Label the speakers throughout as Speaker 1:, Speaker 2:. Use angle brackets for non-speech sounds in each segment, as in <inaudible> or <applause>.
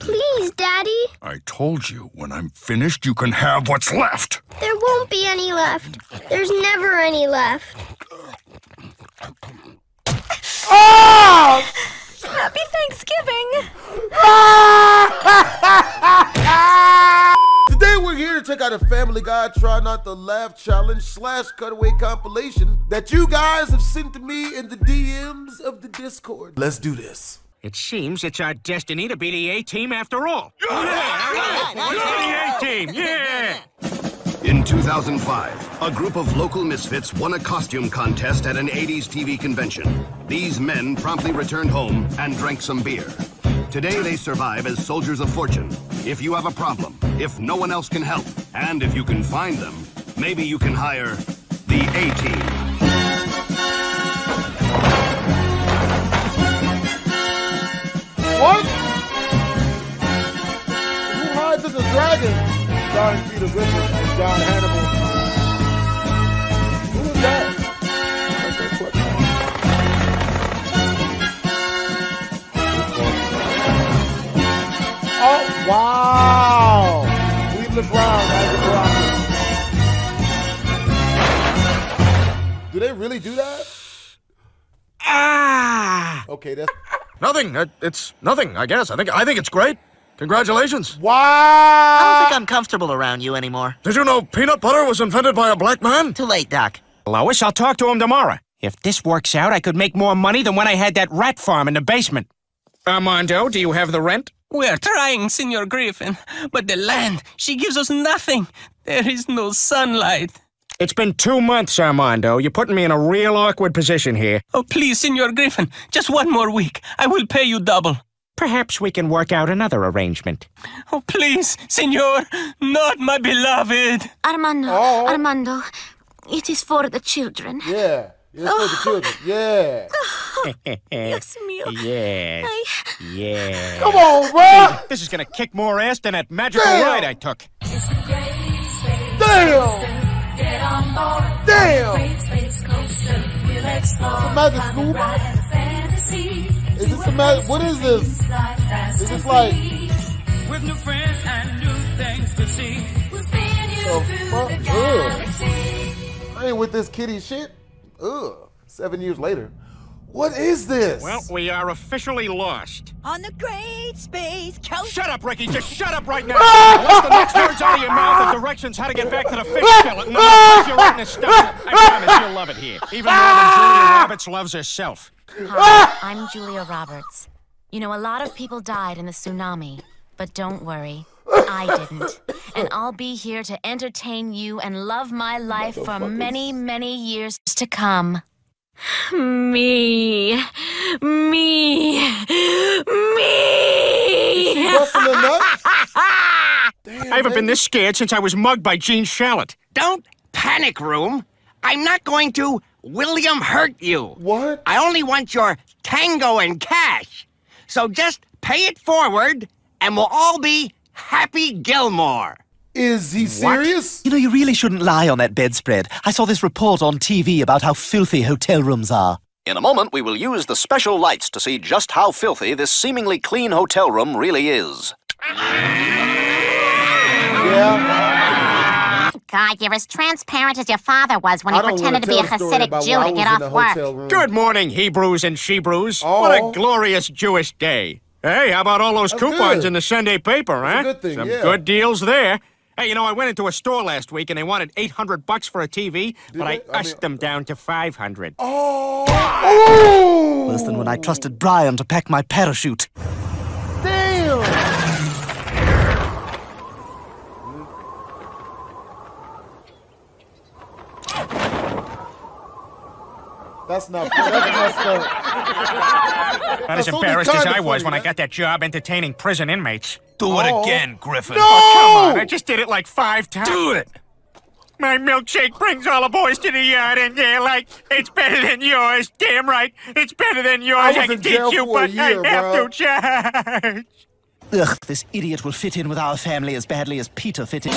Speaker 1: Please, Daddy.
Speaker 2: I told you, when I'm finished, you can have what's left.
Speaker 1: There won't be any left. There's never any left.
Speaker 3: Oh!
Speaker 4: Happy Thanksgiving! <laughs>
Speaker 3: Today we're here to check out a Family Guy Try Not to Laugh challenge slash cutaway compilation that you guys have sent to me in the DMs of the Discord. Let's do this.
Speaker 5: It seems it's our destiny to be the A team after all. Yeah, Yeah! Yeah! the A team, <laughs> yeah!
Speaker 6: In 2005, a group of local misfits won a costume contest at an 80s TV convention. These men promptly returned home and drank some beer. Today, they survive as soldiers of fortune. If you have a problem, if no one else can help, and if you can find them, maybe you can hire the A
Speaker 3: As a dragon? Starring Peter Griffin and John Hannibal. Who is that? Oh, wow! Cleveland Browns, Isaac Rocket. Do they really do that?
Speaker 5: Ah!
Speaker 3: Okay, that's
Speaker 2: Nothing. It's nothing, I guess. I think I think it's great. Congratulations.
Speaker 3: wow.
Speaker 7: I don't think I'm comfortable around you anymore.
Speaker 2: Did you know peanut butter was invented by a black man?
Speaker 7: Too late, Doc.
Speaker 5: Lois, I'll talk to him tomorrow. If this works out, I could make more money than when I had that rat farm in the basement. Armando, do you have the rent?
Speaker 8: We're trying, Senor Griffin, but the land, she gives us nothing. There is no sunlight.
Speaker 5: It's been two months, Armando. You're putting me in a real awkward position here.
Speaker 8: Oh, please, Senor Griffin, just one more week. I will pay you double.
Speaker 5: Perhaps we can work out another arrangement.
Speaker 8: Oh, please, Senor, not my beloved.
Speaker 4: Armando,
Speaker 3: Oh.
Speaker 4: Armando, it is for the children.
Speaker 3: Yeah. It's for the oh. children. Yeah. Oh.
Speaker 4: Dios mío. <laughs>
Speaker 5: Yes.
Speaker 4: I,
Speaker 5: Yeah.
Speaker 3: Come on, bro.
Speaker 5: This is gonna kick more ass than that magical
Speaker 3: Damn.
Speaker 5: ride I took.
Speaker 3: Damn. Damn. The magic scuba? Is this the magic? What is this? Is this like
Speaker 8: With new friends and new things to see.
Speaker 3: the fuck? Ugh. I ain't with this kitty shit. Ugh. Seven years later. What is this?
Speaker 5: Well, we are officially lost.
Speaker 4: on the great space coast.
Speaker 5: Shut up, Ricky. Just shut up right now. <laughs> Once the next words out of your mouth the directions how to get back to the fish <laughs> skeleton, I'm gonna push you right in the stomach. I promise you'll love it here. Even more than Julia Roberts loves herself.
Speaker 9: Hi, I'm Julia Roberts. You know, a lot of people died in the tsunami, but don't worry, I didn't. And I'll be here to entertain you and love my life for many, many years to come. Me. Me. Me.
Speaker 3: Busting the nuts? <laughs>
Speaker 5: I haven't been this scared since I was mugged by Gene Shalit.
Speaker 7: Don't panic, Room. I'm not going to William hurt you.
Speaker 3: What?
Speaker 7: I only want your tango and cash. So just pay it forward, and we'll all be Happy Gilmore.
Speaker 3: Is he serious? What?
Speaker 10: You know, you really shouldn't lie on that bedspread. I saw this report on TV about how filthy hotel rooms are.
Speaker 11: In a moment, we will use the special lights to see just how filthy this seemingly clean hotel room really is.
Speaker 3: Yeah.
Speaker 9: God, you're as transparent as your father was when
Speaker 3: I
Speaker 9: he pretended
Speaker 3: wanna
Speaker 9: be a
Speaker 3: tell the story
Speaker 9: Hasidic Jew to get off work.
Speaker 5: Good morning, Hebrews and Shebrews.
Speaker 3: Oh.
Speaker 5: What a glorious Jewish day. Hey, how about all those
Speaker 3: That's
Speaker 5: coupons
Speaker 3: good.
Speaker 5: in the Sunday paper,
Speaker 3: That's a
Speaker 5: huh?
Speaker 3: good thing,
Speaker 5: Some
Speaker 3: yeah.
Speaker 5: good deals there. Hey, you know, I went into a store last week and they wanted 800 bucks for a TV, but I,
Speaker 3: they? I
Speaker 5: ushed them down to 500.
Speaker 3: Oh. Oh.
Speaker 10: Worse than when I trusted Brian to pack my parachute.
Speaker 3: That's not. That's messed up.
Speaker 5: Not as
Speaker 3: That's
Speaker 5: embarrassed as I was
Speaker 3: funny,
Speaker 5: when I got that job entertaining prison inmates.
Speaker 8: Do
Speaker 3: Oh.
Speaker 8: it again, Griffin.
Speaker 3: No.
Speaker 5: Come on, I just did it like five times.
Speaker 8: Do it.
Speaker 5: My milkshake brings all the boys to the yard, and they're like, it's better than yours. Damn right, it's better than yours.
Speaker 3: I was
Speaker 5: can
Speaker 3: in jail
Speaker 5: teach you, but
Speaker 3: year,
Speaker 5: I have
Speaker 3: bro.
Speaker 5: to charge.
Speaker 10: Ugh, this idiot will fit in with our family as badly as Peter fit in.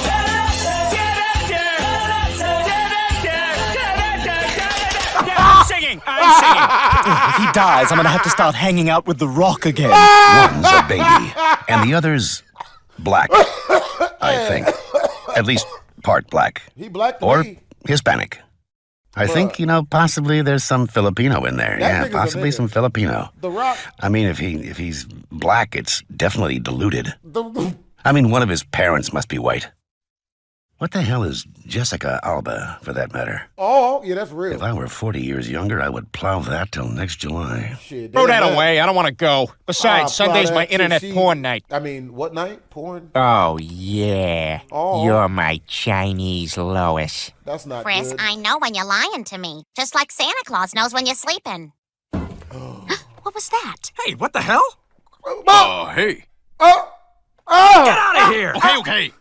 Speaker 5: Singing. I'm singing. <laughs>
Speaker 10: if he dies, I'm gonna have to start hanging out with The Rock again.
Speaker 12: One's a baby, and the other's black. I think. At least part black.
Speaker 3: He black to
Speaker 12: Or
Speaker 3: me.
Speaker 12: Hispanic. I think, you know, possibly there's some Filipino in there.
Speaker 3: That
Speaker 12: yeah, possibly some Filipino.
Speaker 3: The Rock.
Speaker 12: I mean, if he if he's black, it's definitely diluted.
Speaker 3: The,
Speaker 12: I mean, one of his parents must be white. What the hell is Jessica Alba, for that matter?
Speaker 3: oh, yeah, that's real.
Speaker 12: If I were 40 years younger, I would plow that till next July.
Speaker 3: Shit,
Speaker 5: Throw
Speaker 3: damn
Speaker 5: that away. I don't want to go. Besides, Sunday's my internet
Speaker 3: she-
Speaker 5: porn night.
Speaker 3: I mean, what night? Porn?
Speaker 5: Oh, yeah.
Speaker 3: Oh.
Speaker 5: You're my Chinese Lois.
Speaker 3: That's not
Speaker 13: Chris,
Speaker 3: good.
Speaker 13: I know when you're lying to me, just like Santa Claus knows when you're sleeping. <gasps> <gasps> what was that?
Speaker 5: Hey, what the hell?
Speaker 14: Oh, hey.
Speaker 3: Oh! Oh!
Speaker 5: Get out of here! Oh! Okay, okay.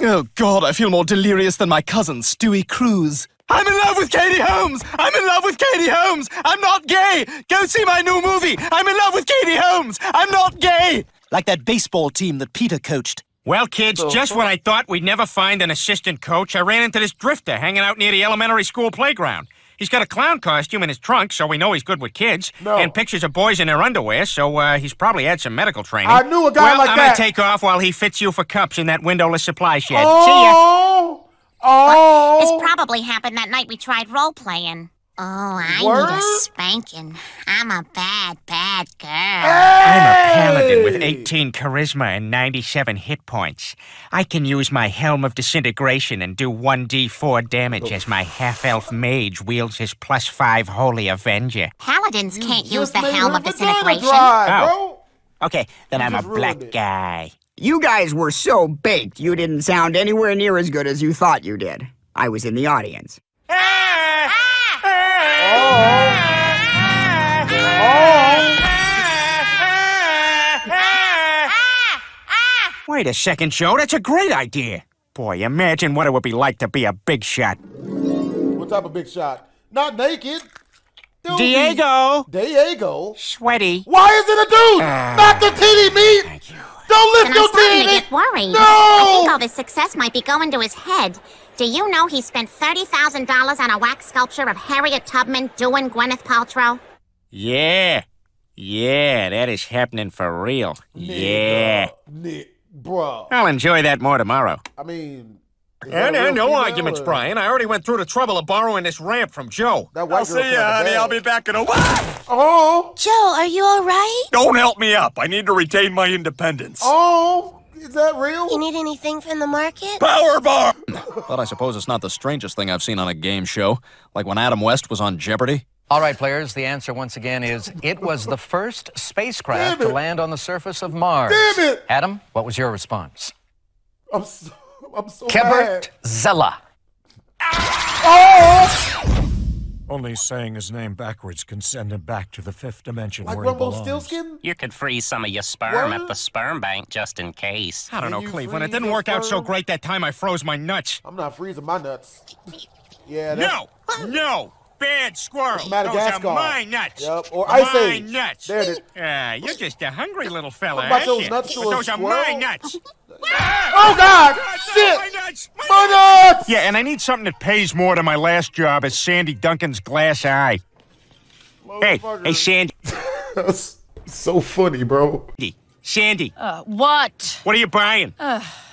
Speaker 10: Oh God, I feel more delirious than my cousin Stewie Cruz. I'm in love with Katie Holmes. I'm in love with Katie Holmes. I'm not gay. Go see my new movie. I'm in love with Katie Holmes. I'm not gay. Like that baseball team that Peter coached.
Speaker 5: Well, kids, oh. just when I thought we'd never find an assistant coach, I ran into this drifter hanging out near the elementary school playground. He's got a clown costume in his trunk, so we know he's good with kids,
Speaker 3: No.
Speaker 5: and pictures of boys in their underwear, so uh, he's probably had some medical training.
Speaker 3: I knew a guy
Speaker 5: well,
Speaker 3: like
Speaker 5: I'm
Speaker 3: that.
Speaker 5: gonna take off while he fits you for cups in that windowless supply shed. See ya.
Speaker 3: Oh! Oh!
Speaker 13: This probably happened that night we tried role playing. Oh, I need a spanking. I'm a bad, bad girl.
Speaker 5: I'm a paladin with 18 charisma and 97 hit points. I can use my Helm of Disintegration and do 1d4 damage as my half-elf mage wields his plus 5 Holy Avenger.
Speaker 13: Paladins can't use the
Speaker 3: made
Speaker 13: helm
Speaker 3: her
Speaker 13: of
Speaker 3: vagina
Speaker 13: disintegration.
Speaker 3: dry,
Speaker 5: Oh. Okay, then I'm a black
Speaker 3: it.
Speaker 5: guy.
Speaker 15: You guys were so baked, you didn't sound anywhere near as good as you thought you did. I was in the audience. Oh.
Speaker 5: Wait a second, Joe. That's a great idea. Boy, imagine what it would be like to be a big shot.
Speaker 3: What type of big shot? Not naked. Dude,
Speaker 5: Diego!
Speaker 3: Diego?
Speaker 5: Sweaty.
Speaker 3: Why is it a dude? Ah. Not the titty meat!
Speaker 5: Thank you.
Speaker 3: Don't lift
Speaker 13: And
Speaker 3: your
Speaker 13: I'm starting
Speaker 3: titty
Speaker 13: to
Speaker 3: meat!
Speaker 13: get worried.
Speaker 3: No!
Speaker 13: I think all this success might be going to his head. Do you know he spent $30,000 on a wax sculpture of Harriet Tubman doing Gwyneth Paltrow?
Speaker 5: Yeah. Yeah, that is happening for real. Yeah.
Speaker 3: Nick, bruh.
Speaker 5: I'll enjoy that more tomorrow.
Speaker 3: I mean.
Speaker 5: And, and no arguments,
Speaker 3: or-
Speaker 5: Brian. I already went through the trouble of borrowing this ramp from Joe.
Speaker 3: That white girl I'll be
Speaker 14: back in a while.
Speaker 3: Oh! Uh-huh.
Speaker 16: Joe, are you all right?
Speaker 14: Don't help me up. I need to retain my independence.
Speaker 3: Oh! Is that real?
Speaker 16: You need anything from the market?
Speaker 14: Power bar.
Speaker 2: But I suppose it's not the strangest thing I've seen on a game show, like when Adam West was on Jeopardy.
Speaker 17: All right, players, the answer once again is it was the first spacecraft to land on the surface of Mars.
Speaker 3: Damn it.
Speaker 17: Adam, what was your response?
Speaker 3: I'm so, I'm so
Speaker 17: Kebert
Speaker 3: mad.
Speaker 17: Zella.
Speaker 3: Oh!
Speaker 5: Only saying his name backwards can send him back to the fifth dimension
Speaker 3: Like
Speaker 5: where he
Speaker 3: Rumble
Speaker 5: belongs.
Speaker 3: Stillskin?
Speaker 18: You could freeze some of your sperm
Speaker 3: What?
Speaker 18: at the sperm bank just in case.
Speaker 5: I don't know,
Speaker 3: Can you
Speaker 5: Cleveland. It didn't
Speaker 3: your
Speaker 5: work out so great that time I froze my nuts.
Speaker 3: I'm not freezing my nuts. Yeah, that's
Speaker 5: No! No! Bad squirrel!
Speaker 3: Madagascar.
Speaker 5: Those are my nuts!
Speaker 3: Yep, or Ice
Speaker 5: my
Speaker 3: Age.
Speaker 5: nuts!
Speaker 3: There it is.
Speaker 5: Ah, you're just a hungry little fella,
Speaker 3: What about those nuts to
Speaker 5: But
Speaker 3: a
Speaker 5: those are my nuts!
Speaker 3: Oh God! Shit!
Speaker 5: My nuts! My
Speaker 3: My nuts!
Speaker 5: Yeah, and I need something that pays more than my last job as Sandy Duncan's glass eye. Hey,
Speaker 3: Motherfucker.
Speaker 5: hey, Sandy. <laughs>
Speaker 3: That's so funny, bro.
Speaker 5: Sandy,
Speaker 19: Uh, what?
Speaker 5: what are you buying?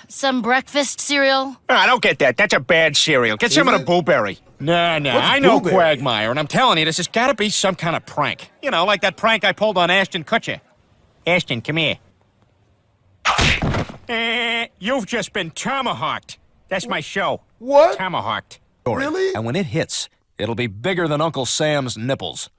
Speaker 19: Some breakfast cereal?
Speaker 5: Oh, I don't get that. That's a bad cereal. Get some
Speaker 3: Is
Speaker 5: of the blueberry. Nah, nah.
Speaker 3: What's
Speaker 5: I know
Speaker 3: blueberry?
Speaker 5: Quagmire, and I'm telling you, this has got to be some kind of prank. You know, like that prank I pulled on Ashton Kutcher. Ashton, come here. Eh, you've just been tomahawked. That's my show.
Speaker 3: What?
Speaker 5: Tomahawked.
Speaker 3: Really?
Speaker 2: And when it hits, it'll be bigger than Uncle Sam's nipples.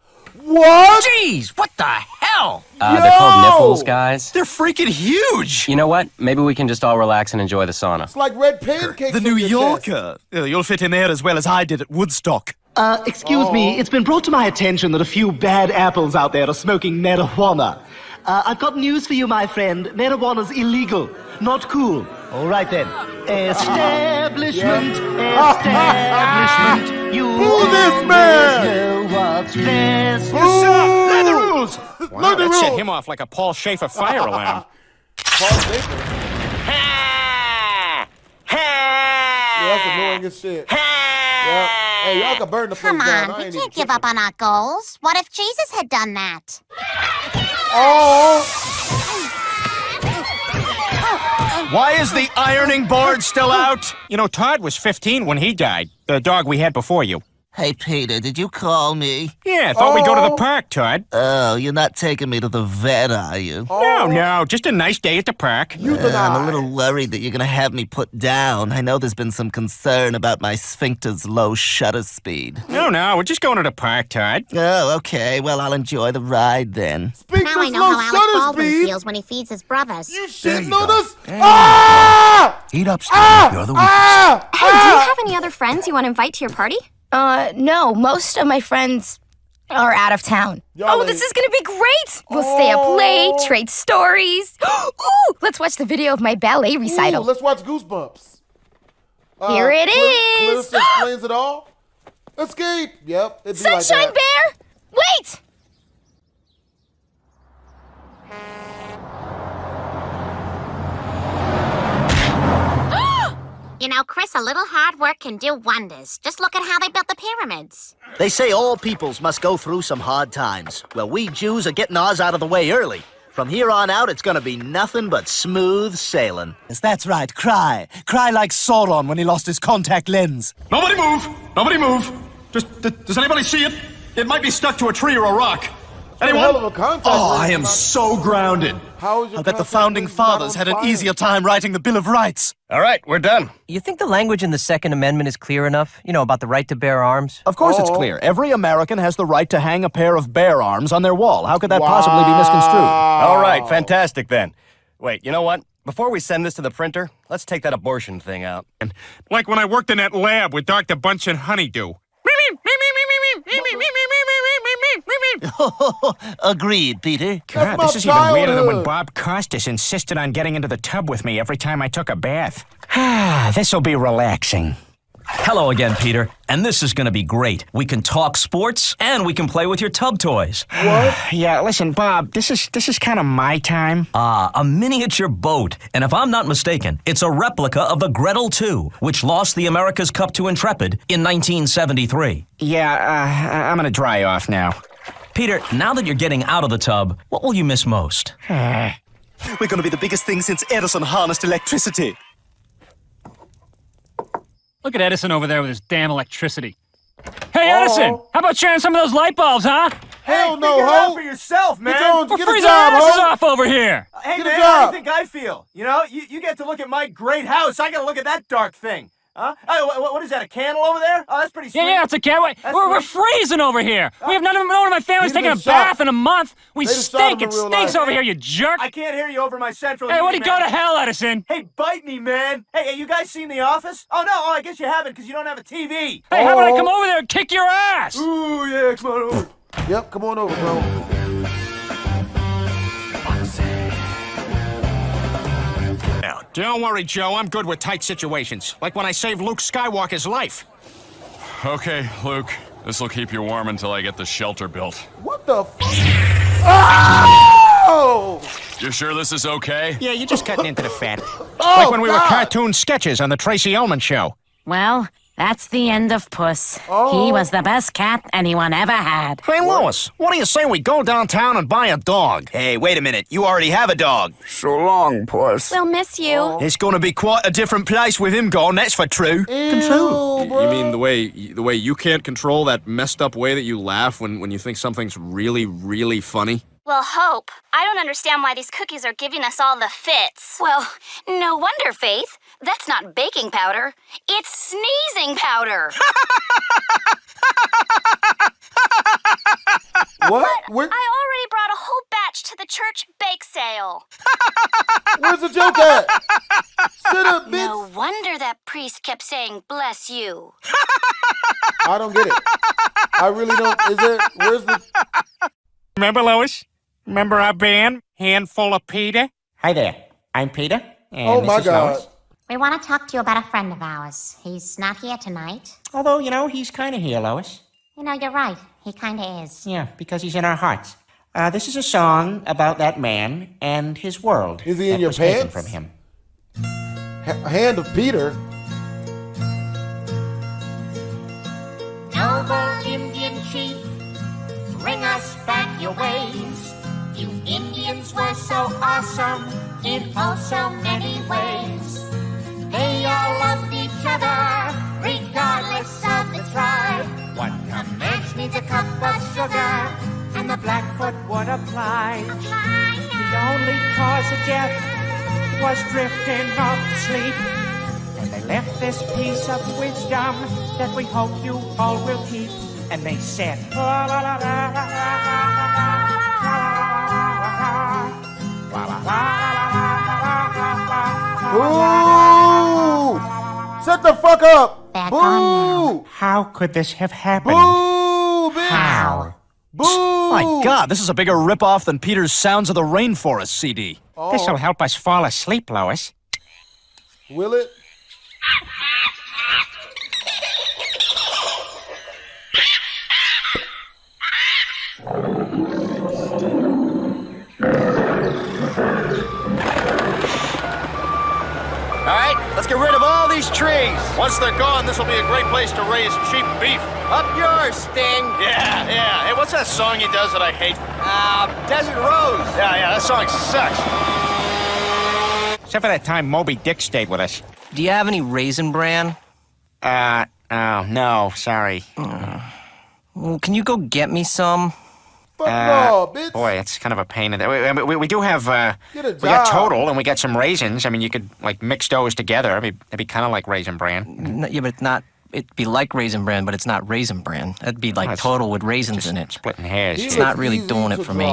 Speaker 3: What?
Speaker 18: Jeez, what the hell?
Speaker 20: Uh, they're called nipples, guys.
Speaker 2: They're freaking huge!
Speaker 20: You know what? Maybe we can just all relax and enjoy the sauna.
Speaker 3: It's like red pancakes.
Speaker 10: The New
Speaker 3: your chest.
Speaker 10: Yorker. Uh, you'll fit in there as well as I did at Woodstock.
Speaker 21: Uh, excuse
Speaker 3: Oh.
Speaker 21: me, it's been brought to my attention that a few bad apples out there are smoking marijuana. Uh, I've got news for you, my friend. Marijuana's illegal. Not cool. All right then. Establishment, establishment. You <laughs>
Speaker 3: Boo this man!
Speaker 21: know what's best.
Speaker 5: Learn the rules! Wow,
Speaker 3: Learn the
Speaker 5: that set
Speaker 3: rules.
Speaker 5: him off like a Paul Shaffer fire <laughs> alarm.
Speaker 3: Paul Shaffer. Ha! Yeah, that's annoying as shit. Yeah. Hey, y'all can burn the place
Speaker 13: Come
Speaker 3: down.
Speaker 13: on,
Speaker 3: I
Speaker 13: we
Speaker 3: ain't
Speaker 13: can't
Speaker 3: even
Speaker 13: give up on our goals. What if Jesus had done that?
Speaker 3: Oh!
Speaker 5: Why is the ironing board still out? You know, Todd was 15 when he died. The dog we had before you.
Speaker 22: Hey, Peter, did you call me?
Speaker 5: Yeah, I thought we'd go to
Speaker 3: Oh.
Speaker 5: the park, Todd.
Speaker 22: Oh, you're not taking me to the vet, are you?
Speaker 5: No, no, just a nice day at the park.
Speaker 22: You Uh, I'm a little worried that you're going to have me put down. I know there's been some concern about my sphincter's low shutter speed.
Speaker 5: No, no, we're just going to the park, Todd.
Speaker 22: Oh, okay. Well, I'll enjoy the ride then.
Speaker 13: now I know how Alec Baldwin feels when he feeds his brothers. You
Speaker 3: shitting on us? Ah!
Speaker 23: Eat up, Steve.
Speaker 3: Ah!
Speaker 23: You're the
Speaker 3: Ah!
Speaker 4: Hey, do you have any other friends you want to invite to your party?
Speaker 24: Uh, no. Most of my friends are out of town.
Speaker 4: oh, this is gonna be great! We'll stay up late, trade stories. <gasps> Ooh, let's watch the video of my ballet recital.
Speaker 3: Ooh, let's watch Goosebumps. Uh,
Speaker 4: Here it
Speaker 3: Cl-
Speaker 4: is.
Speaker 3: Clarissa <gasps> explains it all. Escape. Yep. It'd be like
Speaker 4: Sunshine
Speaker 3: that.
Speaker 4: Bear! Wait!
Speaker 13: You know, Chris, a little hard work can do wonders. Just look at how they built the pyramids.
Speaker 25: They say all peoples must go through some hard times. Well, we Jews are getting ours out of the way early. From here on out, it's gonna be nothing but smooth sailing.
Speaker 26: Yes, that's right. Cry. Cry like Sauron when he lost his contact lens.
Speaker 2: Nobody move! Nobody move! Just, does anybody see it? It might be stuck to a tree or a rock. Anyone?
Speaker 3: hell of a contact
Speaker 2: oh. I am so grounded.
Speaker 3: How is
Speaker 26: I bet the founding fathers had an easier time writing the Bill of Rights.
Speaker 20: All right, we're done. You think the language in the Second Amendment is clear enough? You know, about the right to bear arms?
Speaker 27: Of course
Speaker 3: Oh.
Speaker 27: it's clear. Every American has the right to hang a pair of bear arms on their wall. How could that possibly be misconstrued?
Speaker 20: All right, fantastic then. Wait, you know what? Before we send this to the printer, let's take that abortion thing out.
Speaker 5: Like when I worked in that lab with Dr. Bunsen Honeydew. <laughs>
Speaker 22: Agreed, Peter.
Speaker 5: God, this is even weirder than when Bob Costas insisted on getting into the tub with me every time I took a bath. Ah, <sighs> this'll be relaxing.
Speaker 28: Hello again, Peter. And this is going to be great. We can talk sports and we can play with your tub toys. <sighs>
Speaker 5: What? <sighs> yeah, listen, Bob, this is this is kind of my time.
Speaker 28: Ah, a miniature boat. And if I'm not mistaken, it's a replica of the Gretel II, which lost the America's Cup to Intrepid in 1973.
Speaker 5: Yeah, uh, I- I'm gonna dry off now.
Speaker 28: Peter, now that you're getting out of the tub, what will you miss most? <sighs>
Speaker 26: We're gonna be the biggest thing since Edison harnessed electricity.
Speaker 29: Look at Edison over there with his damn electricity. Hey, Edison! How about sharing some of those light bulbs, huh?
Speaker 3: Hell no,
Speaker 10: figure it out
Speaker 3: ho!
Speaker 10: for yourself, man.
Speaker 3: Get on,
Speaker 29: We're
Speaker 3: get a
Speaker 29: freezing
Speaker 3: job,
Speaker 29: our asses
Speaker 3: ho!
Speaker 29: off over here.
Speaker 10: Hey,
Speaker 3: Get a
Speaker 10: man, how do you think I feel? You know, you, you get to look at my great house. I get to look at that dark thing. Huh? Oh, wha- wha- what is that, a candle over there? Oh, that's pretty sweet.
Speaker 29: Yeah, yeah, it's a
Speaker 10: candle.
Speaker 29: We're, we're freezing over here. We have none of, none of my family's
Speaker 3: He's
Speaker 29: taking a
Speaker 3: shot.
Speaker 29: bath in a month. We
Speaker 3: They
Speaker 29: stink.
Speaker 3: him
Speaker 29: It stinks
Speaker 3: life.
Speaker 29: over here, you jerk.
Speaker 10: I can't hear you over my central.
Speaker 29: Hey, what do you go to hell, Edison?
Speaker 10: Hey, bite me, man. Hey, hey, you guys seen The Office? Oh, no, oh, I guess you haven't because you don't have a TV.
Speaker 29: Hey, how about I
Speaker 3: Oh.
Speaker 29: come over there and kick your ass?
Speaker 10: Ooh, yeah, come on over.
Speaker 3: Yep, come on over, bro.
Speaker 5: Don't worry, Joe. I'm good with tight situations. Like when I saved Luke Skywalker's life.
Speaker 14: Okay, Luke. This'll keep you warm until I get the shelter built.
Speaker 3: What the f- ah! Oh!
Speaker 14: You sure this is okay?
Speaker 5: Yeah, you're just cutting into the fat. <laughs>
Speaker 3: Oh,
Speaker 5: like when we were cartoon sketches on the Tracey Ullman show.
Speaker 9: Well, that's the end of Puss.
Speaker 3: Oh.
Speaker 9: He was the best cat anyone ever had.
Speaker 5: Hey, Lois, what do you say we go downtown and buy a dog?
Speaker 30: Hey, wait a minute. You already have a dog.
Speaker 31: So long, Puss.
Speaker 4: We'll miss you. Oh.
Speaker 30: It's gonna be quite a different place with him gone, that's for true.
Speaker 3: Ew,
Speaker 2: You
Speaker 3: bro.
Speaker 2: mean the way the way you can't control that messed up way that you laugh when, when you think something's really, really funny?
Speaker 4: Well, Hope, I don't understand why these cookies are giving us all the fits. Well, no wonder, Faith. That's not baking powder. It's sneezing powder. <laughs>
Speaker 3: What? Where,
Speaker 4: I already brought a whole batch to the church bake sale. <laughs>
Speaker 3: where's the joke at? Shut up, bitch.
Speaker 4: No wonder that priest kept saying, bless you. <laughs>
Speaker 3: I don't get it. I really don't. Is there? Where's the?
Speaker 5: Remember, Lois? Remember our band, Handful of Peter?
Speaker 32: Hi there. I'm Peter. And
Speaker 3: Oh
Speaker 32: this
Speaker 3: my
Speaker 32: is
Speaker 3: God.
Speaker 32: Lois.
Speaker 13: We want to talk to you about a friend of ours. He's not here tonight.
Speaker 32: Although, you know, he's kind of here, Lois.
Speaker 13: You know, you're right. He kind of is.
Speaker 32: Yeah, because he's in our hearts. Uh, this is a song about that man and his world.
Speaker 3: Is he in your pants?
Speaker 32: From him.
Speaker 3: H- hand of Peter.
Speaker 33: Noble Indian chief, bring us back your ways. You Indians were so awesome in oh so Oblige. The only cause of death was drifting off to sleep. And they left this piece of wisdom that we hope you all will keep. And they said, "La, la, la, la, la,
Speaker 3: Boo! Shut the fuck up! Boo!
Speaker 5: How could this have happened?
Speaker 3: Boo? Boo!
Speaker 34: My God, this is a bigger ripoff than Peter's Sounds of the Rainforest CD.
Speaker 5: This'll oh. help us fall asleep, Lois.
Speaker 3: Will it?
Speaker 2: Let's get rid of all these trees. Once they're gone, this will be a great place to raise cheap beef. Up yours, Sting. Yeah, yeah. Hey, what's that song he does that I hate? Uh, Desert Rose. Yeah, yeah, that song sucks.
Speaker 5: Except for that time Moby Dick stayed with us.
Speaker 20: Do you have any Raisin Bran?
Speaker 5: Uh, oh, no, sorry.
Speaker 20: Well, can you go get me some?
Speaker 3: Fuck
Speaker 5: Uh,
Speaker 3: no, bitch.
Speaker 5: Boy, it's kind of a pain in the. We, we, we do have. Uh, we got total and we got some raisins. I mean, you could like mix those together. It'd be, it'd be kind of like raisin bran.
Speaker 20: N- yeah, but it's not. It'd be like Raisin Bran, but it's not Raisin Bran. That'd be like
Speaker 5: That's
Speaker 20: total with raisins in it.
Speaker 5: Splitting hairs.
Speaker 20: It's not really doing it for me.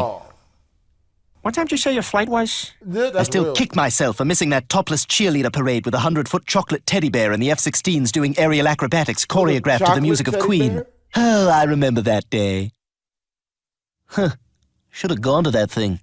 Speaker 5: What time did you say your flight was?
Speaker 10: I still kick myself for missing that topless cheerleader parade with a hundred foot chocolate teddy bear and the F 16s doing aerial acrobatics choreographed to the music of Queen.
Speaker 3: bear?
Speaker 10: Oh, I remember that day. Huh. Should have gone to that thing.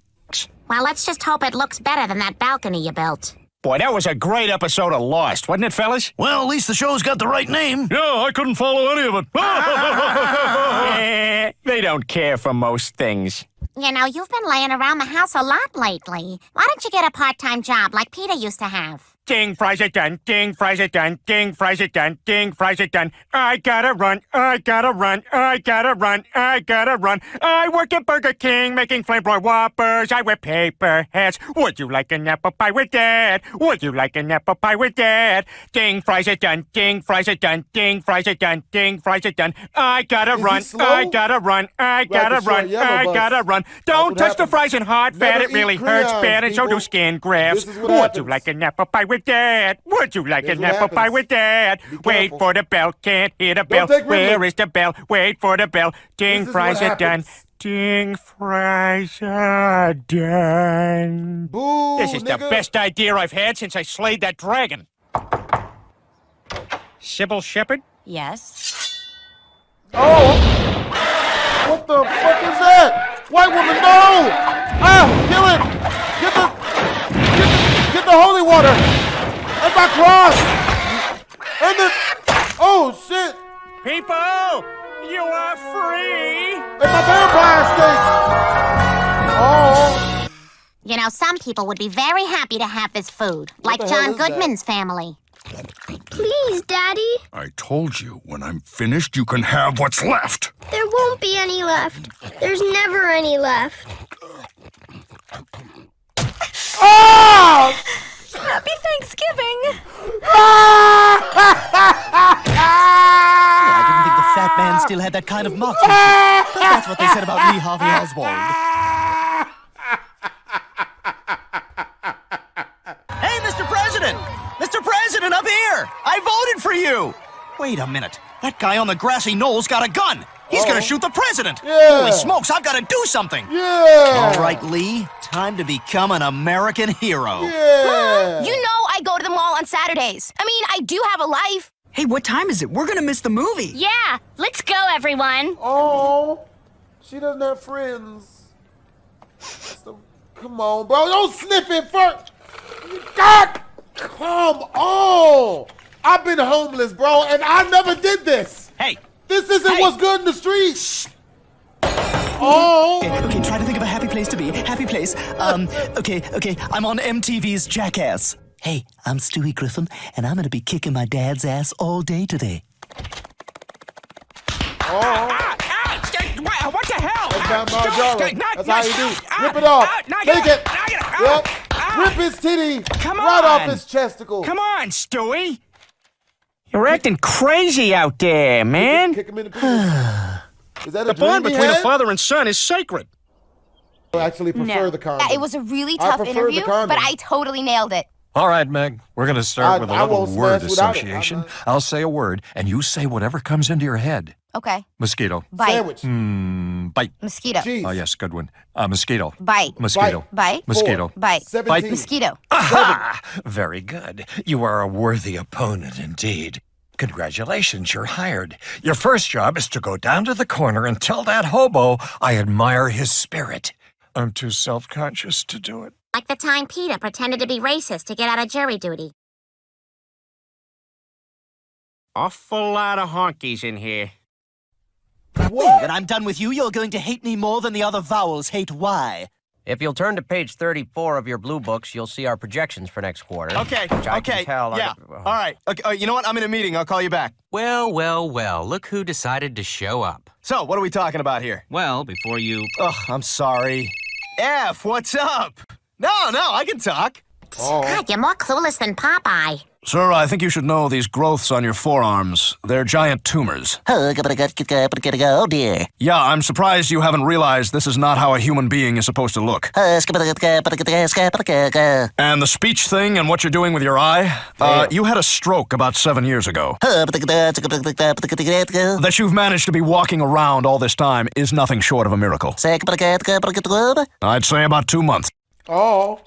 Speaker 13: Well, let's just hope it looks better than that balcony you built.
Speaker 5: Boy, that was a great episode of Lost, wasn't it, fellas?
Speaker 10: Well, at least the show's got the right name.
Speaker 35: Yeah, I couldn't follow any of it. <laughs>
Speaker 5: Eh, they don't care for most things.
Speaker 13: You know, you've been laying around the house a lot lately. Why don't you get a part-time job like Peter used to have?
Speaker 5: Ding, fries it done. Ding, fries it done. Ding, fries it done. Ding, fries it done. I gotta run. I gotta run. I gotta run. I gotta run. I work at Burger King making flameboy whoppers. I wear paper hats. Would you like an apple pie with that? Would you like an apple pie with that? Ding, fries it done. Ding, fries it done. Ding, fries it done. Ding, fries it done. I gotta
Speaker 3: Is
Speaker 5: run. I gotta run. I gotta
Speaker 3: short
Speaker 5: run. I
Speaker 3: bus.
Speaker 5: gotta run. Don't touch the fries in hot fat.
Speaker 3: Never
Speaker 5: It really hurts bad, and so do skin grafts. Would
Speaker 3: happens.
Speaker 5: you like an apple pie with that? Would you like
Speaker 3: Here's
Speaker 5: an
Speaker 3: what
Speaker 5: apple pie with that? Wait
Speaker 3: careful.
Speaker 5: for the bell, can't hear the bell.
Speaker 3: take Wrigley.
Speaker 5: Where is the bell? Wait for the bell. Ding,
Speaker 3: This
Speaker 5: fries
Speaker 3: what
Speaker 5: are done. Ding, fries are done.
Speaker 3: Boo,
Speaker 5: This is the best idea I've had since I slayed that dragon. Cybill Shepherd?
Speaker 36: Yes.
Speaker 3: Oh! What the fuck is that? White woman, no! Ah, kill it! Get the, get the, get the holy water! And my cross! And the, oh shit!
Speaker 5: People, you are free!
Speaker 3: And my vampire steak! Oh!
Speaker 13: You know, some people would be very happy to have this food, like John
Speaker 3: is that?
Speaker 13: Goodman's family.
Speaker 1: Please, Daddy.
Speaker 35: I told you, when I'm finished, you can have what's left.
Speaker 1: There won't be any left. There's never any left.
Speaker 3: Oh!
Speaker 36: Happy Thanksgiving! <laughs>
Speaker 10: I didn't think the fat man still had that kind of moxie. but that's what they said about Lee Harvey Oswald.
Speaker 37: Hey, Mr. President! Mr. President, up here! I voted for you! Wait a minute. That guy on the grassy knoll's got a gun. He's gonna shoot the president.
Speaker 3: Yeah.
Speaker 37: Holy smokes, I've gotta do something.
Speaker 3: Yeah!
Speaker 37: All right, Lee. Time to become an American hero.
Speaker 3: Yeah!
Speaker 1: You know I go to the mall on Saturdays. I mean, I do have a life.
Speaker 38: Hey, what time is it? We're gonna miss the movie.
Speaker 4: Yeah, let's go, everyone.
Speaker 3: Oh! She doesn't have friends. So, come on, bro. Don't sniff it first. God! Come on! I've been homeless, bro, and I never did this.
Speaker 37: Hey,
Speaker 3: This isn't
Speaker 37: Hey.
Speaker 3: what's good in the streets. Oh!
Speaker 10: Okay, okay, try to think of a happy place to be. Happy place. Um, okay, okay, I'm on MTV's Jackass. Hey, I'm Stewie Griffin, and I'm gonna be kicking my dad's ass all day today.
Speaker 3: Oh!
Speaker 5: Ah, ah, what, the hell?
Speaker 3: That's
Speaker 5: Ah,
Speaker 3: not Marjara.
Speaker 5: st- not-
Speaker 3: That's how you do.
Speaker 5: ah,
Speaker 3: Rip it off.
Speaker 5: ah,
Speaker 3: Take
Speaker 5: it.
Speaker 3: Yep.
Speaker 5: Ah,
Speaker 3: Rip his titty
Speaker 5: Come on.
Speaker 3: right off his chesticle.
Speaker 5: Come on, Stewie. You're acting crazy out there, man.
Speaker 3: Kick him in the penis. <sighs> Is that a
Speaker 5: The bond
Speaker 3: dream he
Speaker 5: between a father and son is sacred.
Speaker 3: I actually prefer the condom.
Speaker 19: Yeah, it was a really tough interview, but I totally nailed it.
Speaker 17: All right, Meg, we're going to start
Speaker 3: I-
Speaker 17: with a
Speaker 3: I
Speaker 17: little word
Speaker 3: smash without it.
Speaker 17: association. I'll say a word, and you say whatever comes into your head.
Speaker 19: Okay.
Speaker 17: Mosquito.
Speaker 19: Bite. Sandwich.
Speaker 17: Hmm, bite.
Speaker 19: Mosquito.
Speaker 17: Oh, yes, good one. Uh, mosquito.
Speaker 19: Bite.
Speaker 17: Mosquito.
Speaker 19: Bite.
Speaker 17: Mosquito.
Speaker 19: Bite.
Speaker 17: Bite.
Speaker 19: Mosquito.
Speaker 17: Aha! Very good. You are a worthy opponent indeed. Congratulations, you're hired. Your first job is to go down to the corner and tell that hobo I admire his spirit. I'm too self conscious to do it.
Speaker 13: Like the time Peter pretended to be racist to get out of jury duty.
Speaker 5: Awful lot of honkies in here.
Speaker 39: When I'm done with you, you're going to hate me more than the other vowels hate Y.
Speaker 40: If you'll turn to page 34 of your blue books, you'll see our projections for next quarter.
Speaker 41: Okay,
Speaker 40: which I
Speaker 41: okay,
Speaker 40: Can tell
Speaker 41: yeah.
Speaker 40: I,
Speaker 41: All right, okay, uh, you know what? I'm in a meeting. I'll call you back.
Speaker 20: Well, well, well, look who decided to show up.
Speaker 41: So, what are we talking about here?
Speaker 20: Well, before you.
Speaker 41: Ugh, I'm sorry. F, what's up? No, no, I can talk.
Speaker 13: God, you're more clueless than Popeye.
Speaker 2: Sir, I think you should know these growths on your forearms. They're giant tumors.
Speaker 39: Oh dear.
Speaker 2: Yeah, I'm surprised you haven't realized this is not how a human being is supposed to look. And the speech thing and what you're doing with your eye? Uh, you had a stroke about seven years ago. That you've managed to be walking around all this time is nothing short of a miracle. I'd say about two months.
Speaker 3: Oh.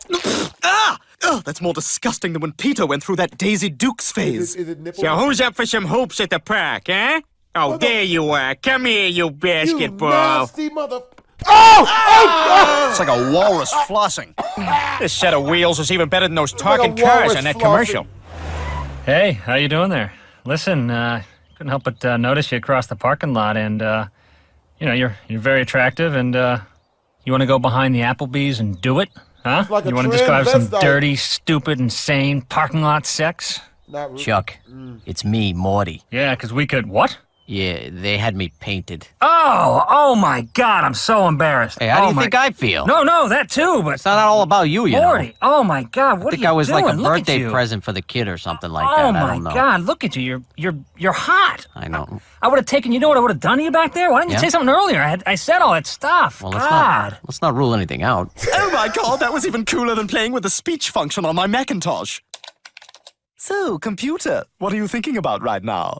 Speaker 10: ah! Ugh, that's more disgusting than when Peter went through that Daisy Dukes phase.
Speaker 3: Is it nipple?
Speaker 5: So who's up for some hoops at the park, eh? Oh, there you are. Come here, you basketball.
Speaker 3: Nasty mother. Oh! Oh!
Speaker 5: It's like a walrus flossing. This set of wheels is even better than those talking
Speaker 3: like
Speaker 5: cars
Speaker 3: walrus
Speaker 5: on that
Speaker 3: flossing.
Speaker 5: commercial.
Speaker 29: Hey, how you doing there? Listen, uh, couldn't help but uh, notice you across the parking lot, and uh, you know you're you're very attractive, and uh, you want to go behind the Applebee's and do it, huh?
Speaker 3: like
Speaker 29: you want to describe some dirty, stupid, insane parking lot sex?
Speaker 3: Not really.
Speaker 40: Chuck, mm. it's me, Morty.
Speaker 29: Yeah, because we could. What?
Speaker 40: Yeah, they had me painted.
Speaker 29: Oh, oh my God! I'm so embarrassed.
Speaker 40: Hey, how do
Speaker 29: Oh
Speaker 40: you
Speaker 29: my-
Speaker 40: think I feel?
Speaker 29: No, no, that too. But
Speaker 40: It's not all about you, you
Speaker 29: Morty.
Speaker 40: know.
Speaker 29: Oh my God! What
Speaker 40: I think
Speaker 29: are you
Speaker 40: I was
Speaker 29: doing?
Speaker 40: like a
Speaker 29: Look
Speaker 40: birthday present for the kid or something like
Speaker 29: oh
Speaker 40: that. I
Speaker 29: my
Speaker 40: don't know.
Speaker 29: God! Look at you. You're you're you're hot.
Speaker 40: I know.
Speaker 29: I would have taken. You know what I would have done to you back there? Why didn't you
Speaker 40: Yeah?
Speaker 29: say something earlier? I had I said all that stuff.
Speaker 40: Well, let's
Speaker 29: God.
Speaker 40: not let's not rule anything out. <laughs>
Speaker 10: Oh my god, that was even cooler than playing with the speech function on my Macintosh. So, computer, what are you thinking about right now?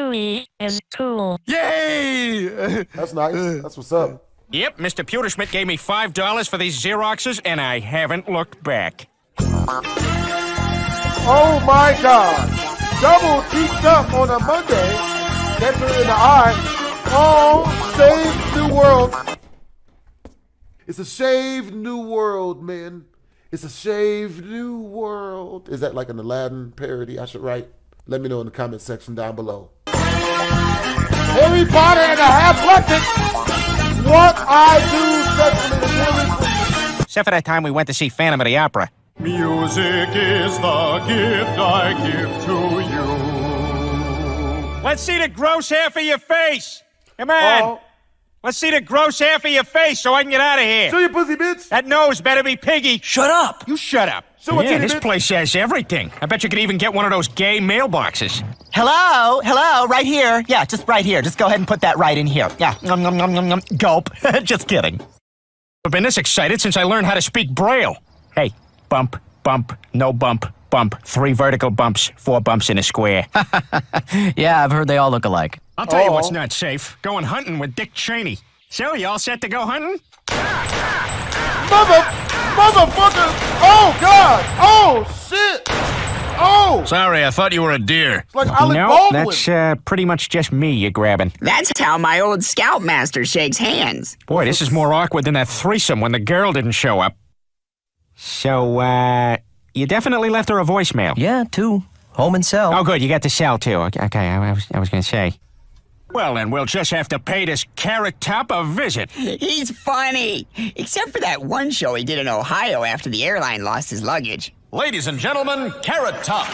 Speaker 42: Stewie is cool.
Speaker 10: Yay!
Speaker 3: That's nice. Uh, That's what's up.
Speaker 5: Yep, Mr. Pewterschmidt gave me five dollars for these Xeroxes, and I haven't looked back.
Speaker 3: Oh my God! Double teamed up on a Monday. Get her in the eye. Oh, save new world. It's a shaved new world, man. It's a shaved new world. Is that like an Aladdin parody? I should write. Let me know in the comment section down below. Harry Potter and the Half Blessed. What I do sexually.
Speaker 5: Except for that time we went to see Phantom of the Opera.
Speaker 43: Music is the gift I give to you.
Speaker 5: Let's see the gross half of your face. Come on. Oh. Let's see the gross half of your face so I can get out of here.
Speaker 3: Show your pussy, bitch.
Speaker 5: That nose better be piggy. Shut up. You shut up.
Speaker 3: Show it
Speaker 5: yeah, this
Speaker 3: bitch.
Speaker 5: place has everything. I bet you could even get one of those gay mailboxes.
Speaker 39: Hello, hello, right here. Yeah, just right here. Just go ahead and put that right in here. Yeah. Nom, nom, nom, nom, nom. Gulp. <laughs> just kidding.
Speaker 5: I've been this excited since I learned how to speak Braille. Hey, bump, bump, no bump, bump. Three vertical bumps, four bumps in a square. <laughs> <laughs>
Speaker 40: yeah, I've heard they all look alike.
Speaker 5: I'll tell you what's
Speaker 3: Oh.
Speaker 5: not safe. Going hunting with Dick Cheney. So, you all set to go hunting?
Speaker 3: Mother, motherfucker! Oh God! Oh shit! Oh!
Speaker 2: Sorry, I thought you were a deer.
Speaker 3: It's like Alec
Speaker 5: no,
Speaker 3: Baldwin.
Speaker 5: that's uh, pretty much just me you're grabbing.
Speaker 15: That's how my old scoutmaster shakes hands.
Speaker 5: Boy, this is more awkward than that threesome when the girl didn't show up. So, uh, you definitely left her a voicemail.
Speaker 40: Yeah, two. Home and cell.
Speaker 5: Oh, good. You got the cell too. Okay, okay I, I was, I was going to say. Well, then we'll just have to pay this carrot top a visit.
Speaker 15: He's funny. Except for that one show he did in Ohio after the airline lost his luggage.
Speaker 43: Ladies and gentlemen, Carrot Top.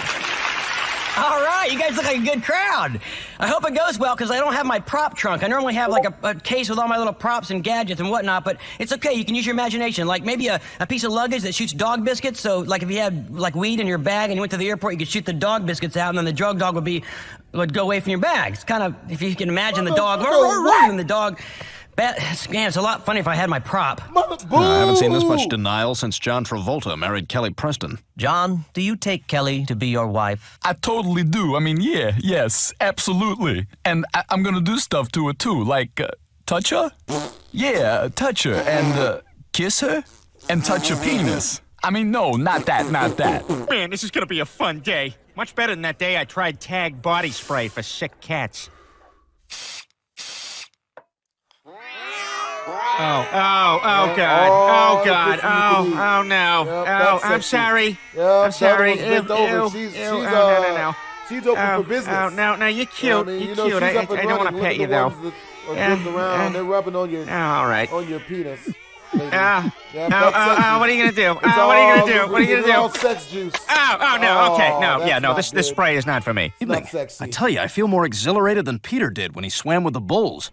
Speaker 43: <laughs>
Speaker 40: All right, you guys look like a good crowd. I hope it goes well because I don't have my prop trunk. I normally have like a, a, case with all my little props and gadgets and whatnot, but it's okay. You can use your imagination. Like maybe a, a piece of luggage that shoots dog biscuits. So, like if you had like weed in your bag and you went to the airport, you could shoot the dog biscuits out, and then the drug dog would be would go away from your bag. It's kind of if you can imagine the dog, and the dog. Bat, yeah, it's a lot funny if I had my prop.
Speaker 2: I haven't seen this much denial since John Travolta married Kelly Preston.
Speaker 40: John, do you take Kelly to be your wife?
Speaker 44: I totally do. I mean, yeah, yes, absolutely. And I- am gonna do stuff to her too, like uh, touch her. Yeah, touch her and uh, kiss her and touch her penis. I mean, no, not that, not that.
Speaker 5: Man, this is gonna be a fun day. Much better than that day I tried Tag body spray for sick cats. Oh, oh, oh, God. Oh, God. Oh, oh, no. Oh, I'm sorry. I'm sorry.
Speaker 3: Ew, ew, she's,
Speaker 5: ew. Oh,
Speaker 3: uh,
Speaker 5: no, no, no.
Speaker 3: She's open
Speaker 5: Oh,
Speaker 3: for business.
Speaker 5: Oh, no, no, you're cute.
Speaker 3: what I mean?
Speaker 5: You're cute. I, don't want to pet you, though.
Speaker 3: ones that
Speaker 5: Yeah,
Speaker 3: around. They're rubbing on your,
Speaker 5: Oh, all right.
Speaker 3: on your penis. <laughs>
Speaker 5: Ah.
Speaker 3: Yeah,
Speaker 5: Oh, oh, oh, what are you gonna do? Oh, what are you gonna do? What are you gonna
Speaker 3: all
Speaker 5: do?
Speaker 3: sex juice.
Speaker 5: Oh, oh, no. Okay,
Speaker 3: Oh,
Speaker 5: no. Yeah, no. This this spray is not for me.
Speaker 3: It's not sexy.
Speaker 2: I tell you, I feel more exhilarated than Peter did when he swam with the bulls.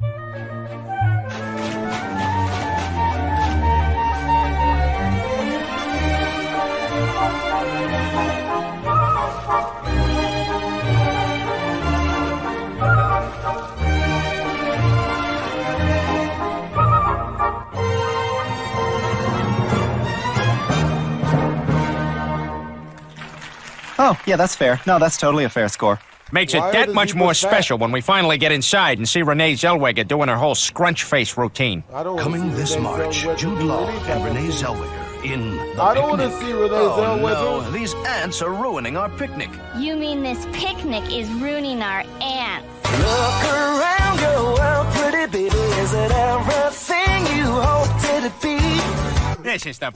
Speaker 45: Oh, yeah, that's fair. No, that's totally a fair score.
Speaker 5: Makes it that much more
Speaker 45: push back?
Speaker 5: special when we finally get inside and see Renee Zellweger doing her whole scrunch face routine.
Speaker 3: I don't
Speaker 46: Coming
Speaker 3: see
Speaker 46: this March,
Speaker 3: Zellweger
Speaker 46: Jude
Speaker 3: do
Speaker 46: Law and Renee. Zellweger in The
Speaker 3: I don't wanna see Renee
Speaker 46: oh,
Speaker 3: Zellweger.
Speaker 46: no, these ants are ruining our picnic.
Speaker 4: You mean this picnic is ruining our ants?
Speaker 10: Look around your world, pretty baby. Is it everything you hoped it'd be?
Speaker 5: This is the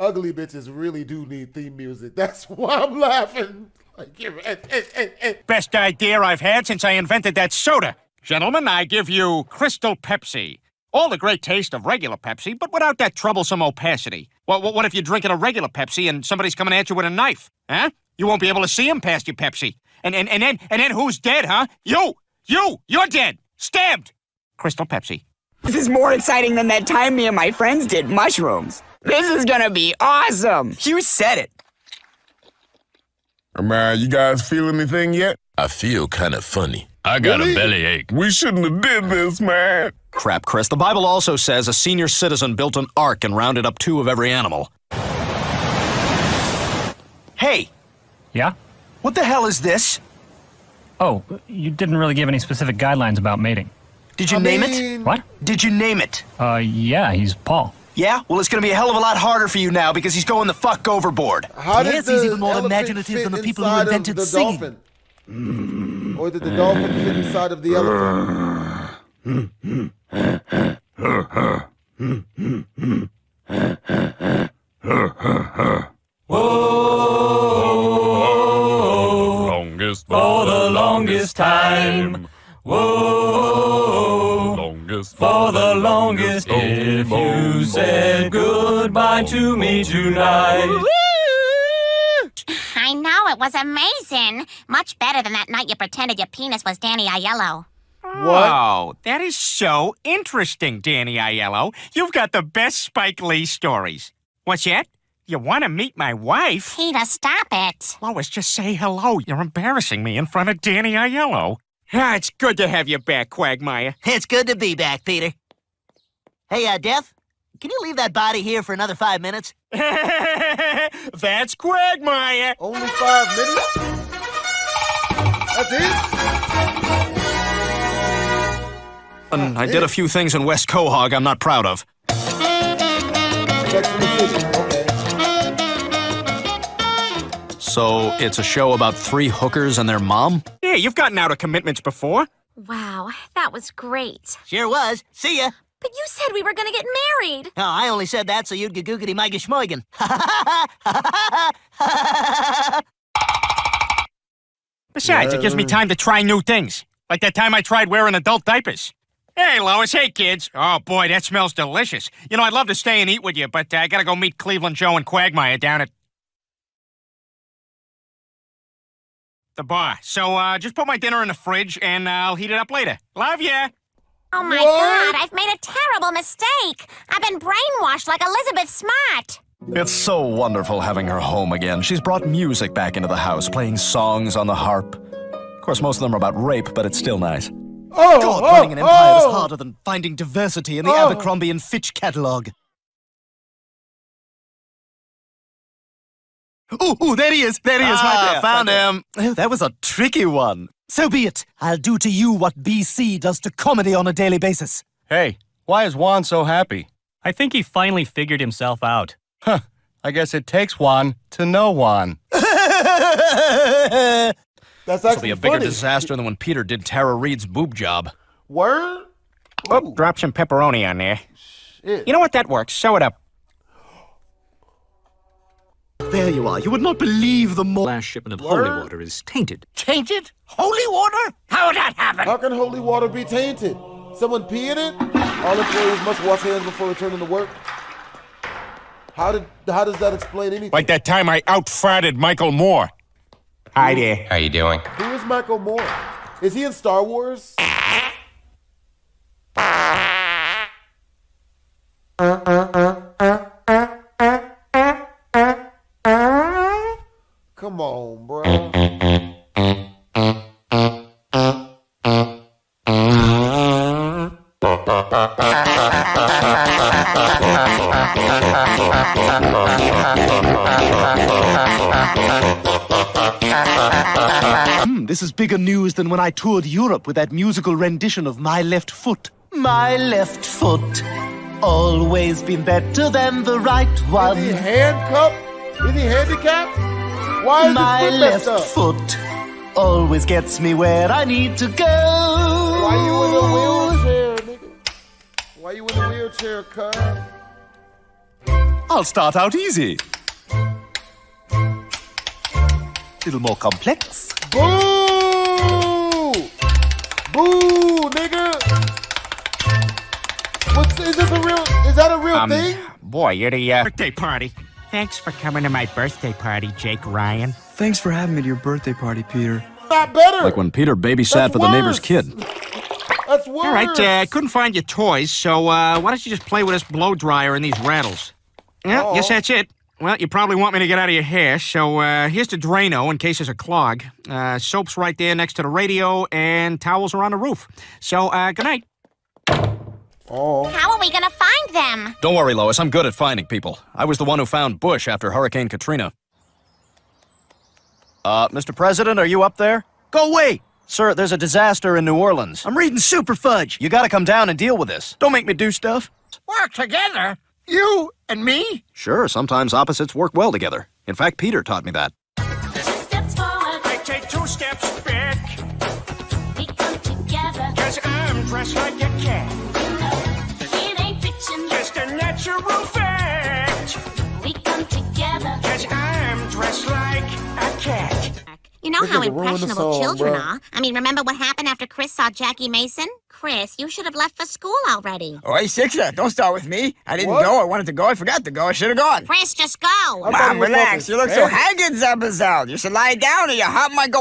Speaker 3: Ugly bitches really do need theme music. <laughs> That's why I'm laughing. Like, eh, eh, eh, eh, eh.
Speaker 5: best idea I've had since I invented that soda. Gentlemen, I give you Crystal Pepsi. All the great taste of regular Pepsi, but without that troublesome opacity. What, what, what if you're drinking a regular Pepsi and somebody's coming at you with a knife? Huh? You won't be able to see him past your Pepsi. And, and, and then and then who's dead, huh? You! You! You're dead! Stabbed! Crystal Pepsi.
Speaker 15: This is more exciting than that time me and my friends did mushrooms. This is gonna be awesome.
Speaker 40: You said it.
Speaker 47: Man, you guys feel anything yet? I feel kind of funny.
Speaker 2: I got a bellyache.
Speaker 47: We shouldn't have did this, man.
Speaker 2: Crap, Chris. The Bible also says a senior citizen built an ark and rounded up two of every animal.
Speaker 40: Hey,
Speaker 29: Yeah?
Speaker 40: what the hell is this?
Speaker 29: Oh, you didn't really give any specific guidelines about mating.
Speaker 40: Did you
Speaker 3: I
Speaker 40: name
Speaker 3: mean-
Speaker 40: it?
Speaker 29: What?
Speaker 40: Did you name it?
Speaker 29: Uh, yeah, he's Paul.
Speaker 40: Yeah? Well, it's gonna be a hell of a lot harder for you now because he's going the fuck overboard.
Speaker 3: How
Speaker 10: Yes,
Speaker 3: the
Speaker 10: he's even more imaginative than the people who invented
Speaker 3: the
Speaker 10: singing.
Speaker 3: dolphin? Mm. Or did the dolphin fit inside of the elephant?
Speaker 48: Longest
Speaker 29: For the longest time. Whoa.
Speaker 48: Longest
Speaker 29: For the longest, if you said goodbye to me tonight.
Speaker 13: I know, it was amazing. Much better than that night you pretended your penis was Danny Aiello.
Speaker 5: Wow, that is so interesting, Danny Aiello. You've got the best Spike Lee stories. What's that? You want to meet my wife?
Speaker 13: Peter, stop it.
Speaker 5: Lois, just say hello. You're embarrassing me in front of Danny Aiello. Ah, it's good to have you back, Quagmire.
Speaker 10: It's good to be back, Peter. Hey, uh, Death, can you leave that body here for another five minutes? <laughs>
Speaker 5: That's Quagmire.
Speaker 3: Only five minutes? That's it?
Speaker 2: And I did a few things in West Quahog I'm not proud of. So it's a show about three hookers and their mom?
Speaker 5: Yeah, you've gotten out of commitments before.
Speaker 9: Wow, that was great.
Speaker 10: Sure was. See ya.
Speaker 9: But you said we were gonna get married.
Speaker 10: Oh, I only said that so you'd gagoogity my geschmoigen. <laughs>
Speaker 5: Besides, it gives me time to try new things. Like that time I tried wearing adult diapers. Hey, Lois. Hey, kids. Oh, boy, that smells delicious. You know, I'd love to stay and eat with you, but uh, I gotta go meet Cleveland Joe and Quagmire down at the bar. So, uh, just put my dinner in the fridge and I'll heat it up later. Love ya.
Speaker 13: Oh my god, I've made a terrible mistake. I've been brainwashed like Elizabeth Smart.
Speaker 2: It's so wonderful having her home again. She's brought music back into the house, playing songs on the harp. Of course, most of them are about rape, but it's still nice.
Speaker 3: Oh,
Speaker 10: God,
Speaker 3: oh,
Speaker 10: running an empire is
Speaker 3: oh.
Speaker 10: harder than finding diversity in the
Speaker 3: Oh.
Speaker 10: Abercrombie and Fitch catalog. Oh, oh, there he is. There he is,
Speaker 2: Ah,
Speaker 10: right there.
Speaker 2: found
Speaker 10: him. Oh, that was a tricky one. So be it. I'll do to you what BC does to comedy on a daily basis.
Speaker 49: Hey, why is Juan so happy?
Speaker 20: I think he finally figured himself out.
Speaker 49: Huh. I guess it takes Juan to know Juan. <laughs>
Speaker 3: That's
Speaker 2: This will
Speaker 3: actually
Speaker 2: be a bigger
Speaker 3: funny.
Speaker 2: disaster than when Peter did Tara Reid's boob job.
Speaker 3: Word?
Speaker 5: Oh, drop some pepperoni on there.
Speaker 3: Shit.
Speaker 5: You know what? That works. Show it up.
Speaker 10: There you are. You would not believe the more.
Speaker 17: Last shipment of
Speaker 3: Word?
Speaker 17: holy water is tainted.
Speaker 50: Tainted? Holy water? How would that happen?
Speaker 3: How can holy water be tainted? Someone pee in it? All employees must wash hands before returning to work. How did? How does that explain anything?
Speaker 5: Like that time I outfarted Michael Moore. Hi there.
Speaker 51: How you doing?
Speaker 3: Who is Michael Moore? Is he in Star Wars? <laughs> Uh, uh, uh, Come on, bro.
Speaker 10: Hmm, this is bigger news than when I toured Europe with that musical rendition of My Left Foot. My left foot, always been better than the right one.
Speaker 3: Is he handcuffed? Is he handicapped? Why is
Speaker 10: My
Speaker 3: foot
Speaker 10: left
Speaker 3: messed up?
Speaker 10: foot always gets me where I need to go.
Speaker 3: Why you in a wheelchair, nigga? Why you in a wheelchair, cuz?
Speaker 10: I'll start out easy. Little more complex.
Speaker 3: Boo! Boo, nigga! What's is this a real? Is that a real
Speaker 5: Um,
Speaker 3: thing?
Speaker 5: boy, you're the uh, birthday party. Thanks for coming to my birthday party, Jake Ryan.
Speaker 46: Thanks for having me to your birthday party, Peter.
Speaker 3: Not better.
Speaker 2: Like when Peter babysat
Speaker 3: That's
Speaker 2: for the neighbor's kid.
Speaker 3: That's worse.
Speaker 5: All right, uh, I couldn't find your toys, so uh, why don't you just play with this blow dryer and these rattles? Yeah,
Speaker 3: Oh.
Speaker 5: guess that's it. Well, you probably want me to get out of your hair, so uh, here's the Drano in case there's a clog. Uh, soap's right there next to the radio, and towels are on the roof. So, uh, good night.
Speaker 3: Oh.
Speaker 13: How are we gonna find them?
Speaker 2: Don't worry, Lois. I'm good at finding people. I was the one who found Bush after Hurricane Katrina. Uh, Mr. President, are you up there? Go away! Sir, there's a disaster in New Orleans. I'm reading Superfudge. You gotta come down and deal with this. Don't make me do stuff.
Speaker 50: Work together? You and me?
Speaker 2: Sure, sometimes opposites work well together. In fact, Peter taught me that.
Speaker 5: I take two steps back,
Speaker 52: We come together.
Speaker 5: cause I'm dressed like a cat. Natural fact,
Speaker 52: We come together.
Speaker 5: cause I'm dressed like a cat.
Speaker 13: You know
Speaker 3: Look
Speaker 13: how
Speaker 3: at the ruin of
Speaker 13: impressionable
Speaker 3: song,
Speaker 13: children
Speaker 3: bro.
Speaker 13: are. I mean, remember what happened after Chris saw Jackie Mason? Chris, you should have left for school already.
Speaker 15: Oh, hey, Sixer, don't start with me. I didn't
Speaker 3: What?
Speaker 15: go. I wanted to go. I forgot to go. I should have gone.
Speaker 13: Chris, just go.
Speaker 3: I thought
Speaker 15: Mom,
Speaker 3: you
Speaker 15: relax. You look so haggard, Zabazel. You should lie down or your heart might go.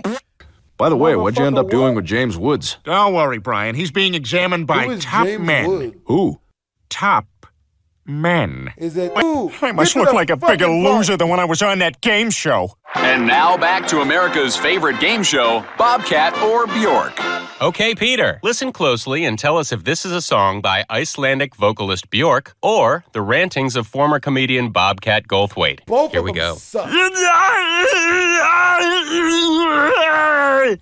Speaker 2: By the way, what'd you end up
Speaker 3: Motherfucker,
Speaker 2: doing with James Woods?
Speaker 5: Don't worry, Brian. He's being examined by top
Speaker 3: James
Speaker 5: men.
Speaker 3: Wood?
Speaker 2: Who?
Speaker 5: Top men.
Speaker 3: Is it? Ooh,
Speaker 5: I must look like a bigger
Speaker 3: fucking
Speaker 5: loser than when I was on that game show.
Speaker 53: And now back to America's favorite game show, Bobcat or Bjork.
Speaker 54: Okay, Peter, listen closely and tell us if this is a song by Icelandic vocalist Bjork or the rantings of former comedian Bobcat Goldthwait.
Speaker 3: Both
Speaker 54: Here
Speaker 3: of
Speaker 54: we
Speaker 3: them
Speaker 54: go.
Speaker 3: suck.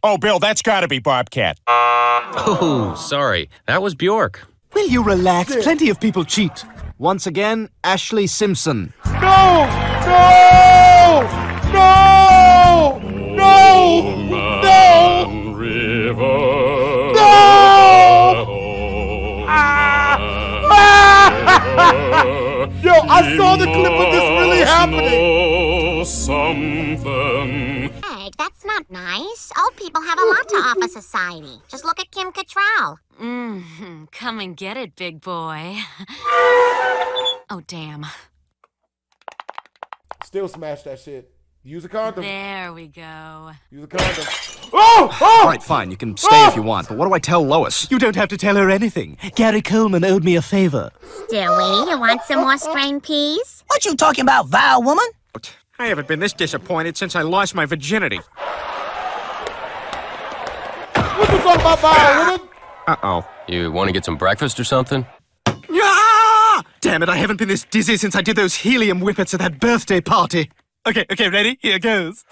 Speaker 5: Oh, Bill, that's got to be Bobcat.
Speaker 54: Oh, sorry. That was Bjork.
Speaker 10: Will you relax? Plenty of people cheat. Once again, Ashlee Simpson.
Speaker 3: No! No! No! No! No! No! Ah! <laughs> Yo, I saw the clip of this really happening.
Speaker 13: Meg, that's not nice. Old people have a lot to offer society. Just look at Kim Cattrall.
Speaker 9: Mm-hmm. Come and get it, big boy. <laughs> oh, damn.
Speaker 3: Still smash that shit. Use a condom.
Speaker 9: There we go.
Speaker 3: Use a condom. Oh! Oh!
Speaker 2: All right, fine. You can stay if you want, but what do I tell Lois?
Speaker 10: You don't have to tell her anything. Gary Coleman owed me a favor.
Speaker 13: Stewie, you want some more strained peas?
Speaker 17: What you talking about, vile woman?
Speaker 5: I haven't been this disappointed since I lost my virginity.
Speaker 3: What you talking about, vile woman?
Speaker 5: Uh-oh.
Speaker 20: You want to get some breakfast or something?
Speaker 10: Ah! Damn it, I haven't been this dizzy since I did those helium whippets at that birthday party. Okay, okay, ready? Here goes.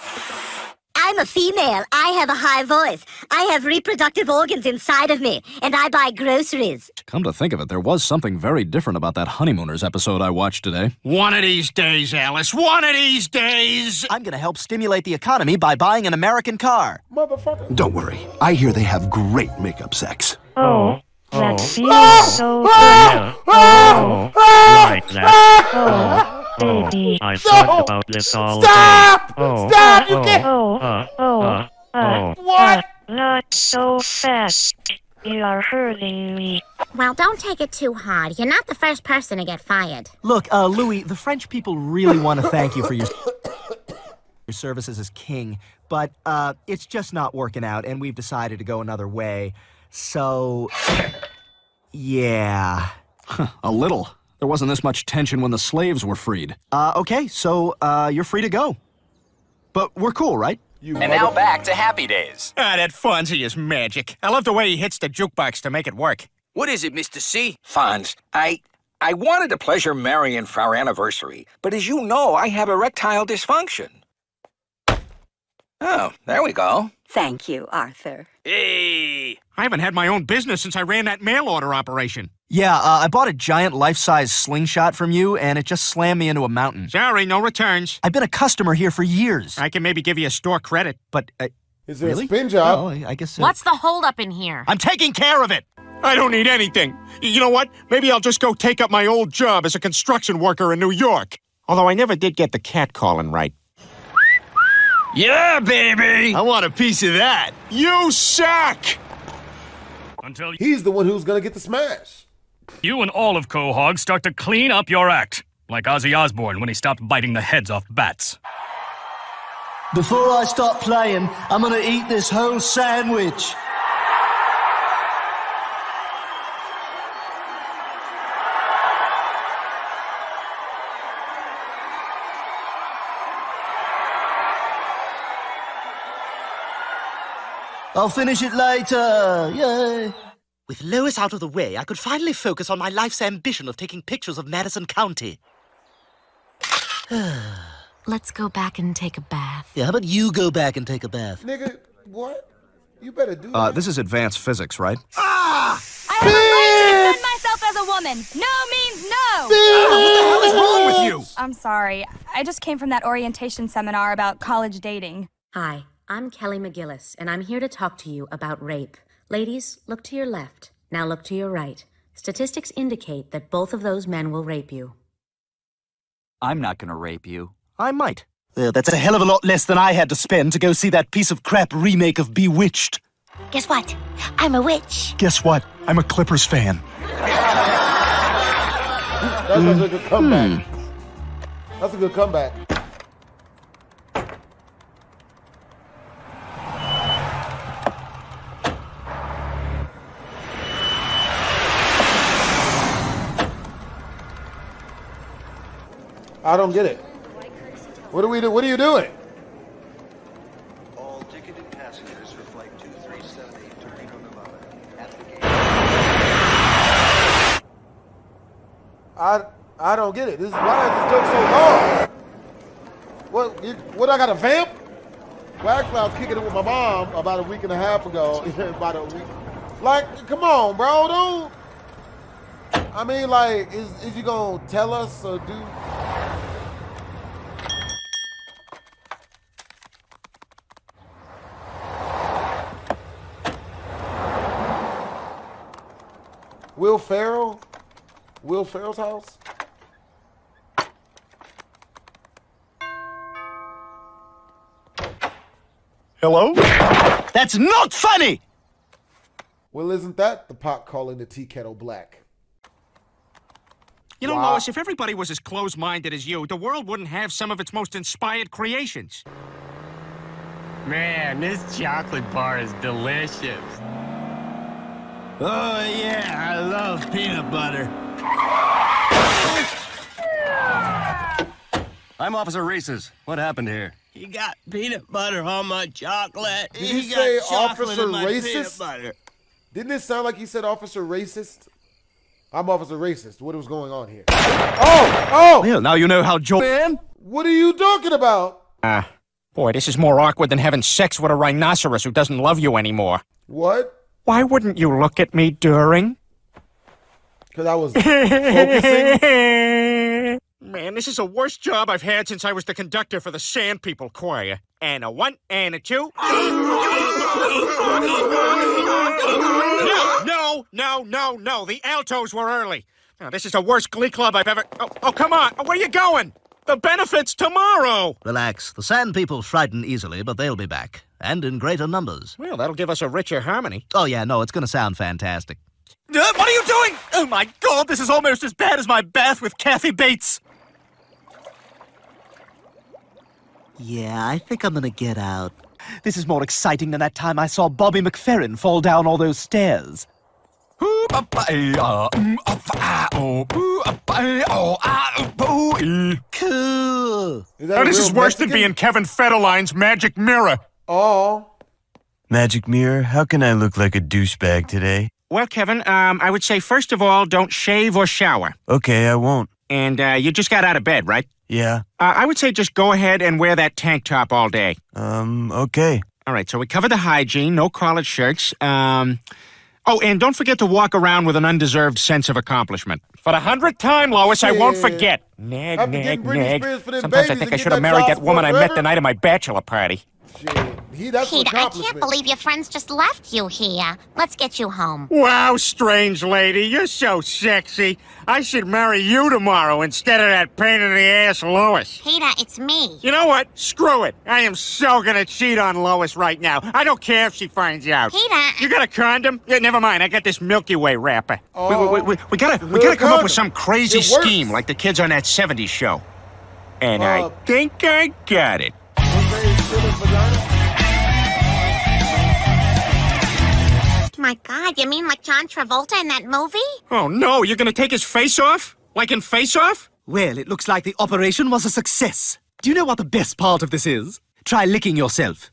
Speaker 40: I'm a female. I have a high voice. I have reproductive organs inside of me, and I buy groceries.
Speaker 2: Come to think of it, there was something very different about that Honeymooners episode I watched today.
Speaker 5: One of these days, Alice. One of these days.
Speaker 17: I'm gonna help stimulate the economy by buying an American car.
Speaker 3: Motherfucker.
Speaker 46: Don't worry. I hear they have great makeup sex.
Speaker 42: Oh, that feels
Speaker 3: Ah!
Speaker 42: so
Speaker 3: Ah!
Speaker 42: good. Oh, like that. Oh, baby, I've thought about this all
Speaker 3: Stop!
Speaker 42: day. Oh,
Speaker 3: Stop! You
Speaker 42: oh,
Speaker 3: can't-
Speaker 42: Oh, uh, oh, uh, oh.
Speaker 3: What?
Speaker 42: Uh, not so fast. You are hurting me.
Speaker 13: Well, don't take it too hard. You're not the first person to get fired.
Speaker 17: Look, uh, Louis, the French people really want to thank you for your <coughs> your services as king, but uh, it's just not working out, and we've decided to go another way. So, yeah. <laughs>
Speaker 2: a little. There wasn't this much tension when the slaves were freed.
Speaker 17: Uh, okay, so uh, you're free to go. But we're cool, right?
Speaker 55: You And now back to Happy Days.
Speaker 5: Ah, that Fonzie is magic. I love the way he hits the jukebox to make it work.
Speaker 56: What is it, Mr. C? Fonz, I I wanted to pleasure Marion for our anniversary, but as you know, I have erectile dysfunction. Oh, there we go.
Speaker 40: Thank you, Arthur.
Speaker 5: Hey! I haven't had my own business since I ran that mail order operation.
Speaker 17: Yeah, uh, I bought a giant life-size slingshot from you, and it just slammed me into a mountain.
Speaker 5: Sorry, no returns.
Speaker 17: I've been a customer here for years.
Speaker 5: I can maybe give you a store credit.
Speaker 17: But, uh,
Speaker 3: Is there
Speaker 17: really?
Speaker 3: a spin job?
Speaker 17: Oh, I I guess so.
Speaker 9: What's the holdup in here?
Speaker 5: I'm taking care of it. I don't need anything. You know what? Maybe I'll just go take up my old job as a construction worker in New York. Although I never did get the cat calling right.
Speaker 56: Yeah, baby!
Speaker 5: I want a piece of that. You suck!
Speaker 29: Until
Speaker 3: He's the one who's gonna get the smash.
Speaker 29: you and all of Quahog start to clean up your act. Like Ozzy Osbourne when he stopped biting the heads off bats.
Speaker 10: Before I start playing, I'm gonna eat this whole sandwich. I'll finish it later. Yay. With Lois out of the way, I could finally focus on my life's ambition of taking pictures of Madison County. <sighs>
Speaker 9: Let's go back and take a bath.
Speaker 10: Yeah, how about you go back and take a bath?
Speaker 3: Nigga, what? You better do
Speaker 2: Uh, this is advanced physics, right? Ah!
Speaker 57: I have a right to defend myself as a woman. No means no.
Speaker 5: what the hell is wrong with you?
Speaker 57: I'm sorry. I just came from that orientation seminar about college dating.
Speaker 9: Hi, I'm Kelly McGillis, and I'm here to talk to you about rape. Ladies, look to your left. Now look to your right. Statistics indicate that both of those men will rape you.
Speaker 17: I'm not gonna rape you.
Speaker 10: I might. Yeah, that's a hell of a lot less than I had to spend to go see that piece of crap remake of Bewitched.
Speaker 40: Guess what? I'm a witch.
Speaker 10: Guess what? I'm a Clippers fan.
Speaker 3: That's a good comeback. Hmm. That's a good comeback. I don't get it. What do we do? What are you doing?
Speaker 58: All ticketed passengers for flight 2378 to Reno, Nevada. At the gate.
Speaker 3: I I don't get it. This is why is this joke so long? What you, what I got a vamp? Wax Cloud's kicking it with my mom about a week and a half ago. <laughs> about a week. Like, come on, bro, don't. I mean, like, is is you gonna tell us or do? Will Ferrell? Will Ferrell's house?
Speaker 10: Hello? That's not funny!
Speaker 3: Well, isn't that the pot calling the tea kettle black?
Speaker 5: You know,
Speaker 3: Wow.
Speaker 5: Lois, if everybody was as close-minded as you, the world wouldn't have some of its most inspired creations.
Speaker 59: Man, this chocolate bar is delicious.
Speaker 60: Oh, yeah, I love peanut butter.
Speaker 61: I'm Officer Reeses. What happened here?
Speaker 60: He got peanut butter on my chocolate.
Speaker 3: Did he
Speaker 60: he
Speaker 3: say
Speaker 60: got chocolate
Speaker 3: officer
Speaker 60: in my peanut
Speaker 3: racist?
Speaker 60: butter.
Speaker 3: Didn't it sound like he said officer racist? I'm officer racist. What was going on here? Oh, oh!
Speaker 5: Well, now you know how Joe...
Speaker 3: Man, what are you talking about?
Speaker 5: Ah, boy, this is more awkward than having sex with a rhinoceros who doesn't love you anymore.
Speaker 3: What?
Speaker 5: Why wouldn't you look at me during?
Speaker 3: Because I was focusing. <laughs>
Speaker 5: Man, this is the worst job I've had since I was the conductor for the Sand People Choir. And a one, and a two. No, no, no, no, no. The altos were early. Now, this is the worst glee club I've ever. Oh, oh, come on. Where are you going? The benefit's tomorrow.
Speaker 62: Relax. The Sand People frighten easily, but they'll be back. And in greater numbers.
Speaker 5: Well, that'll give us a richer harmony.
Speaker 62: Oh, yeah, no, it's going to sound fantastic.
Speaker 5: Uh, what are you doing? Oh my god, this is almost as bad as my bath with Kathy Bates.
Speaker 62: Yeah, I think I'm going to get out.
Speaker 63: This is more exciting than that time I saw Bobby McFerrin fall down all those stairs.
Speaker 62: Cool.
Speaker 5: Oh, this is worse than being Kevin Federline's magic mirror.
Speaker 3: Oh.
Speaker 64: Magic Mirror, how can I look like a douchebag today?
Speaker 5: Well, Kevin, um, I would say first of all, don't shave or shower.
Speaker 64: Okay, I won't.
Speaker 5: And uh, you just got out of bed, right?
Speaker 64: Yeah.
Speaker 5: Uh, I would say just go ahead and wear that tank top all day.
Speaker 64: Um, okay.
Speaker 5: All right, so we covered the hygiene, no collared shirts. Um, oh, and don't forget to walk around with an undeserved sense of accomplishment. For the hundredth time, Lois, I won't forget. Nag,
Speaker 3: After
Speaker 5: nag, nag.
Speaker 3: Spears for them
Speaker 5: Sometimes I think I should have married that woman I met the night of my bachelor party.
Speaker 3: He, that's an
Speaker 13: Peter, I can't believe your friends just left you here. Let's get you home.
Speaker 5: Wow, strange lady, you're so sexy. I should marry you tomorrow instead of that pain in the ass Lois.
Speaker 13: Peter, it's me.
Speaker 5: You know what? Screw it. I am so gonna cheat on Lois right now. I don't care if she finds out.
Speaker 13: Peter.
Speaker 5: You got a condom? Yeah, never mind. I got this Milky Way wrapper. We- we, we, we, we gotta we gotta come up with some crazy scheme like the kids on that 70s show. And I
Speaker 3: Uh,
Speaker 5: think I got it.
Speaker 13: My God, you mean like John Travolta in that movie?
Speaker 5: Oh no, you're gonna take his face off? Like in Face Off?
Speaker 63: Well, it looks like the operation was a success. Do you know what the best part of this is? Try licking yourself.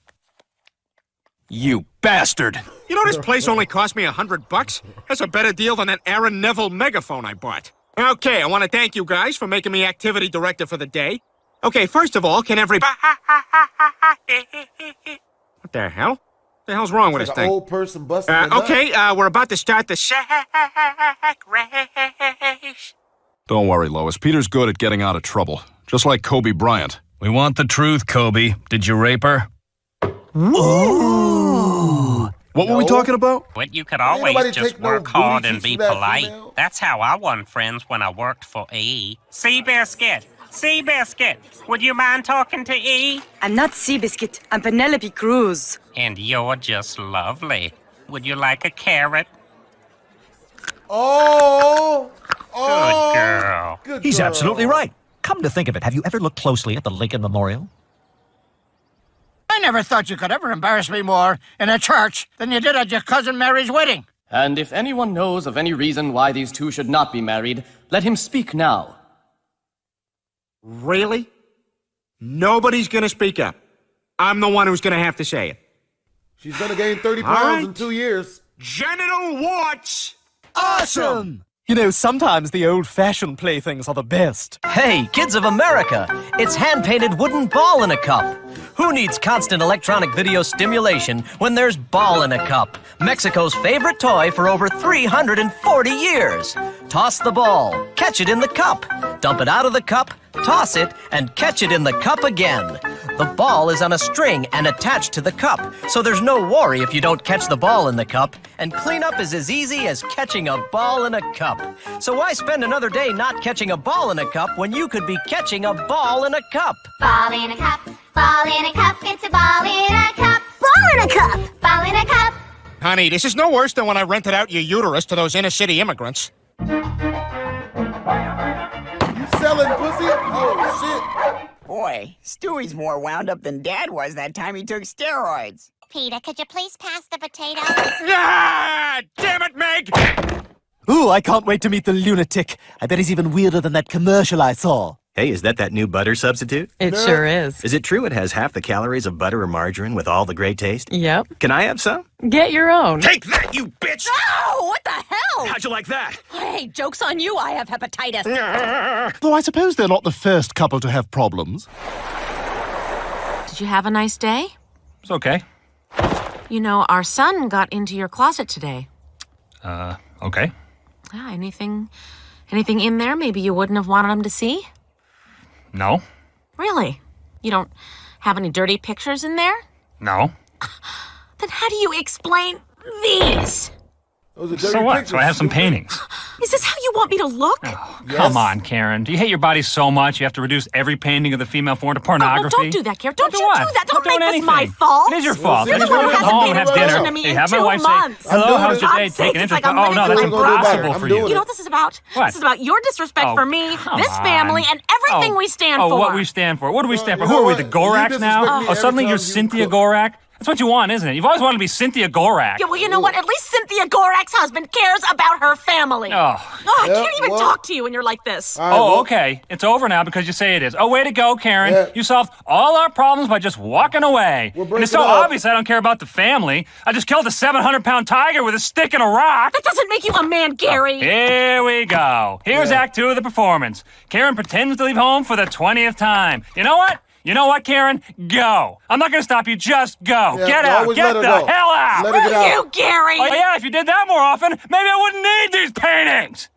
Speaker 5: You bastard! You know this place only cost me a hundred bucks? That's a better deal than that Aaron Neville megaphone I bought. Okay, I want to thank you guys for making me activity director for the day. Okay, first of all, can everybody... <laughs> What the hell? What the hell's wrong with
Speaker 3: Like
Speaker 5: this
Speaker 3: an
Speaker 5: thing?
Speaker 3: old person busting
Speaker 5: Uh,
Speaker 3: a nut.
Speaker 5: okay, uh, we're about to start the sack race.
Speaker 2: Don't worry, Lois. Peter's good at getting out of trouble, just like Kobe Bryant.
Speaker 29: We want the truth, Kobe. Did you rape her?
Speaker 2: What were we talking about?
Speaker 18: But you could
Speaker 3: nobody
Speaker 18: always just
Speaker 3: take no
Speaker 18: work hard and be
Speaker 3: from that
Speaker 18: polite. That's how I won friends when I worked for E. Seabiscuit! Seabiscuit! Would you mind talking to E?
Speaker 65: I'm not Seabiscuit. I'm Penelope Cruz.
Speaker 18: And you're just lovely. Would you like a carrot?
Speaker 3: Oh. Oh.
Speaker 18: Good girl.
Speaker 3: Good
Speaker 66: He's
Speaker 3: girl.
Speaker 66: absolutely right. Come to think of it, have you ever looked closely at the Lincoln Memorial?
Speaker 67: I never thought you could ever embarrass me more in a church than you did at your cousin Mary's wedding.
Speaker 20: And if anyone knows of any reason why these two should not be married, let him speak now.
Speaker 5: Really? Nobody's gonna speak up. I'm the one who's gonna have to say it.
Speaker 3: She's gonna gain 30 pounds
Speaker 5: right.
Speaker 3: in two years.
Speaker 5: Genital warts!
Speaker 63: Awesome! You know, sometimes the old-fashioned playthings are the best.
Speaker 20: Hey, kids of America! It's hand painted wooden ball in a cup. Who needs constant electronic video stimulation when there's ball in a cup? Mexico's favorite toy for over 340 years. Toss the ball, catch it in the cup, dump it out of the cup, toss it, and catch it in the cup again. The ball is on a string and attached to the cup, so there's no worry if you don't catch the ball in the cup, and cleanup is as easy as catching a ball in a cup. So why spend another day not catching a ball in a cup when you could be catching a ball in a cup?
Speaker 13: Ball in a cup, ball in a cup, it's a ball in a cup. Ball in a cup, ball in a cup.
Speaker 5: Honey, this is no worse than when I rented out your uterus to those inner city immigrants yelling, pussy. Oh, shit.
Speaker 15: Boy, Stewie's more wound up than Dad was that time he took steroids.
Speaker 13: Peter, could you please pass the potatoes?
Speaker 5: ah! Damn it, Meg!
Speaker 10: Ooh, I can't wait to meet the lunatic. I bet he's even weirder than that commercial I saw.
Speaker 17: Hey, is that that new butter substitute?
Speaker 68: It No. sure is.
Speaker 17: Is it true it has half the calories of butter or margarine with all the great taste?
Speaker 68: Yep.
Speaker 17: Can I have some?
Speaker 68: Get your own.
Speaker 17: Take that, you bitch!
Speaker 69: Oh, what the hell?
Speaker 17: How'd you like that?
Speaker 69: Hey, joke's on you. I have hepatitis. <laughs>
Speaker 3: Though I suppose they're not the first couple to have problems.
Speaker 9: Did you have a nice day?
Speaker 29: It's okay.
Speaker 9: You know, our son got into your closet today.
Speaker 29: Uh, okay.
Speaker 9: Ah, anything, anything in there maybe you wouldn't have wanted him to see?
Speaker 29: No.
Speaker 9: Really? You don't have any dirty pictures in there?
Speaker 29: No.
Speaker 9: Then how do you explain these?
Speaker 29: So what? So I have some paintings.
Speaker 9: Is this how you want me to look?
Speaker 29: Oh, come on, Karen. Do you hate your body so much you have to reduce every painting of the female form to
Speaker 9: Oh, well,
Speaker 29: pornography?
Speaker 9: don't do that, Karen. Don't
Speaker 29: Do
Speaker 9: you
Speaker 29: what?
Speaker 9: do that.
Speaker 29: Not
Speaker 9: Don't make
Speaker 29: doing
Speaker 9: this my fault.
Speaker 29: It is your fault.
Speaker 9: You're the one who
Speaker 29: wanna come
Speaker 9: hasn't paid
Speaker 29: have dinner.
Speaker 9: attention to me
Speaker 29: Hey,
Speaker 9: in
Speaker 29: have my
Speaker 9: two
Speaker 29: wife say,
Speaker 9: months.
Speaker 29: "Hello, how's your day?"
Speaker 9: God's
Speaker 29: Take an interest.
Speaker 9: like I'm
Speaker 29: Oh, no, that's impossible for you.
Speaker 9: You know what this is about?
Speaker 29: What?
Speaker 9: This is about your disrespect
Speaker 29: Oh,
Speaker 9: for me, this family, and everything
Speaker 29: Oh.
Speaker 9: we stand for.
Speaker 29: oh, what we stand for. What do we stand for? Who are we, the
Speaker 9: You
Speaker 29: Goraks now? Oh, suddenly you're Cynthia Gorak? That's what you want, isn't it? You've always wanted to be Cynthia Gorak.
Speaker 9: Yeah, well, you know what? At least Cynthia Gorak's husband cares about her family.
Speaker 29: Oh.
Speaker 9: oh I
Speaker 29: Yep,
Speaker 9: can't even
Speaker 29: well-
Speaker 9: talk to you when you're like this.
Speaker 29: oh, okay. It's over now because you say it is. Oh, way to go, Karen.
Speaker 9: Yeah.
Speaker 29: You solved all our problems by just walking away. and it's so
Speaker 9: breaking up.
Speaker 29: obvious I don't care about the family. I just killed a 700 pound tiger with a stick and a rock.
Speaker 9: That doesn't make you a man, oh, Gary.
Speaker 29: Here we go. Here's Act Two of the performance. Karen pretends to leave home for the 20th time. You know what? You know what, Karen? Go. I'm not going to stop you. Just go.
Speaker 9: Yeah,
Speaker 29: get out. Get
Speaker 9: let
Speaker 29: the
Speaker 9: go.
Speaker 29: hell out.
Speaker 9: Let her get Will out. you, Gary?
Speaker 29: Oh, yeah, if you did that more often, maybe I wouldn't need these paintings.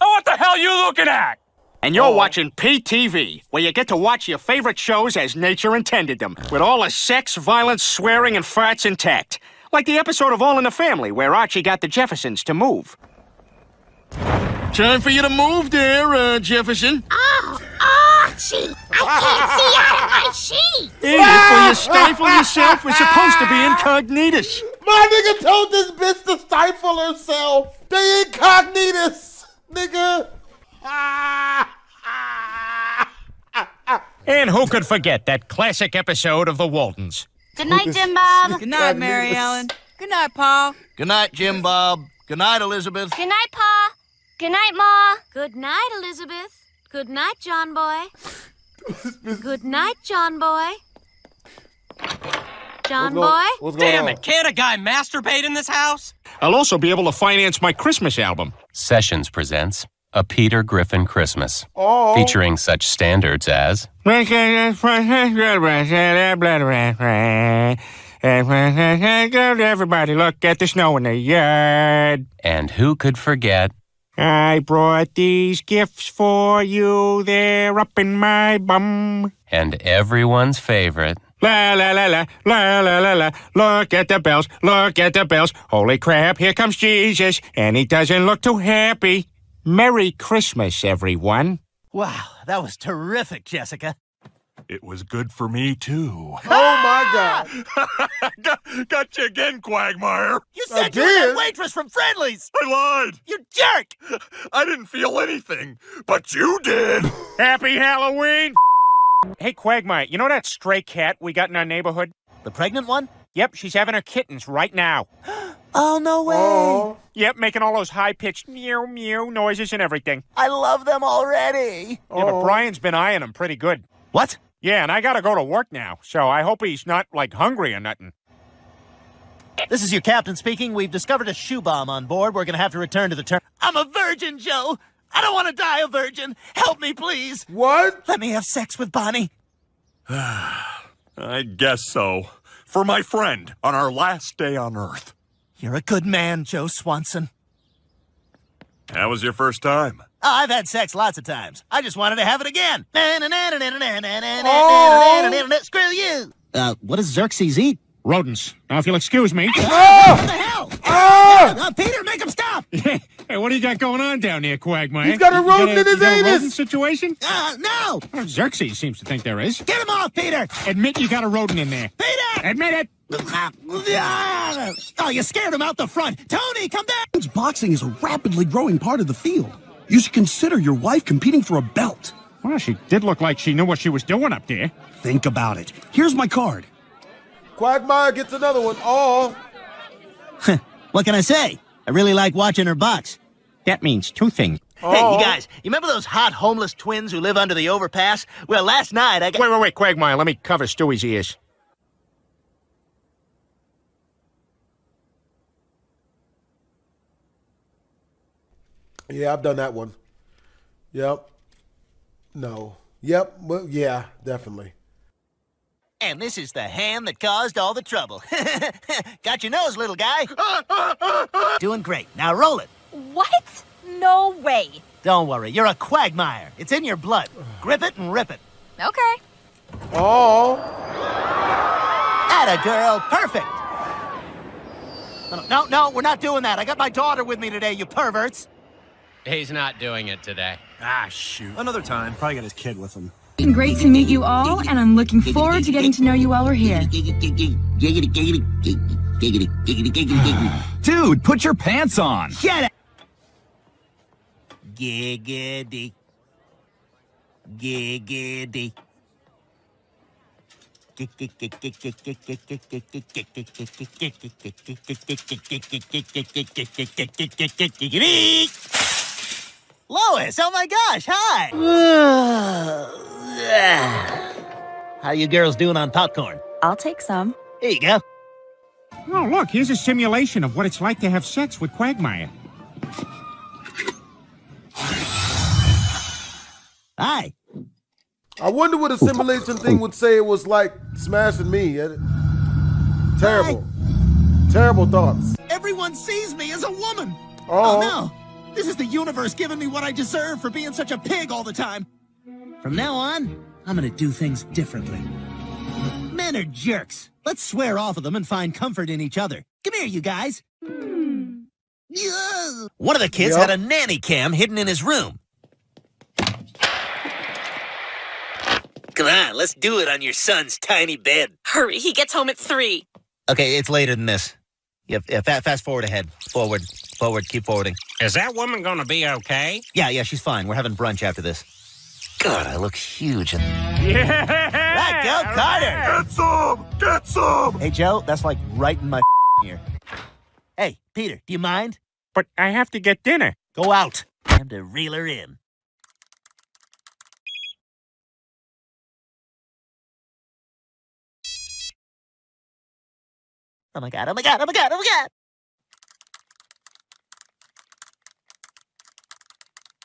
Speaker 29: Oh, what the hell are you looking at?
Speaker 5: And you're oh. watching PTV, where you get to watch your favorite shows as nature intended them, with all the sex, violence, swearing, and farts intact. Like the episode of All in the Family, where Archie got the Jeffersons to move.
Speaker 2: Time for you to move there, uh, Jefferson.
Speaker 13: Oh, Archie! I can't see out of my sheet!
Speaker 5: Idiot, will you stifle yourself? We're supposed to be incognitus.
Speaker 3: My nigga told this bitch to stifle herself. They incognitus, nigga.
Speaker 5: And who could forget that classic episode of The Waltons?
Speaker 70: Good night, Jim Bob.
Speaker 10: Good night, Mary Ellen. Good night, Paul. Good night, Jim Bob. Good night, Elizabeth.
Speaker 9: Good night, Pa. Good night, Ma. Good night, Elizabeth. Good night, John Boy. Good night, John Boy. John Boy?
Speaker 20: Damn it! Can't a guy masturbate in this house?
Speaker 5: I'll also be able to finance my Christmas album.
Speaker 59: Sessions presents A Peter Griffin Christmas,
Speaker 5: Oh.
Speaker 59: featuring such standards as
Speaker 5: Everybody look at the snow in the yard.
Speaker 59: And who could forget
Speaker 5: I brought these gifts for you. They're up in my bum.
Speaker 59: and everyone's favorite
Speaker 5: La la la la la la la la. Look at the bells. Look at the bells. Holy crap! Here comes Jesus, and he doesn't look too happy. Merry Christmas, everyone.
Speaker 10: Wow, that was terrific, Jessica.
Speaker 14: It was good for me, too. <laughs>
Speaker 3: Oh my god.
Speaker 14: got, <laughs> got you again, Quagmire.
Speaker 10: You said you were that waitress from Friendly's.
Speaker 14: I lied.
Speaker 10: You jerk. <laughs>
Speaker 14: I didn't feel anything, but you did.
Speaker 5: Happy Halloween! hey, Quagmire, you know that stray cat we got in our neighborhood?
Speaker 10: The pregnant one?
Speaker 5: Yep, she's having her kittens right now. <gasps>
Speaker 10: Oh, no way. Oh.
Speaker 5: Yep, making all those high pitched meow meow noises and everything.
Speaker 10: I love them already.
Speaker 5: Yeah, but oh. Brian's been eyeing them pretty good.
Speaker 10: What?
Speaker 5: Yeah, and I gotta go to work now, so I hope he's not, like, hungry or nothing.
Speaker 10: This is your captain speaking. We've discovered a shoe bomb on board. We're going to have to return to the turn. I'm a virgin, Joe. I don't want to die a virgin. Help me, please.
Speaker 3: What?
Speaker 10: Let me have sex with Bonnie. <sighs>
Speaker 14: I guess so. For my friend on our last day on Earth.
Speaker 10: You're a good man, Joe Swanson.
Speaker 14: How was your first time?
Speaker 10: Oh, I've had sex lots of times. I just wanted to have it again. Screw you. Uh, what does Xerxes eat?
Speaker 5: Rodents. Now, if you'll excuse me.
Speaker 10: What the hell? Uh, Peter, make him stop.
Speaker 5: hey, what do you got going on down here, Quagmire?
Speaker 10: He's got a
Speaker 5: You
Speaker 10: rodent in
Speaker 5: you
Speaker 10: his
Speaker 5: got a
Speaker 10: anus.
Speaker 5: rodent situation?
Speaker 10: Uh, no.
Speaker 5: Well, Xerxes seems to think there is.
Speaker 10: Get him off, Peter.
Speaker 5: Admit you got a rodent in there.
Speaker 10: Peter!
Speaker 5: Admit it.
Speaker 10: Oh, you scared him out the front. Tony, come back.
Speaker 71: Boxing is a rapidly growing part of the field. You should consider your wife competing for a belt.
Speaker 5: Well, she did look like she knew what she was doing up there.
Speaker 72: Think about it. Here's my card.
Speaker 3: Quagmire gets another one. Oh.
Speaker 10: What can I say? I really like watching her box.
Speaker 73: That means two things.
Speaker 10: Hey, you oh. guys, you remember those hot homeless twins who live under the overpass? Well, last night I got.
Speaker 5: Wait, wait, wait, Quagmire. Let me cover Stewie's ears.
Speaker 3: Yeah, I've done that one. Yep. No. Yep. Well, yeah, definitely.
Speaker 10: And this is the hand that caused all the trouble. <laughs> Got your nose, little guy. <laughs> Doing great. Now roll it.
Speaker 9: What? No way.
Speaker 10: Don't worry, you're a quagmire. It's in your blood. Grip it and rip it.
Speaker 9: Okay.
Speaker 3: Oh.
Speaker 10: Atta girl, perfect. No, no, no, we're not doing that. I got my daughter with me today, you perverts.
Speaker 74: He's not doing it today.
Speaker 72: Ah, shoot. Another time. Probably got his kid with him.
Speaker 57: Great to meet you all, and I'm looking forward to getting to know you while we're here.
Speaker 75: Dude, put your pants on.
Speaker 10: Shut up. Giggity. Giggity. Lois, oh my gosh, hi. <sighs> How you girls doing on popcorn?
Speaker 57: I'll take some.
Speaker 10: Here you go.
Speaker 5: Oh, look, here's a simulation of what it's like to have sex with Quagmire.
Speaker 10: Hi.
Speaker 3: I wonder what a simulation thing would say it was like smashing me. Terrible. Terrible thoughts.
Speaker 10: Everyone sees me as a woman. Uh-huh.
Speaker 3: Oh.
Speaker 10: no. This is the universe giving me what I deserve for being such a pig all the time. From now on, I'm gonna do things differently. Men are jerks. Let's swear off of them and find comfort in each other. Come here, you guys. Yeah. One of the kids
Speaker 3: Yep.
Speaker 10: had a nanny cam hidden in his room. Come on, let's do it on your son's tiny bed.
Speaker 9: Hurry, he gets home at three.
Speaker 10: Okay, it's later than this. Yeah, yeah fast forward ahead. Forward, forward, keep forwarding.
Speaker 18: Is that woman gonna be okay?
Speaker 10: Yeah, yeah, she's fine. We're having brunch after this. God, I look huge. And...
Speaker 5: Yeah!
Speaker 10: Right, go, Carter!
Speaker 14: Get some! Get some!
Speaker 10: Hey, Joe, that's like right in my <laughs> ear. Hey, Peter, do you mind?
Speaker 5: But I have to get dinner.
Speaker 10: Go out. Time to reel her in. Oh my god, oh my god, oh my god, oh my god!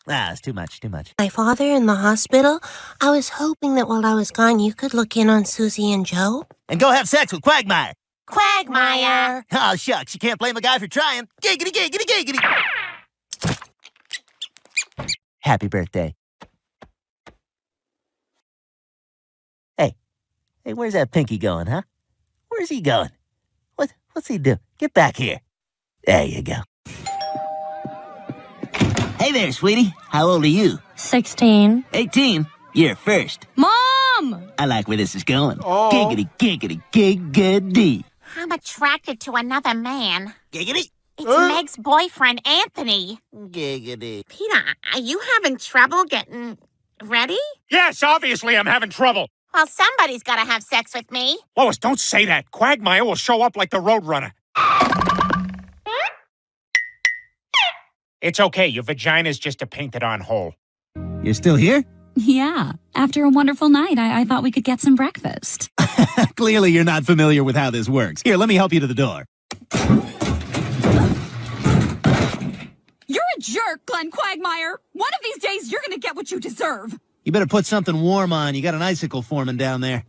Speaker 10: Ah, it's too much, too much.
Speaker 16: My father in the hospital? I was hoping that while I was gone, you could look in on Susie and Joe.
Speaker 10: And go have sex with Quagmire.
Speaker 16: Quagmire!
Speaker 10: Oh, shucks, you can't blame a guy for trying. Giggity, giggity, giggity! Happy birthday. Hey, hey, where's that pinky going, huh? Where's he going? What, what's he do? Get back here. There you go. Hey there, sweetie. How old are you?
Speaker 57: 16.
Speaker 10: 18. You're first.
Speaker 57: Mom!
Speaker 10: I like where this is going.
Speaker 3: Oh.
Speaker 10: Giggity, giggity, giggity.
Speaker 13: I'm attracted to another man.
Speaker 10: Giggity.
Speaker 13: It's
Speaker 3: Huh?
Speaker 13: Meg's boyfriend, Anthony.
Speaker 10: Giggity.
Speaker 13: Peter, are you having trouble getting ready?
Speaker 5: Yes, obviously I'm having trouble.
Speaker 13: Well, somebody's got to have sex with me.
Speaker 5: Lois, don't say that. Quagmire will show up like the Roadrunner. It's okay. Your vagina's just a painted on hole.
Speaker 10: You're still here?
Speaker 57: Yeah. After a wonderful night, I, I thought we could get some breakfast. <laughs>
Speaker 10: Clearly, you're not familiar with how this works. Here, let me help you to the door.
Speaker 57: You're a jerk, Glenn Quagmire. One of these days, you're gonna get what you deserve.
Speaker 10: You better put something warm on. You got an icicle forming down there.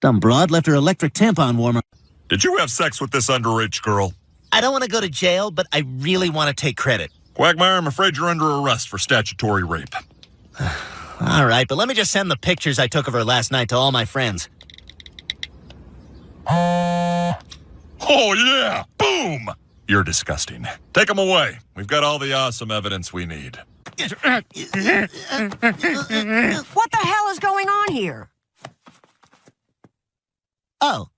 Speaker 10: Dumb broad left her electric tampon warmer.
Speaker 14: Did you have sex with this underage girl?
Speaker 10: I don't want to go to jail, but I really want to take credit.
Speaker 14: Quagmire, I'm afraid you're under arrest for statutory rape. <sighs>
Speaker 10: All right, but let me just send the pictures I took of her last night to all my friends. <gasps>
Speaker 14: Oh, yeah! Boom! You're disgusting. Take them away. We've got all the awesome evidence we need.
Speaker 19: What the hell is going on here?
Speaker 10: Oh.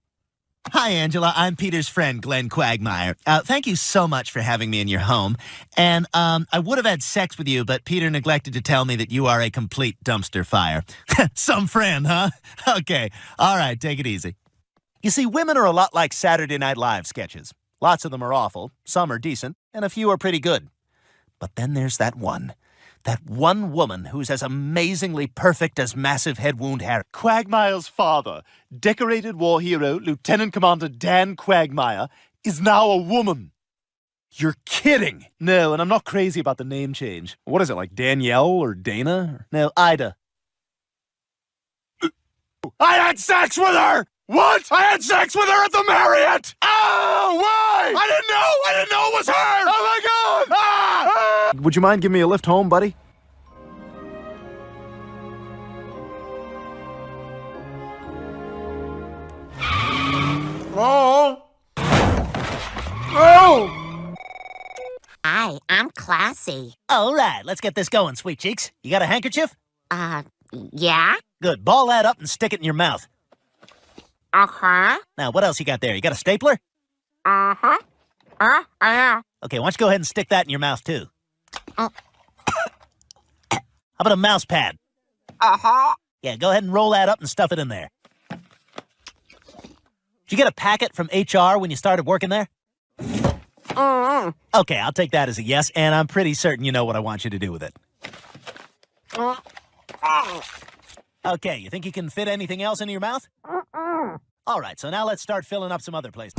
Speaker 10: Hi, Angela. I'm Peter's friend, Glenn Quagmire. Uh, thank you so much for having me in your home. And um, I would have had sex with you, but Peter neglected to tell me that you are a complete dumpster fire. <laughs> Some friend, huh? <laughs> Okay. All right, take it easy. You see, women are a lot like Saturday Night Live sketches. Lots of them are awful, some are decent, and a few are pretty good. But then there's that one. That one woman who's as amazingly perfect as Massive Head Wound Harry.
Speaker 76: Quagmire's father, decorated war hero Lieutenant Commander Dan Quagmire, is now a woman.
Speaker 5: You're kidding.
Speaker 76: No, and I'm not crazy about the name change.
Speaker 5: What is it, like Danielle or Dana?
Speaker 76: No, Ida.
Speaker 5: I had sex with her! What? I had sex with her at the Marriott! Oh, why? I didn't know! I didn't know it was her! Oh my god!
Speaker 76: Would you mind giving me a lift home, buddy?
Speaker 3: Oh! Oh!
Speaker 13: Hi, I'm classy.
Speaker 10: All right, let's get this going, sweet cheeks. You got a handkerchief?
Speaker 13: Uh, yeah?
Speaker 10: Good. Ball that up and stick it in your mouth.
Speaker 13: Uh-huh.
Speaker 10: Now, what else you got there? You got a stapler?
Speaker 13: Uh-huh. Uh, uh,
Speaker 10: Okay, why don't you go ahead and stick that in your mouth, too?
Speaker 13: Uh, <coughs>
Speaker 10: How about a mouse pad?
Speaker 13: uh-huh.
Speaker 10: Yeah, go ahead and roll that up and stuff it in there. Did you get a packet from HR when you started working there?
Speaker 13: Mm,
Speaker 10: Okay, I'll take that as a yes, and I'm pretty certain you know what I want you to do with it.
Speaker 13: mm, mm,
Speaker 10: Okay, you think you can fit anything else into your mouth?
Speaker 13: mm.
Speaker 10: All right, so now let's start filling up some other places.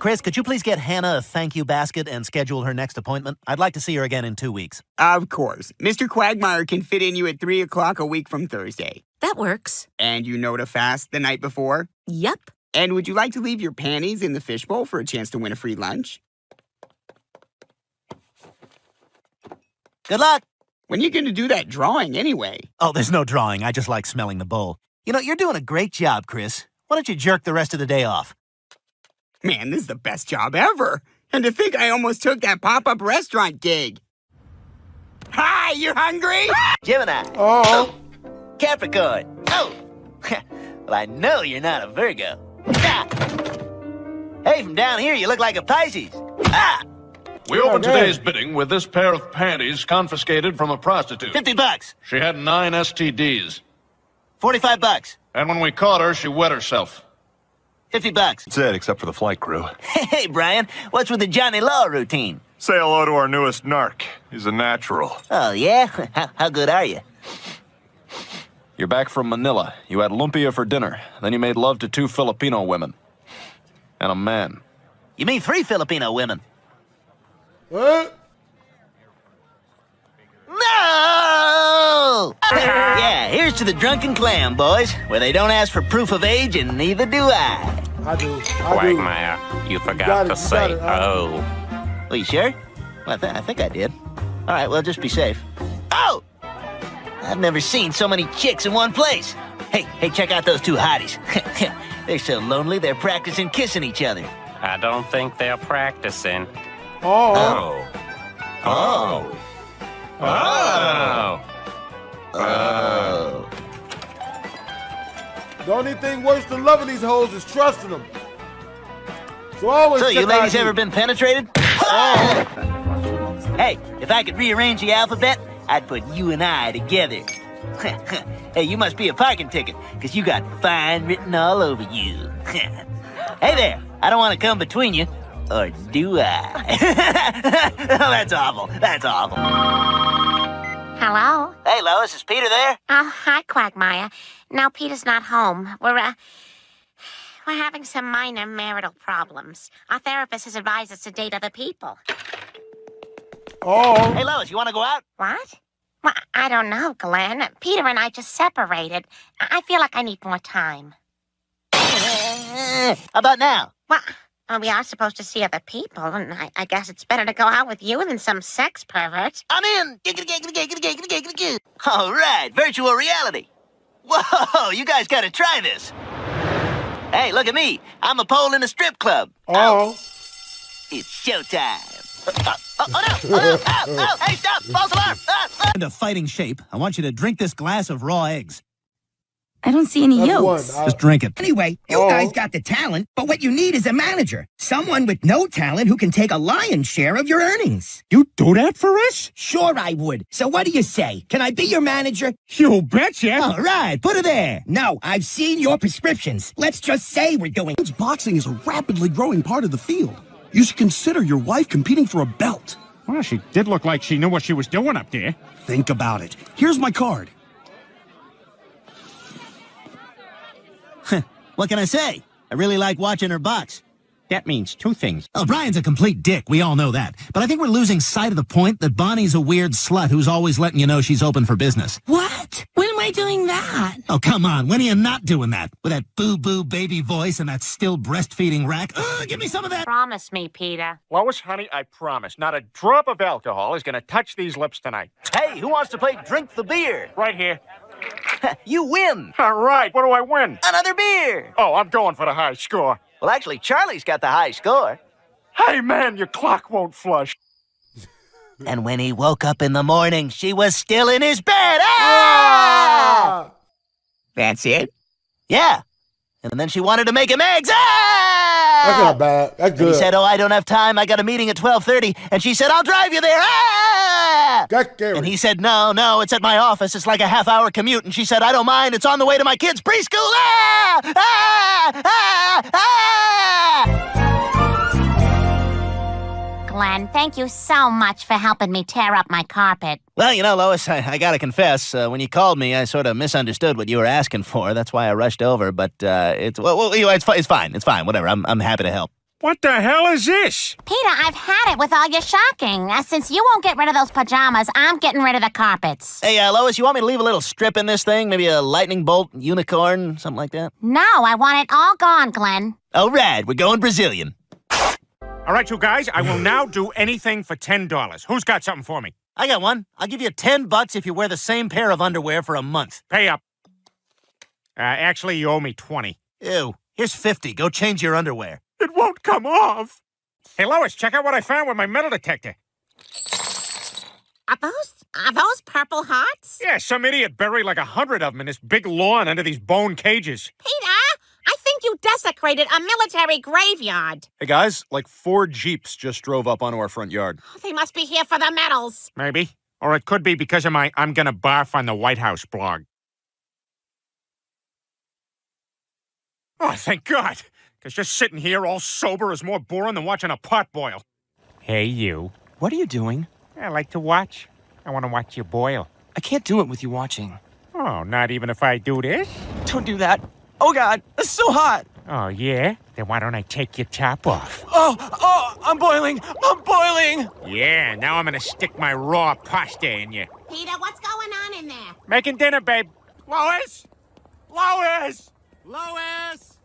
Speaker 10: Chris, could you please get Hannah a thank you basket and schedule her next appointment? I'd like to see her again in two weeks.
Speaker 15: Of course. Mr. Quagmire can fit in you at 3 o'clock a week from Thursday.
Speaker 9: That works.
Speaker 15: And you know to fast the night before?
Speaker 9: Yep.
Speaker 15: And would you like to leave your panties in the fishbowl for a chance to win a free lunch?
Speaker 10: Good luck.
Speaker 15: When are you going to do that drawing anyway?
Speaker 10: Oh, there's no drawing. I just like smelling the bowl. You know, you're doing a great job, Chris. Why don't you jerk the rest of the day off?
Speaker 15: Man, this is the best job ever. And to think I almost took that pop-up restaurant gig. Hi, you hungry?
Speaker 10: Gemini.
Speaker 3: Oh.
Speaker 10: Capricorn. Oh. <laughs> well, I know you're not a Virgo. Ah. Hey, from down here, you look like a Pisces. Ah.
Speaker 2: We open today's bidding with this pair of panties confiscated from a prostitute.
Speaker 10: 50 bucks.
Speaker 2: She had nine STDs.
Speaker 10: 45 bucks.
Speaker 2: And when we caught her, she wet herself.
Speaker 10: 50 bucks.
Speaker 14: That's it, except for the flight crew. <laughs>
Speaker 10: Hey, Brian, what's with the Johnny Law routine?
Speaker 14: Say hello to our newest narc. He's a natural.
Speaker 10: Oh, yeah? <laughs> How, how good are you?
Speaker 2: You're back from Manila. You had lumpia for dinner. Then you made love to two Filipino women. And a man.
Speaker 10: You mean three Filipino women?
Speaker 3: What?
Speaker 10: No! <laughs> yeah, here's to the drunken clam, boys, where they don't ask for proof of age, and neither do I.
Speaker 3: I do. I
Speaker 18: Quagmire, you forgot
Speaker 3: it,
Speaker 18: to
Speaker 3: you
Speaker 18: say
Speaker 3: got it, huh?
Speaker 18: oh.
Speaker 10: Are you sure? Well, I, th- I think I did. All right, well, just be safe. Oh! I've never seen so many chicks in one place. Hey, hey, check out those two hotties. <laughs> they're so lonely, they're practicing kissing each other.
Speaker 18: I don't think they're practicing.
Speaker 3: do. Oh.
Speaker 10: Oh.
Speaker 18: oh.
Speaker 10: Oh. Oh.
Speaker 3: The only thing worse than loving these hoes is trusting them. So always
Speaker 10: So, you ladies
Speaker 3: ID.
Speaker 10: ever been penetrated? <laughs> Oh. Hey, if I could rearrange the alphabet, I'd put you and I together. <laughs> hey, you must be a parking ticket, because you got fine written all over you. <laughs> hey there, I don't want to come between you. Or do I? oh, that's awful. That's awful.
Speaker 13: Hello?
Speaker 10: Hey, Lois, is Peter there?
Speaker 13: Oh, hi, Quagmire. No, Peter's not home. We're, uh, we're having some minor marital problems. Our therapist has advised us to date other people.
Speaker 3: Oh.
Speaker 10: Hey, Lois, you want to go out?
Speaker 13: What? Well, I don't know, Glenn. Peter and I just separated. I I feel like I need more time.
Speaker 10: How about now?
Speaker 13: Well, well, we are supposed to see other people, and I, I guess it's better to go out with you than some sex pervert.
Speaker 10: I'm in. All right, virtual reality. Whoa, you guys got to try this. Hey, look at me. I'm a pole in a strip club.
Speaker 3: Oh.
Speaker 10: It's showtime. Oh, oh, oh, no! Oh, no! Oh, oh, hey, stop! False alarm! Ah, ah.
Speaker 5: Into fighting shape, I want you to drink this glass of raw eggs.
Speaker 57: I don't see any
Speaker 3: That's
Speaker 57: yolks.
Speaker 3: I-
Speaker 5: Just drink it.
Speaker 15: Anyway, you
Speaker 3: Oh.
Speaker 15: guys got the talent, but what you need is a manager. Someone with no talent who can take a lion's share of your earnings.
Speaker 5: You do that for us?
Speaker 15: Sure, I would. So what do you say? Can I be your manager?
Speaker 5: You betcha.
Speaker 15: All right, put it there. No, I've seen your prescriptions. Let's just say we're doing.
Speaker 77: Boxing is a rapidly growing part of the field. You should consider your wife competing for a belt.
Speaker 5: Well, she did look like she knew what she was doing up there.
Speaker 77: Think about it. Here's my card.
Speaker 15: What can I say? I really like watching her box.
Speaker 5: That means two things.
Speaker 15: Oh, Brian's a complete dick. We all know that. But I think we're losing sight of the point that Bonnie's a weird slut who's always letting you know she's open for business.
Speaker 16: What? When am I doing that?
Speaker 15: Oh, come on. When are you not doing that? With that boo-boo baby voice and that still breastfeeding rack? Ugh, <gasps> give me some of that.
Speaker 13: Promise me, Peter.
Speaker 5: Lois, honey, I promise. Not a drop of alcohol is going to touch these lips tonight.
Speaker 10: Hey, who wants to play Drink the Beer?
Speaker 5: Right here. <laughs>
Speaker 10: you win.
Speaker 5: All right, what do I win?
Speaker 10: Another beer.
Speaker 5: Oh, I'm going for the high score.
Speaker 10: Well, actually, Charlie's got the high score.
Speaker 5: Hey, man, your clock won't flush.
Speaker 10: And when he woke up in the morning, she was still in his bed. Ah!
Speaker 78: That's it?
Speaker 10: Yeah. And then she wanted to make him eggs. Ah!
Speaker 3: That's not bad. That's
Speaker 10: And
Speaker 3: good.
Speaker 10: he said, "Oh, I don't have time. I got a meeting at 12:30." And she said, "I'll drive you there." Ah!
Speaker 3: That's scary.
Speaker 10: And he said, "No, no, it's at my office. It's like a half-hour commute." And she said, "I don't mind. It's on the way to my kids' preschool." Ah! Ah! Ah! Ah!
Speaker 13: Glenn, thank you so much for helping me tear up my carpet.
Speaker 10: Well, you know, Lois, I, I gotta confess, uh, when you called me, I sort of misunderstood what you were asking for. That's why I rushed over. But uh, it's well, well you know, it's, it's fine. It's fine. Whatever. I'm I'm happy to help.
Speaker 5: What the hell is this?
Speaker 13: Peter, I've had it with all your shocking. Uh, since you won't get rid of those pajamas, I'm getting rid of the carpets.
Speaker 10: Hey, uh, Lois, you want me to leave a little strip in this thing? Maybe a lightning bolt, unicorn, something like that?
Speaker 13: No, I want it all gone, Glenn.
Speaker 10: All right, we're going Brazilian.
Speaker 5: All right, you guys, I will <laughs> now do anything for $10. Who's got something for me?
Speaker 10: I got one. I'll give you 10 bucks if you wear the same pair of underwear for a month.
Speaker 5: Pay up. Uh, actually, you owe me 20.
Speaker 10: Ew. Here's 50. Go change your underwear.
Speaker 5: It won't come off. Hey, Lois, check out what I found with my metal detector.
Speaker 13: Are those are those purple hearts?
Speaker 5: Yeah, some idiot buried like a hundred of them in this big lawn under these bone cages.
Speaker 13: Peter, I think you desecrated a military graveyard.
Speaker 2: Hey guys, like four Jeeps just drove up onto our front yard.
Speaker 13: Oh, they must be here for the medals.
Speaker 5: Maybe. Or it could be because of my I'm gonna barf on the White House blog. Oh, thank God. Because just sitting here all sober is more boring than watching a pot boil. Hey, you.
Speaker 79: What are you doing?
Speaker 5: I like to watch. I want to watch you boil.
Speaker 79: I can't do it with you watching.
Speaker 5: Oh, not even if I do this?
Speaker 79: Don't do that. Oh God, it's so hot.
Speaker 5: Oh, yeah? Then why don't I take your top off?
Speaker 79: Oh, oh, I'm boiling. I'm boiling.
Speaker 5: Yeah, now I'm gonna stick my raw pasta in you.
Speaker 13: Peter, what's going on in there?
Speaker 5: Making dinner, babe. Lois! Lois!
Speaker 3: Lois!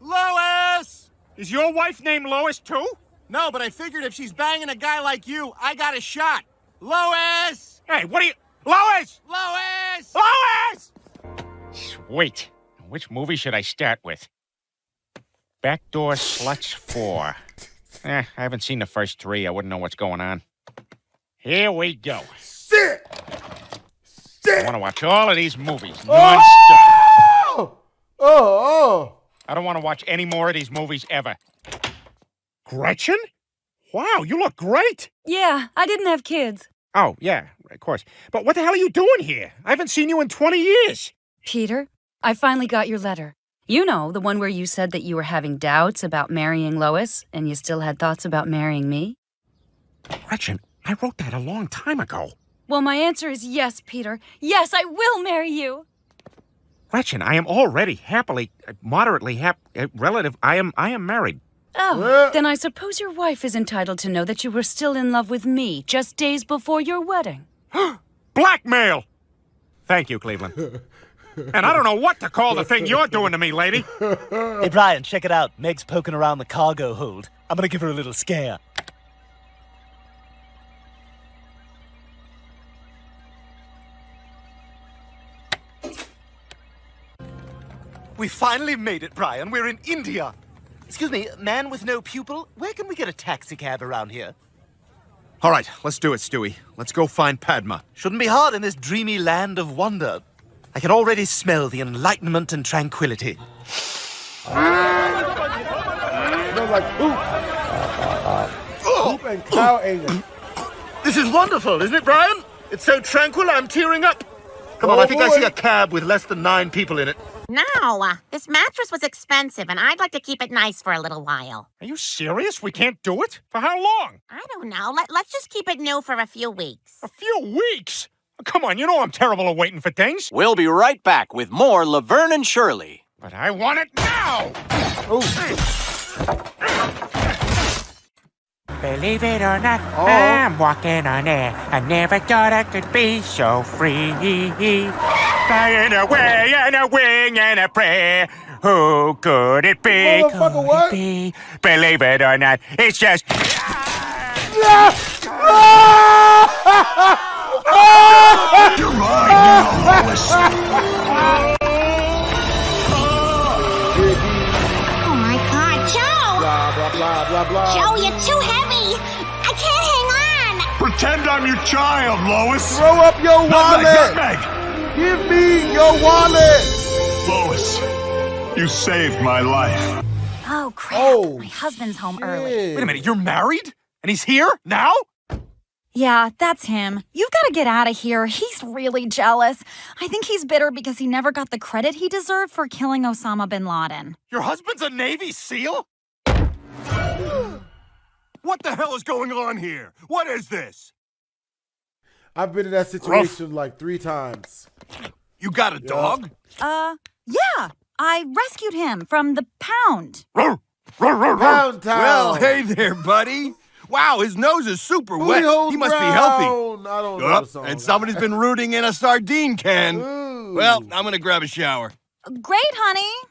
Speaker 3: Lois!
Speaker 5: Is your wife named Lois, too?
Speaker 3: No, but I figured if she's banging a guy like you, I got a shot. Lois!
Speaker 5: Hey, what are you. Lois!
Speaker 3: Lois!
Speaker 5: Lois! Sweet. Which movie should I start with? Backdoor Sluts 4. <laughs> Eh, I haven't seen the first three. I wouldn't know what's going on. Here we go.
Speaker 3: Sit! Sit!
Speaker 5: I want to watch all of these movies nonstop.
Speaker 3: Oh! Oh, oh.
Speaker 5: I don't want to watch any more of these movies ever. Gretchen? Wow, you look great.
Speaker 57: Yeah, I didn't have kids.
Speaker 5: Oh, yeah, of course. But what the hell are you doing here? I haven't seen you in 20 years.
Speaker 57: Peter, I finally got your letter. You know, the one where you said that you were having doubts about marrying Lois and you still had thoughts about marrying me?
Speaker 5: Gretchen, I wrote that a long time ago.
Speaker 57: Well, my answer is yes, Peter. Yes, I will marry you.
Speaker 5: Gretchen, I am already happily, uh, moderately hap, uh, relative. I am, I am married.
Speaker 57: Oh, then I suppose your wife is entitled to know that you were still in love with me just days before your wedding. <gasps>
Speaker 5: Blackmail! Thank you, Cleveland. <laughs> and I don't know what to call the thing you're doing to me, lady.
Speaker 10: Hey, Brian, check it out. Meg's poking around the cargo hold. I'm gonna give her a little scare. We finally made it, Brian. We're in India. Excuse me, man with no pupil, where can we get a taxi cab around here?
Speaker 2: All right, let's do it, Stewie. Let's go find Padma.
Speaker 10: Shouldn't be hard in this dreamy land of wonder. I can already smell the enlightenment and tranquility.
Speaker 3: Like poop. Poop and cow anger.
Speaker 10: This is wonderful, isn't it, Brian? It's so tranquil, I'm tearing up. Come on,
Speaker 3: Oh,
Speaker 10: I think I see a cab with less than nine people in it.
Speaker 13: No, uh, this mattress was expensive, and I'd like to keep it nice for a little while.
Speaker 5: Are you serious? We can't do it? For how long?
Speaker 13: I don't know. Let, let's just keep it new for a few weeks.
Speaker 5: A few weeks? Come on, you know I'm terrible at waiting for things.
Speaker 80: We'll be right back with more Laverne and Shirley.
Speaker 5: But I want it now! Believe it or not, oh. I'm walking on air. I never thought I could be so free. Flying away and a wing and a prayer. Who could it be?
Speaker 3: Motherfucker,
Speaker 5: Could it be? Believe it or not, it's just. Ah! <laughs> Oh!
Speaker 2: You're mine now, Lois.
Speaker 13: Oh my god, Joe!
Speaker 3: Blah, blah, blah, blah, blah.
Speaker 13: Joe, you're too heavy! I can't hang on!
Speaker 2: Pretend I'm your child, Lois.
Speaker 3: Throw up your
Speaker 2: Nutmeg,
Speaker 3: wallet.
Speaker 2: nutmeg.
Speaker 3: Give me your wallet.
Speaker 2: Lois, you saved my life.
Speaker 81: Oh, crap.
Speaker 3: Oh,
Speaker 81: My husband's home early.
Speaker 5: Wait a minute, you're married? And he's here? Now?
Speaker 81: Yeah, that's him. You've got to get out of here. He's really jealous. I think he's bitter because he never got the credit he deserved for killing Osama bin Laden.
Speaker 5: Your husband's a Navy SEAL? <gasps>
Speaker 2: What the hell is going on here? What is this?
Speaker 3: I've been in that situation like three times.
Speaker 2: You got a dog?
Speaker 81: Uh, yeah. I rescued him from the pound.
Speaker 3: Pound town.
Speaker 2: Well, hey there, buddy. Wow, his nose is super
Speaker 3: Booty
Speaker 2: wet. He must be healthy.
Speaker 3: I don't know
Speaker 2: Yup,
Speaker 3: song.
Speaker 2: and somebody's been rooting in a sardine can.
Speaker 3: Ooh.
Speaker 2: Well, I'm gonna grab a shower.
Speaker 81: Great, honey.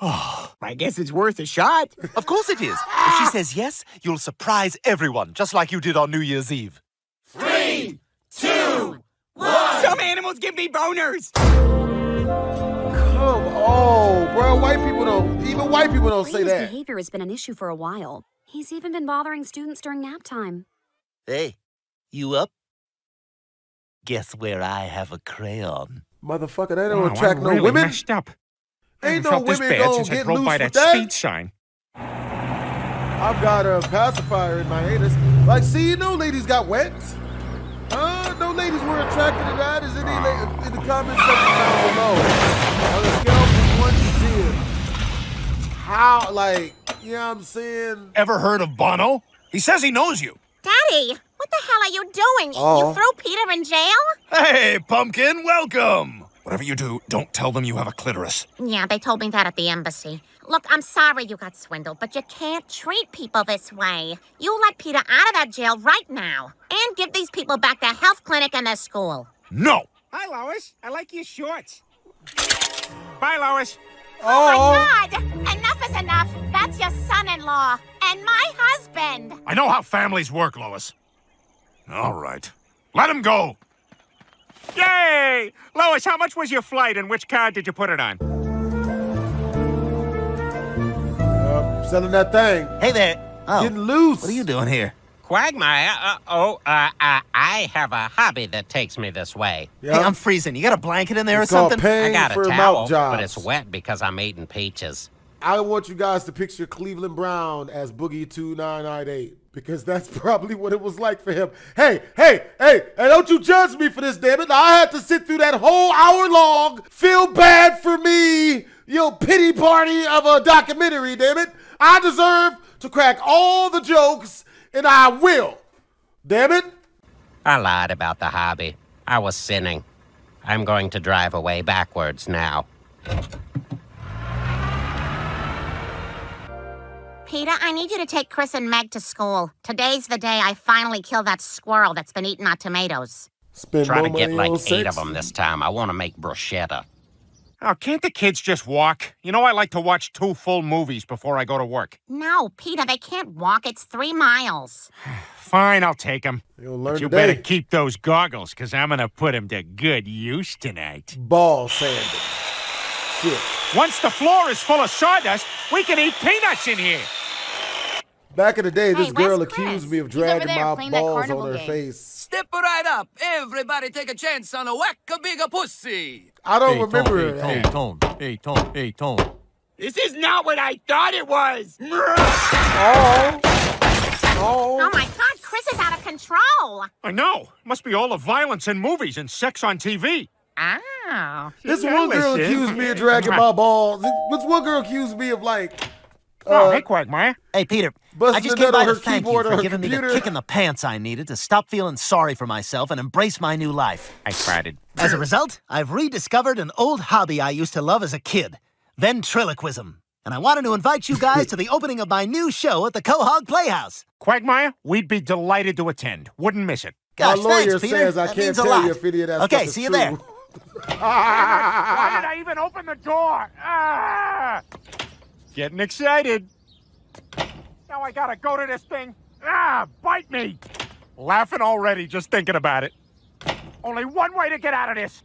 Speaker 81: <sighs>
Speaker 15: I guess it's worth a shot.
Speaker 10: Of course it is. If she says yes, you'll surprise everyone, just like you did on New Year's Eve.
Speaker 15: Three, two, one. Some animals give me boners.
Speaker 3: Come on, bro. White people don't. Even white people don't say
Speaker 82: Clayton's
Speaker 3: that.
Speaker 82: behavior has been an issue for a while. He's even been bothering students during nap time.
Speaker 10: Hey, you up? Guess where I have a crayon.
Speaker 3: Motherfucker, that don't attract
Speaker 5: I'm
Speaker 3: no
Speaker 5: really
Speaker 3: women.
Speaker 5: messed up.
Speaker 3: Ain't no women gonna get loose
Speaker 5: by
Speaker 3: with
Speaker 5: that
Speaker 3: that.
Speaker 5: speed sign.
Speaker 3: I've got a pacifier in my anus. Like, see, no ladies got wet. Huh? No ladies were attracted to that. Is any ah. in the comments section down below? How, like, you know what I'm saying?
Speaker 2: Ever heard of Bono? He says he knows you.
Speaker 13: Daddy, what the hell are you doing?
Speaker 2: Oh.
Speaker 13: You threw Peter in jail?
Speaker 2: Hey, pumpkin, welcome. Whatever you do, don't tell them you have a clitoris.
Speaker 13: Yeah, they told me that at the embassy. Look, I'm sorry you got swindled, but you can't treat people this way. You let Peter out of that jail right now and give these people back their health clinic and their school.
Speaker 2: No.
Speaker 5: Hi, Lois. I like your shorts. Bye, Lois.
Speaker 13: Oh, my God! Enough is enough. That's your son-in-law and my husband.
Speaker 2: I know how families work, Lois. All right. Let him go.
Speaker 5: Yay! Lois, how much was your flight and which card did you put it on?
Speaker 3: Uh, selling that thing.
Speaker 83: Hey there. Oh,
Speaker 3: Getting loose.
Speaker 83: What are you doing here?
Speaker 84: Quagmire, uh, oh, uh, uh, I have a hobby that takes me this way.
Speaker 83: Hey, I'm freezing. You got a blanket in there
Speaker 3: It's
Speaker 83: or something?
Speaker 3: paying
Speaker 84: I got
Speaker 3: for
Speaker 84: a towel, but it's wet because I'm eating peaches.
Speaker 3: I want you guys to picture Cleveland Brown as Boogie 2998 because that's <laughs> probably what it was like for him. Hey, hey, hey, and don't you judge me for this, damn it. I had to sit through that whole hour long, feel bad for me, yo, pity party of a documentary, damn it. I deserve to crack all the jokes, and I will. Damn it.
Speaker 84: I lied about the hobby. I was sinning. I'm going to drive away backwards now.
Speaker 13: Peter, I need you to take Chris and Meg to school. Today's the day I finally kill that squirrel that's been eating our tomatoes.
Speaker 3: Spend
Speaker 84: Try
Speaker 3: more
Speaker 84: to get
Speaker 3: money
Speaker 84: like
Speaker 3: on
Speaker 84: eight of them this time. I want to make bruschetta.
Speaker 5: Oh, can't the kids just walk? You know I like to watch two full movies before I go to work.
Speaker 13: No, Peter, they can't walk. It's three miles. <sighs>
Speaker 5: Fine, I'll take them.
Speaker 3: You'll learn
Speaker 5: But you
Speaker 3: today.
Speaker 5: better keep those goggles, because I'm going to put them to good use tonight.
Speaker 3: Ball sanding. Shit.
Speaker 5: Once the floor is full of sawdust, we can eat peanuts in here.
Speaker 3: Back in the day, this
Speaker 13: Hey,
Speaker 3: girl
Speaker 13: where's
Speaker 3: accused me of dragging my balls on her
Speaker 13: game.
Speaker 3: face.
Speaker 85: Step right up. Everybody take a chance on a whack a bigger pussy.
Speaker 3: I don't
Speaker 85: Hey,
Speaker 3: remember
Speaker 85: Tone,
Speaker 3: it.
Speaker 85: hey,
Speaker 3: Hey,
Speaker 85: Tone.
Speaker 15: Hey, Tone. Hey, Tone. This is not what I thought it was.
Speaker 3: Oh.
Speaker 13: Oh Oh, my god, Chris is out of control.
Speaker 5: I know. Must be all the violence in movies and sex on TV.
Speaker 13: Oh.
Speaker 3: This one girl accused me of dragging my <laughs> balls. This one girl accused me of like.
Speaker 5: Oh,
Speaker 3: uh,
Speaker 5: hey, Quagmire.
Speaker 10: Hey, Peter.
Speaker 3: busting
Speaker 10: I just came by
Speaker 3: on
Speaker 10: to
Speaker 3: her
Speaker 10: thank you
Speaker 3: keyboard
Speaker 10: for
Speaker 3: or her
Speaker 10: giving me the kick in the pants I needed to stop feeling sorry for myself and embrace my new life.
Speaker 5: I farted.
Speaker 10: As a result, I've rediscovered an old hobby I used to love as a kid ventriloquism. And I wanted to invite you guys to the opening of my new show at the Quahog Playhouse.
Speaker 5: Quagmire, we'd be delighted to attend. Wouldn't miss it.
Speaker 10: Gosh,
Speaker 3: My lawyer
Speaker 10: thanks, Peter.
Speaker 3: says I
Speaker 10: That
Speaker 3: can't
Speaker 10: means a
Speaker 3: tell
Speaker 10: lot.
Speaker 3: you if any of that
Speaker 10: Okay,
Speaker 3: stuff is
Speaker 10: see you
Speaker 3: true.
Speaker 10: there. <laughs>
Speaker 5: Why did I even open the door? Ah! Getting excited. Now I gotta go to this thing. Ah, bite me. Laughing already just thinking about it. Only one way to get out of this.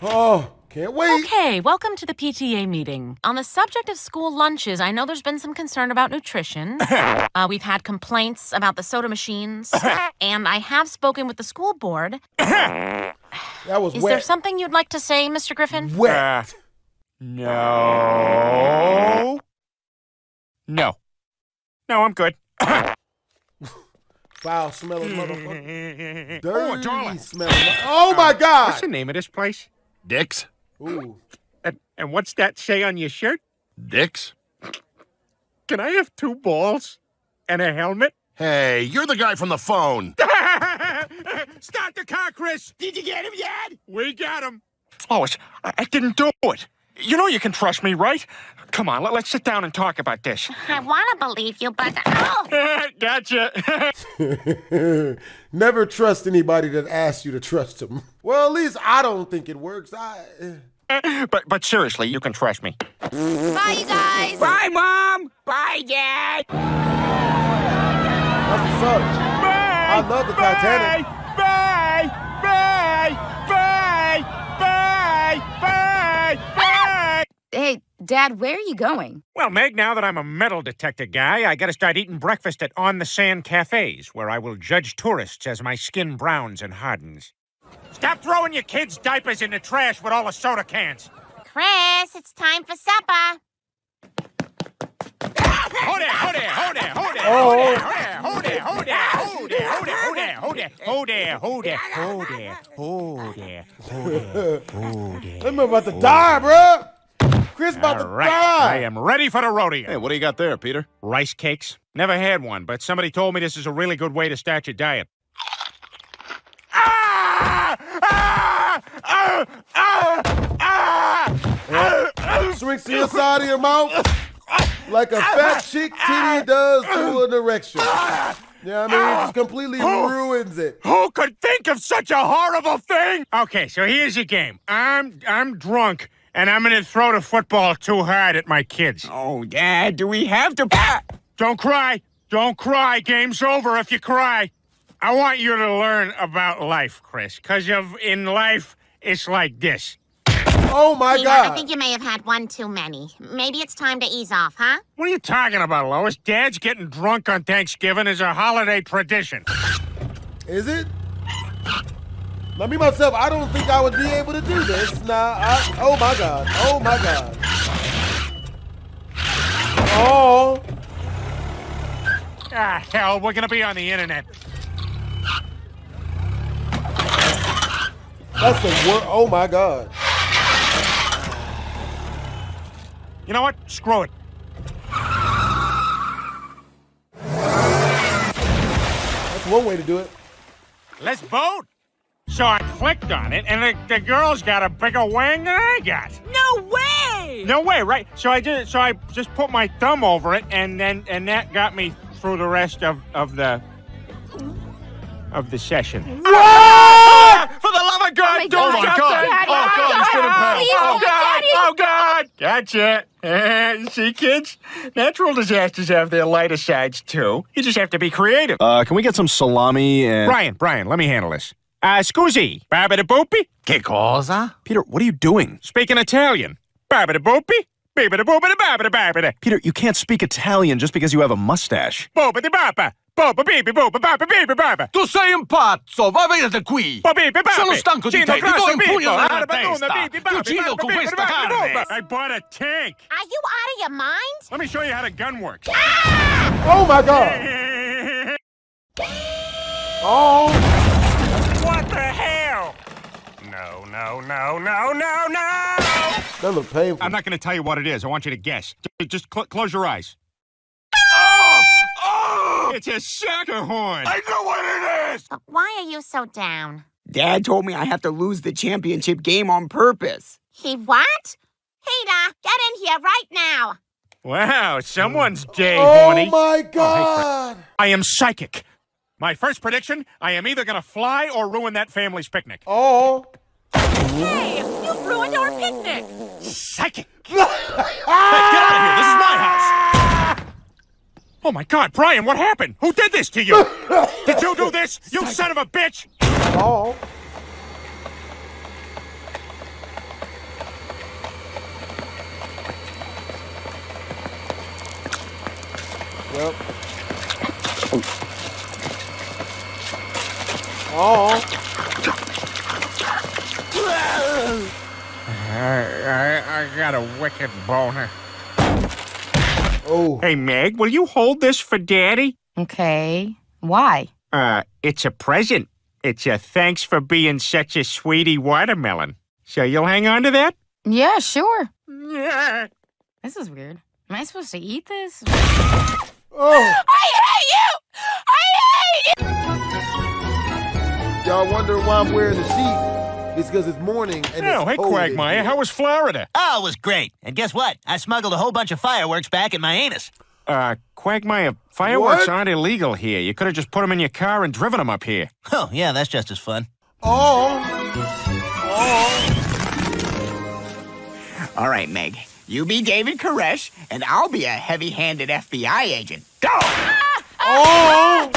Speaker 3: Oh, can't wait.
Speaker 19: Okay, welcome to the PTA meeting. On the subject of school lunches, I know there's been some concern about nutrition. <laughs> uh, we've had complaints about the soda machines, <laughs> and I have spoken with the school board. <laughs>
Speaker 3: That was
Speaker 19: Is
Speaker 3: wet.
Speaker 19: there something you'd like to say, Mr. Griffin?
Speaker 3: Wet.
Speaker 5: No. No. No, I'm good. <coughs>
Speaker 3: Foul smelling hmm. motherfucker.
Speaker 5: Oh,
Speaker 3: Dirty
Speaker 5: darling.
Speaker 3: smelling. Oh my God.
Speaker 5: What's the name of this place?
Speaker 86: Dicks.
Speaker 3: Ooh.
Speaker 5: And, and what's that say on your shirt?
Speaker 86: Dicks.
Speaker 5: Can I have two balls and a helmet?
Speaker 87: Hey, you're the guy from the phone. <laughs>
Speaker 5: Start the car, Chris. Did you get him yet? We got him. Oh, I, I didn't do it. You know you can trust me, right? Come on, let, let's sit down and talk about this.
Speaker 13: I want to believe you, but oh, <laughs>
Speaker 5: gotcha. <laughs>
Speaker 3: Never trust anybody that asks you to trust them. Well, at least I don't think it works. I. Eh. <laughs>
Speaker 5: but but seriously, you can trust me.
Speaker 13: bye, you guys.
Speaker 15: Bye, Mom. Bye, Dad.
Speaker 3: That's what's up. I love the Titanic.
Speaker 5: Bye, bye, bye, bye, bye, bye.
Speaker 88: Hey, Dad, where are you going?
Speaker 5: Well, Meg, now that I'm a metal detector guy, I gotta start eating breakfast at On the Sand cafes, where I will judge tourists as my skin browns and hardens. Stop throwing your kids' diapers in the trash with all the soda cans.
Speaker 13: Chris, it's time for supper.
Speaker 5: Hold there, hold there, hold there, hold there,
Speaker 3: Oh.
Speaker 5: hold there, hold there, hold there, hold there, hold there, hold there, hold there, hold there, hold there, hold there, hold there, hold there.
Speaker 3: Them about to die, bro. Chris about
Speaker 5: All
Speaker 3: to
Speaker 5: right, I am ready for the rodeo.
Speaker 89: Hey, what do you got there, Peter?
Speaker 5: Rice cakes? Never had one, but somebody told me this is a really good way to start your diet. Ah! Ah! Ah! Ah! Ah!
Speaker 3: Yep. Shrinks to the side of your mouth like a fat chick titty does to an erection. Yeah, I mean, it just completely ruins it.
Speaker 5: Who could think of such a horrible thing? Okay, so here's your game. I'm I'm drunk, and I'm gonna throw the football too hard at my kids.
Speaker 15: Oh, Dad, do we have to?
Speaker 5: Don't cry. Don't cry. Game's over if you cry. I want you to learn about life, Chris, because of in life it's like this.
Speaker 3: Oh my
Speaker 13: Peter, I think you may have had one too many. Maybe it's time to ease off, huh?
Speaker 5: What are you talking about, Lois? Dad's getting drunk on Thanksgiving is a holiday tradition.
Speaker 3: Is it? Now, me myself, I don't think I would be able to do this. Nah, I, oh my God. Oh my God. Oh.
Speaker 5: Ah, hell, we're gonna be on the internet.
Speaker 3: That's the worst. Oh my God.
Speaker 5: You know what? Screw it.
Speaker 3: That's one way to do it.
Speaker 5: Let's vote. So I clicked on it, and the, the girl's got a bigger wang than I got.
Speaker 90: No way!
Speaker 5: No way, right? So I did. So I just put my thumb over it, and then and that got me through the rest of of the of the session.
Speaker 15: Ah! <laughs> For the love of God,
Speaker 5: my
Speaker 15: don't
Speaker 5: God.
Speaker 15: jump
Speaker 5: Oh,
Speaker 15: there.
Speaker 5: God.
Speaker 15: Oh, God, he's been impaled.
Speaker 5: Please,
Speaker 15: Oh,
Speaker 5: oh, God. Oh, God. Gotcha. Eh, see, kids, natural disasters have their lighter sides too. You just have to be creative.
Speaker 89: Uh, can we get some salami and...
Speaker 5: Brian, Brian, let me handle this. Uh, scusi, babidi boopy.
Speaker 89: Che cosa? Peter, what are you doing?
Speaker 5: Speaking Italian. Babidi boopy. Beepity boopity babbity babbity.
Speaker 2: Peter, you can't speak Italian just because you have a mustache.
Speaker 5: Boopity bapa. Bopa beepy boopa bapa beepy bapa.
Speaker 14: Tu sei un pazzo, va via da qui!
Speaker 5: Bo beepy bappy.
Speaker 14: Sono stanco di te, ti do
Speaker 5: Grasso
Speaker 14: un pugno nella
Speaker 5: Alla Baduna,
Speaker 14: testa! Ti
Speaker 5: bappy,
Speaker 14: uccido
Speaker 5: bappy,
Speaker 14: con questa carne!
Speaker 5: I bought a tank.
Speaker 13: Are you out of your mind?
Speaker 5: Let me show you how the gun works.
Speaker 3: Oh my god! Oh!
Speaker 5: What the hell? No, no, no, no, no, no!
Speaker 3: That look painful.
Speaker 5: I'm not going to tell you what it is. I want you to guess. Just cl- close your eyes. Oh! It's a sucker horn.
Speaker 2: I know what it is!
Speaker 13: Look, why are you so down?
Speaker 15: Dad told me I have to lose the championship game on purpose.
Speaker 13: He what? Peter, get in here right now.
Speaker 5: Wow, someone's gay,
Speaker 3: Oh
Speaker 5: horny.
Speaker 3: my oh, god!
Speaker 5: I am psychic. My first prediction I am either going to fly or ruin that family's picnic.
Speaker 3: Oh!
Speaker 91: Hey, you've ruined our picnic.
Speaker 5: Psychic! hey, get out of here! This is my house! Oh my god, Brian, what happened? Who did this to you? did you do this? You son of a bitch!
Speaker 3: Oh! Yep. Oh!
Speaker 5: I, I, I got a wicked boner.
Speaker 3: Oh.
Speaker 5: Hey, Meg, will you hold this for Daddy?
Speaker 9: Okay. Why?
Speaker 5: Uh, it's a present. It's a thanks for being such a sweetie watermelon. So you'll hang on to that?
Speaker 9: Yeah, sure.
Speaker 5: Yeah.
Speaker 9: This is weird. Am I supposed to eat this?
Speaker 3: Oh! <gasps>
Speaker 9: I hate you! I hate you!
Speaker 3: Y'all wonder why I'm wearing a sheet? It's because it's morning and
Speaker 5: Oh,
Speaker 3: it's
Speaker 5: hey,
Speaker 3: cold in
Speaker 5: Quagmire, how was Florida?
Speaker 10: Oh, it was great. And guess what? I smuggled a whole bunch of fireworks back in my anus.
Speaker 5: Uh, Quagmire, fireworks
Speaker 3: What?
Speaker 5: aren't illegal here. You could have just put them in your car and driven them up here.
Speaker 10: Oh, yeah, that's just as fun.
Speaker 3: Oh! Oh!
Speaker 15: All right, Meg. You be David Koresh, and I'll be a heavy-handed FBI agent. Go!
Speaker 3: Oh!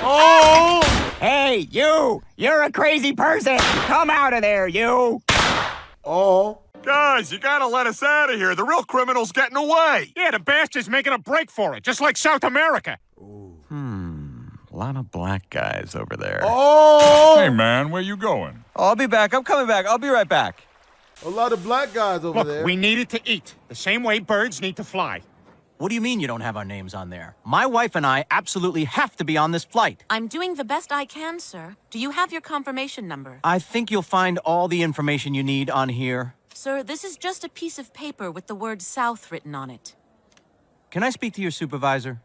Speaker 3: Oh!
Speaker 15: Hey, you! You're a crazy person! Come out of there, you!
Speaker 3: Oh!
Speaker 2: Guys, you gotta let us out of here. The real criminal's getting away.
Speaker 5: Yeah, the bastard's making a break for it, just like South America.
Speaker 17: Hmm. A lot of black guys over there.
Speaker 3: Oh!
Speaker 92: Hey, man, where you going?
Speaker 14: I'll be back. I'm coming back. I'll be right back.
Speaker 3: A lot of black guys over
Speaker 5: Look,
Speaker 3: there.
Speaker 5: we needed to eat, the same way birds need to fly.
Speaker 20: What do you mean you don't have our names on there? My wife and I absolutely have to be on this flight.
Speaker 9: I'm doing the best I can, sir. Do you have your confirmation number?
Speaker 20: I think you'll find all the information you need on here.
Speaker 9: Sir, this is just a piece of paper with the word South written on it.
Speaker 20: Can I speak to your supervisor?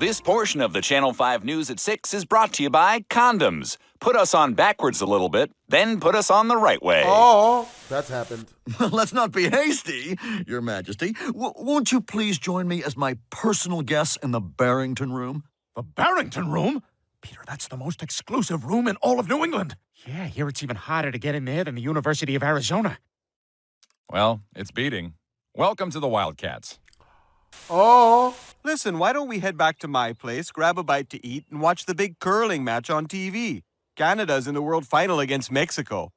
Speaker 75: This portion of the Channel 5 News at 6 is brought to you by condoms. Put us on backwards a little bit, then put us on the right way.
Speaker 3: Oh! That's happened. <laughs>
Speaker 93: Let's not be hasty, Your Majesty. W- won't you please join me as my personal guest in the Barrington Room?
Speaker 5: The Barrington Room? Peter, that's the most exclusive room in all of New England. Yeah, here it's even harder to get in there than the University of Arizona.
Speaker 92: Well, it's beating. Welcome to the Wildcats.
Speaker 3: Oh!
Speaker 14: Listen, why don't we head back to my place, grab a bite to eat, and watch the big curling match on TV? Canada's in the World Final against Mexico.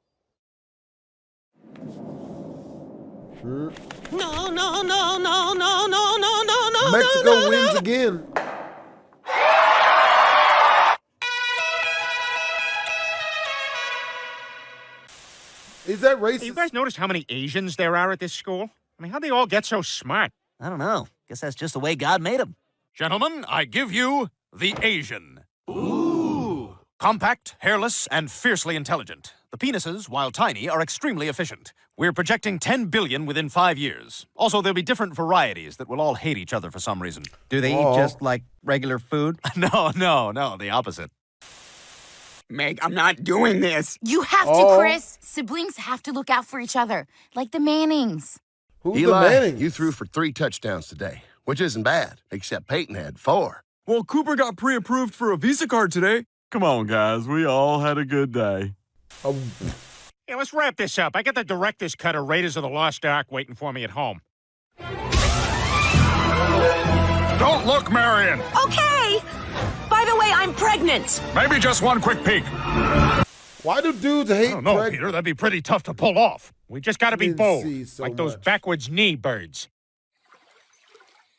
Speaker 3: Sure.
Speaker 91: No, no, no, no, no, no, no, no, no.
Speaker 3: Mexico
Speaker 91: no, no,
Speaker 3: wins
Speaker 91: no.
Speaker 3: again. Is that racist?
Speaker 5: Hey, you guys notice how many Asians there are at this school? I mean, how'd they all get so smart?
Speaker 10: I don't know. Guess that's just the way God made them.
Speaker 2: Gentlemen, I give you the Asian. Ooh. Compact, hairless, and fiercely intelligent. The penises, while tiny, are extremely efficient. We're projecting 10 billion within five years. Also, there'll be different varieties that will all hate each other for some reason.
Speaker 14: Do they
Speaker 3: Oh.
Speaker 14: eat just like regular food? <laughs>
Speaker 2: no, no, no, the opposite.
Speaker 15: Meg, I'm not doing this.
Speaker 19: You have
Speaker 3: Oh.
Speaker 19: to, Chris. Siblings have to look out for each other, like the Mannings.
Speaker 3: Who's
Speaker 6: Eli,
Speaker 3: the Mannings?
Speaker 6: you threw for three touchdowns today, which isn't bad, except Peyton had four.
Speaker 14: Well, Cooper got pre approved for a Visa card today. Come on, guys. We all had a good day.
Speaker 3: Oh,
Speaker 5: Yeah, let's wrap this up. I got the director's cut of Raiders of the Lost Ark waiting for me at home.
Speaker 92: Don't look, Marion.
Speaker 91: Okay. By the way, I'm pregnant.
Speaker 92: Maybe just one quick peek.
Speaker 3: Why do dudes hate
Speaker 5: I don't know,
Speaker 3: preg-
Speaker 5: Peter. That'd be pretty tough to pull off. We just got to be bold,
Speaker 3: so
Speaker 5: like those backwards knee birds.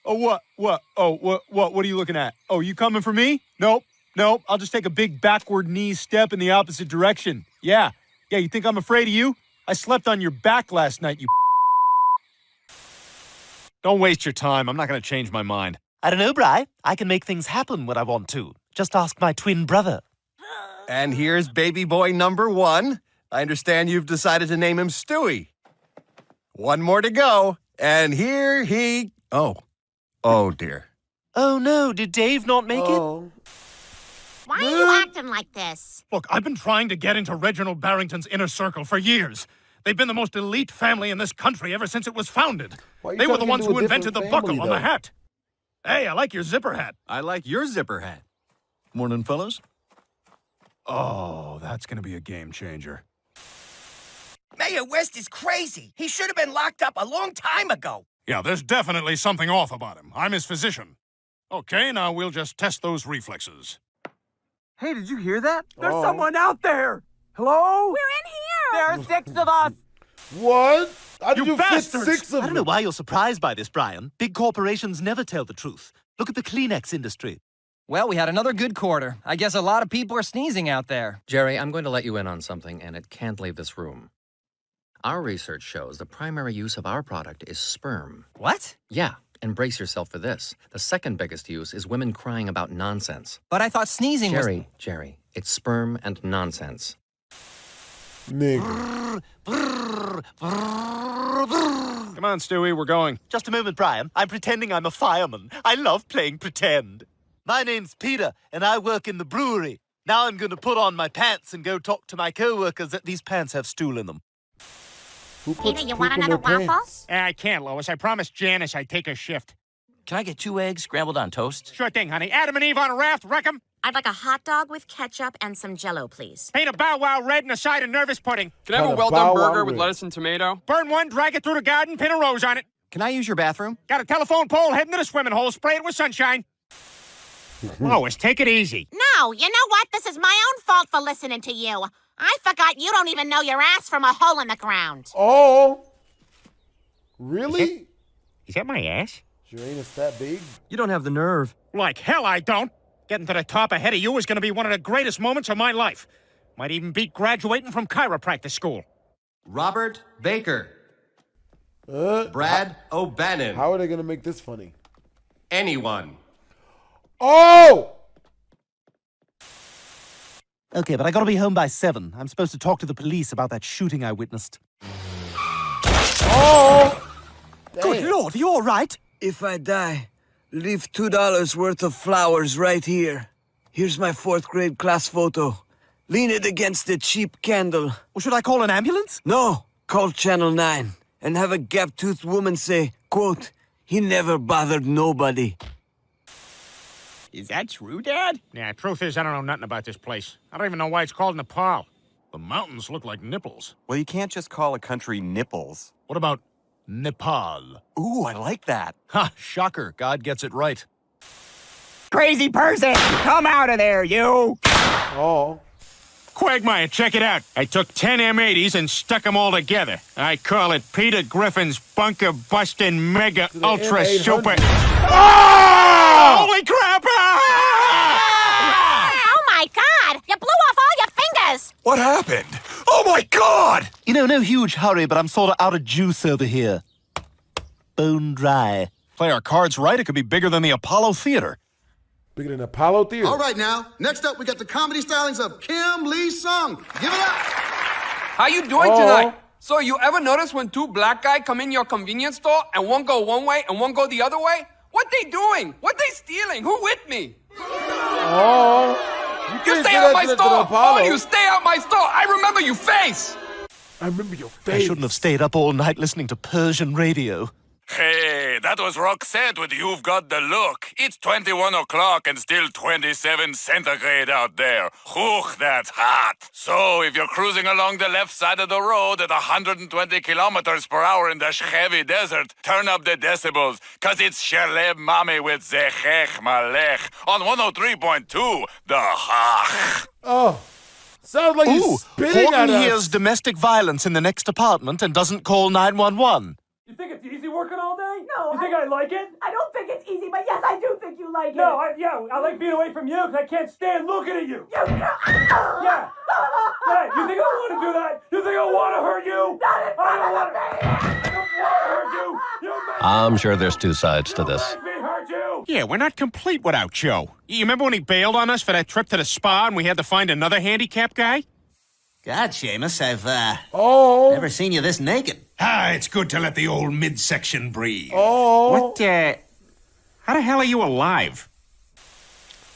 Speaker 94: Oh, what? What? Oh, what? What? What are you looking at? Oh, you coming for me? Nope. Nope. I'll just take a big backward knee step in the opposite direction. Yeah. Yeah, you think I'm afraid of you? I slept on your back last night, you. <laughs>
Speaker 87: Don't waste your time. I'm not going to change my mind.
Speaker 10: I don't know, Bry. I can make things happen when I want to. Just ask my twin brother.
Speaker 94: And here's baby boy number one. I understand you've decided to name him Stewie. One more to go. And here he. Oh. Oh, dear.
Speaker 10: Oh no, did Dave not make
Speaker 3: Oh.
Speaker 13: Why are you acting like this?
Speaker 5: Look, I've been trying to get into Reginald Barrington's inner circle for years. They've been the most elite family in this country ever since it was founded. They were the ones who invented the
Speaker 3: different
Speaker 5: buckle
Speaker 3: family,
Speaker 5: on the hat. Hey, I like your zipper hat.
Speaker 94: I like your zipper hat.
Speaker 95: Morning, fellas.
Speaker 5: Oh, that's going to be a game changer.
Speaker 15: Mayor West is crazy. He should have been locked up a long time ago.
Speaker 5: Yeah, there's definitely something off about him. I'm his physician. Okay, now we'll just test those reflexes.
Speaker 94: Hey, did you hear that?
Speaker 15: There's
Speaker 3: Oh.
Speaker 15: someone out there. Hello?
Speaker 13: We're in here.
Speaker 15: There are six of us.
Speaker 3: What? How did
Speaker 5: You
Speaker 3: you, fit six of
Speaker 10: I don't know why you're surprised by this, Brian. Big corporations never tell the truth. Look at the Kleenex industry.
Speaker 96: Well, we had another good quarter. I guess a lot of people are sneezing out there.
Speaker 97: Jerry, I'm going to let you in on something, and it can't leave this room. Our research shows the primary use of our product is sperm.
Speaker 96: What?
Speaker 97: Yeah, and brace yourself for this. The second biggest use is women crying about nonsense.
Speaker 96: But I thought sneezing
Speaker 97: Jerry,
Speaker 96: was.
Speaker 97: Jerry, it's sperm and nonsense.
Speaker 3: Nigga.
Speaker 5: Come on, Stewie, we're going.
Speaker 10: Just a moment, Brian. I'm pretending I'm a fireman. I love playing pretend. My name's Peter, and I work in the brewery. Now I'm going to put on my pants and go talk to my co-workers that these pants have stool in them.
Speaker 3: Who
Speaker 13: Peter, you want another waffle?
Speaker 5: Eh, I can't, Lois. I promised Janice I'd take a shift.
Speaker 98: Can I get two eggs scrambled on toast?
Speaker 5: Sure thing, honey. Adam and Eve on a raft, wreck 'em.
Speaker 13: I'd like a hot dog with ketchup and some jello, please.
Speaker 5: Paint a bow wow red and a side of nervous pudding.
Speaker 3: Can I have a well done Bow Wow burger with
Speaker 5: lettuce and tomato? Burn one, drag it through the garden, pin a rose on it.
Speaker 94: Can I use your bathroom?
Speaker 5: Got a telephone pole heading to the swimming hole, spray it with sunshine. Lois, take it easy.
Speaker 13: No, you know what? This is my own fault for listening to you. I forgot you don't even know your ass from a hole in the ground.
Speaker 3: Oh. Really?
Speaker 5: Is that my ass?
Speaker 3: Your anus that big?
Speaker 94: You don't have the nerve.
Speaker 5: Like hell I don't. Getting to the top ahead of you is going to be one of the greatest moments of my life. Might even beat graduating from chiropractic school.
Speaker 99: Robert Baker.
Speaker 3: Uh,
Speaker 99: Brad O'Bannon.
Speaker 3: How are they gonna make this funny?
Speaker 99: Anyone.
Speaker 3: Oh!
Speaker 10: Okay, but I gotta be home by seven. I'm supposed to talk to the police about that shooting I witnessed.
Speaker 3: Oh!
Speaker 96: Good lord, are you all right?
Speaker 100: If I die, leave two dollars worth of flowers right here. Here's my fourth grade class photo. Lean it against the cheap candle.
Speaker 10: Well, should I call an ambulance?
Speaker 100: No, call Channel 9 and have a gap-toothed woman say, quote, he never bothered nobody.
Speaker 5: Is that true, Dad? Yeah, truth is, I don't know nothing about this place. I don't even know why it's called Nepal. The mountains look like nipples.
Speaker 94: Well, you can't just call a country nipples.
Speaker 87: What about Nepal?
Speaker 94: Ooh, I like that.
Speaker 87: Ha! Shocker. God gets it right.
Speaker 15: Crazy person! Come out of there, you!
Speaker 3: Oh.
Speaker 5: Quagmire, check it out. I took 10 M80s and stuck them all together. I call it Peter Griffin's bunker busting mega ultra
Speaker 3: M800.
Speaker 5: super.
Speaker 3: Oh!
Speaker 5: Holy crap! Ah!
Speaker 13: Oh my god! You blew off all your fingers!
Speaker 87: What happened? Oh my god!
Speaker 10: You know, no huge hurry, but I'm sort of out of juice over here. Bone dry.
Speaker 87: Play our cards right, it could be bigger than the Apollo Theater.
Speaker 3: Bigger than Apollo Theater.
Speaker 6: All right, now. Next up, we got the comedy stylings of Kim Lee Sung. Give it up.
Speaker 101: How you doing
Speaker 3: Oh.
Speaker 101: tonight? So you ever notice when two black guys come in your convenience store and one go one way and one go the other way? What they doing? What they stealing? Who with me?
Speaker 3: Oh. You
Speaker 101: You stay out
Speaker 3: that
Speaker 101: my
Speaker 3: to the-
Speaker 101: store.
Speaker 3: the
Speaker 101: All
Speaker 3: oh,
Speaker 101: you stay out my store. I remember your face.
Speaker 3: I remember your face.
Speaker 10: I shouldn't have stayed up all night listening to Persian radio.
Speaker 102: Hey, that was Roxette with You've Got the Look. It's 21 o'clock and still 27 centigrade out there. Whew, that's hot. So, if you're cruising along the left side of the road at 120 kilometers per hour in the Chevy Desert, turn up the decibels, cause it's Shalem Mami with Zechech Malech on 103.2, The Hach.
Speaker 3: Oh. Sounds like he's
Speaker 2: Ooh,
Speaker 3: spitting
Speaker 2: Horton
Speaker 3: at us.
Speaker 2: hears domestic violence in the next apartment and doesn't call 911.
Speaker 103: You think it's easy working all day? No. You think I, like it?
Speaker 104: I don't think it's easy, but yes, I do think you like it.
Speaker 103: No, I, yeah, I like being away from you because I can't stand looking at you. You. Ah! yeah. yeah. You think I want to do that? You think I want to hurt you? I don't want to. I don't want to hurt you. You make
Speaker 105: I'm sure there's two sides to this.
Speaker 103: me hurt you.
Speaker 5: Yeah, we're not complete without Joe. You remember when he bailed on us for that trip to the spa and we had to find another handicapped guy?
Speaker 106: God, Seamus, I've uh,
Speaker 3: oh.
Speaker 106: never seen you this naked.
Speaker 107: Ah, it's good to let the old midsection breathe.
Speaker 3: Oh.
Speaker 5: What, uh. How the hell are you alive?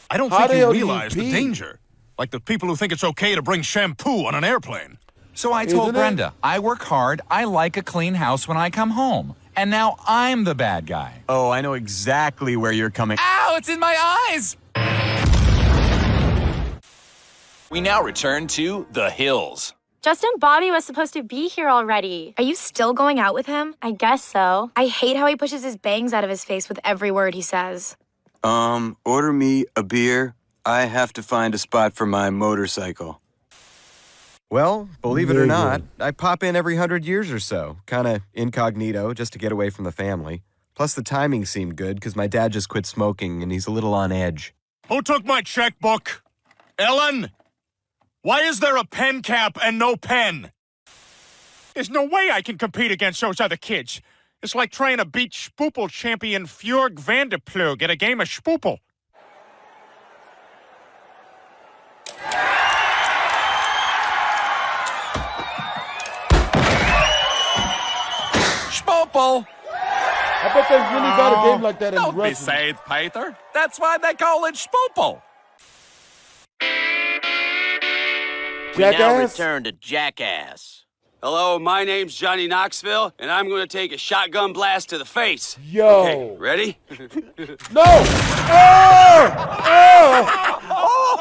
Speaker 2: I don't
Speaker 5: How
Speaker 2: think you
Speaker 5: do you
Speaker 2: realize the danger. Like the people who think it's okay to bring shampoo on an airplane.
Speaker 17: So I told
Speaker 2: Isn't it?
Speaker 17: Brenda, I work hard, I like a clean house when I come home. And now I'm the bad guy.
Speaker 20: Oh, I know exactly where you're coming.
Speaker 17: Ow, it's in my eyes!
Speaker 75: We now return to The Hills.
Speaker 19: Justin Bobby was supposed to be here already. Are you still going out with him? I guess so. I hate how he pushes his bangs out of his face with every word he says.
Speaker 108: Um, order me a beer. I have to find a spot for my motorcycle.
Speaker 14: Well, believe it or not, I pop in every hundred years or so, kind of incognito, just to get away from the family. Plus, the timing seemed good because my dad just quit smoking and he's a little on edge.
Speaker 2: Who took my checkbook? Ellen? Why is there a pen cap and no pen?
Speaker 5: There's no way I can compete against those other kids. It's like trying to beat Spoopel champion Fjorg Vanderplug at a game of Spoopel.
Speaker 75: Spoopel!
Speaker 3: I bet there's really got a game like that in
Speaker 75: Don't be
Speaker 3: wrestling.
Speaker 75: sad, Peter. That's why they call it Spoopel.
Speaker 109: We now
Speaker 3: Jackass?
Speaker 109: return to Jackass. Hello, my name's Johnny Knoxville, and I'm going to take a shotgun blast to the face.
Speaker 3: Yo.
Speaker 109: Okay, ready? <laughs>
Speaker 3: No! Oh! Oh!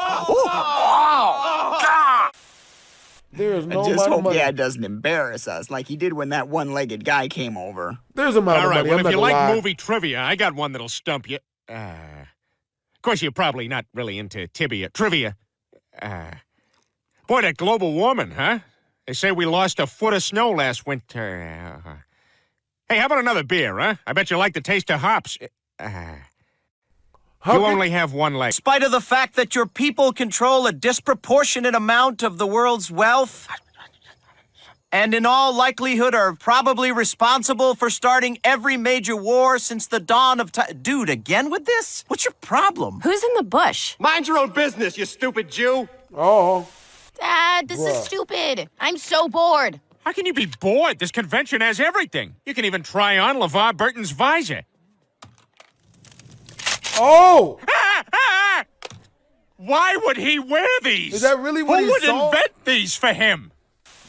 Speaker 3: There is no
Speaker 15: I just hope
Speaker 3: money.
Speaker 15: Dad doesn't embarrass us like he did when that one-legged guy came over.
Speaker 3: There's a amount
Speaker 5: All
Speaker 3: of
Speaker 5: right,
Speaker 3: money.
Speaker 5: well,
Speaker 3: I'm
Speaker 5: if you like
Speaker 3: lie.
Speaker 5: movie trivia, I got one that'll stump you. Uh, of course, you're probably not really into tibia trivia. Uh, boy, that global warming, huh? They say we lost a foot of snow last winter. Uh, hey, how about another beer, huh? I bet you like the taste of hops. Uh, you only have one leg.
Speaker 20: In spite of the fact that your people control a disproportionate amount of the world's wealth, and in all likelihood are probably responsible for starting every major war since the dawn of time. Dude, again with this? What's your problem?
Speaker 19: Who's in the bush?
Speaker 110: Mind your own business, you stupid Jew.
Speaker 3: Oh.
Speaker 111: Dad, this is stupid. I'm so bored.
Speaker 5: How can you be bored? This convention has everything. You can even try on LeVar Burton's visor.
Speaker 3: Oh! <laughs>
Speaker 5: Why would he wear these?
Speaker 3: Is that really what
Speaker 5: Who
Speaker 3: he
Speaker 5: would
Speaker 3: saw?
Speaker 5: invent these for him?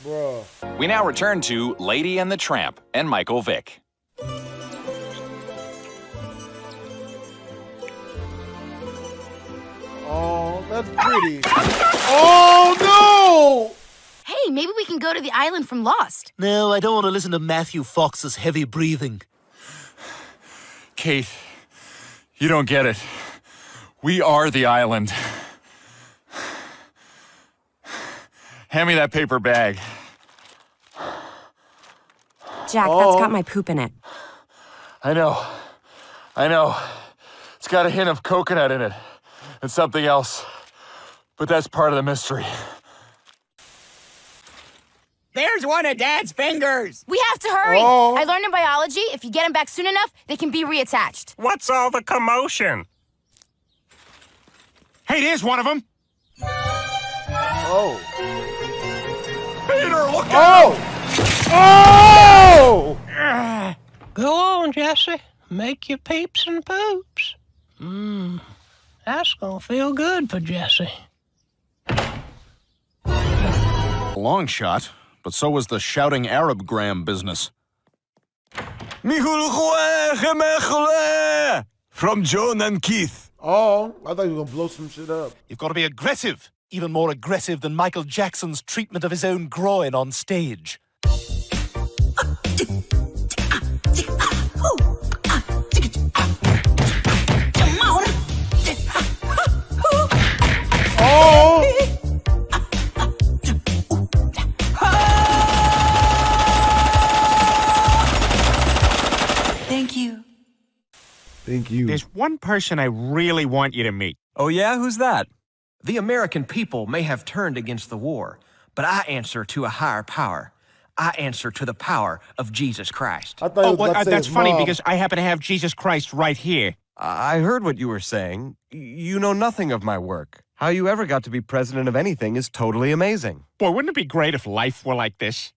Speaker 3: Bruh.
Speaker 75: We now return to Lady and the Tramp and Michael Vick.
Speaker 3: Oh, that's pretty. oh, no!
Speaker 111: Hey, maybe we can go to the island from Lost.
Speaker 10: No, I don't want to listen to Matthew Fox's heavy breathing.
Speaker 75: Kate, you don't get it. We are the island. Hand me that paper bag.
Speaker 112: Jack,
Speaker 75: Oh.
Speaker 112: that's got oh. my poop in it.
Speaker 75: I know. I know. It's got a hint of coconut in it and something else. But that's part of the mystery.
Speaker 15: There's one of Dad's fingers.
Speaker 111: We have to hurry.
Speaker 15: Oh.
Speaker 111: I learned in biology if you get them back soon enough, they can be reattached.
Speaker 110: What's all the commotion?
Speaker 5: Hey, there's one of them.
Speaker 3: Oh.
Speaker 75: Peter, look
Speaker 3: oh. oh! Oh!
Speaker 8: Go on, Jesse. Make your peeps and poops. Mmm. That's gonna feel good for Jesse.
Speaker 2: Long shot, but so was the shouting Arab gram business.
Speaker 14: From John and Keith.
Speaker 3: Oh, I thought you were gonna blow some shit up.
Speaker 10: You've got to be aggressive. Even more aggressive than Michael Jackson's treatment of his own groin on stage.
Speaker 3: Thank you.
Speaker 5: There's one person I really want you to meet.
Speaker 113: Oh, yeah? Who's that? The American people may have turned against the war, but I answer to a higher power. I answer to the power of Jesus Christ.
Speaker 3: I thought
Speaker 5: Oh, well, uh, that's funny because I happen to have Jesus Christ right here.
Speaker 114: I heard what you were saying. You know nothing of my work. How you ever got to be president of anything is totally amazing.
Speaker 5: Boy, wouldn't it be great if life were like this?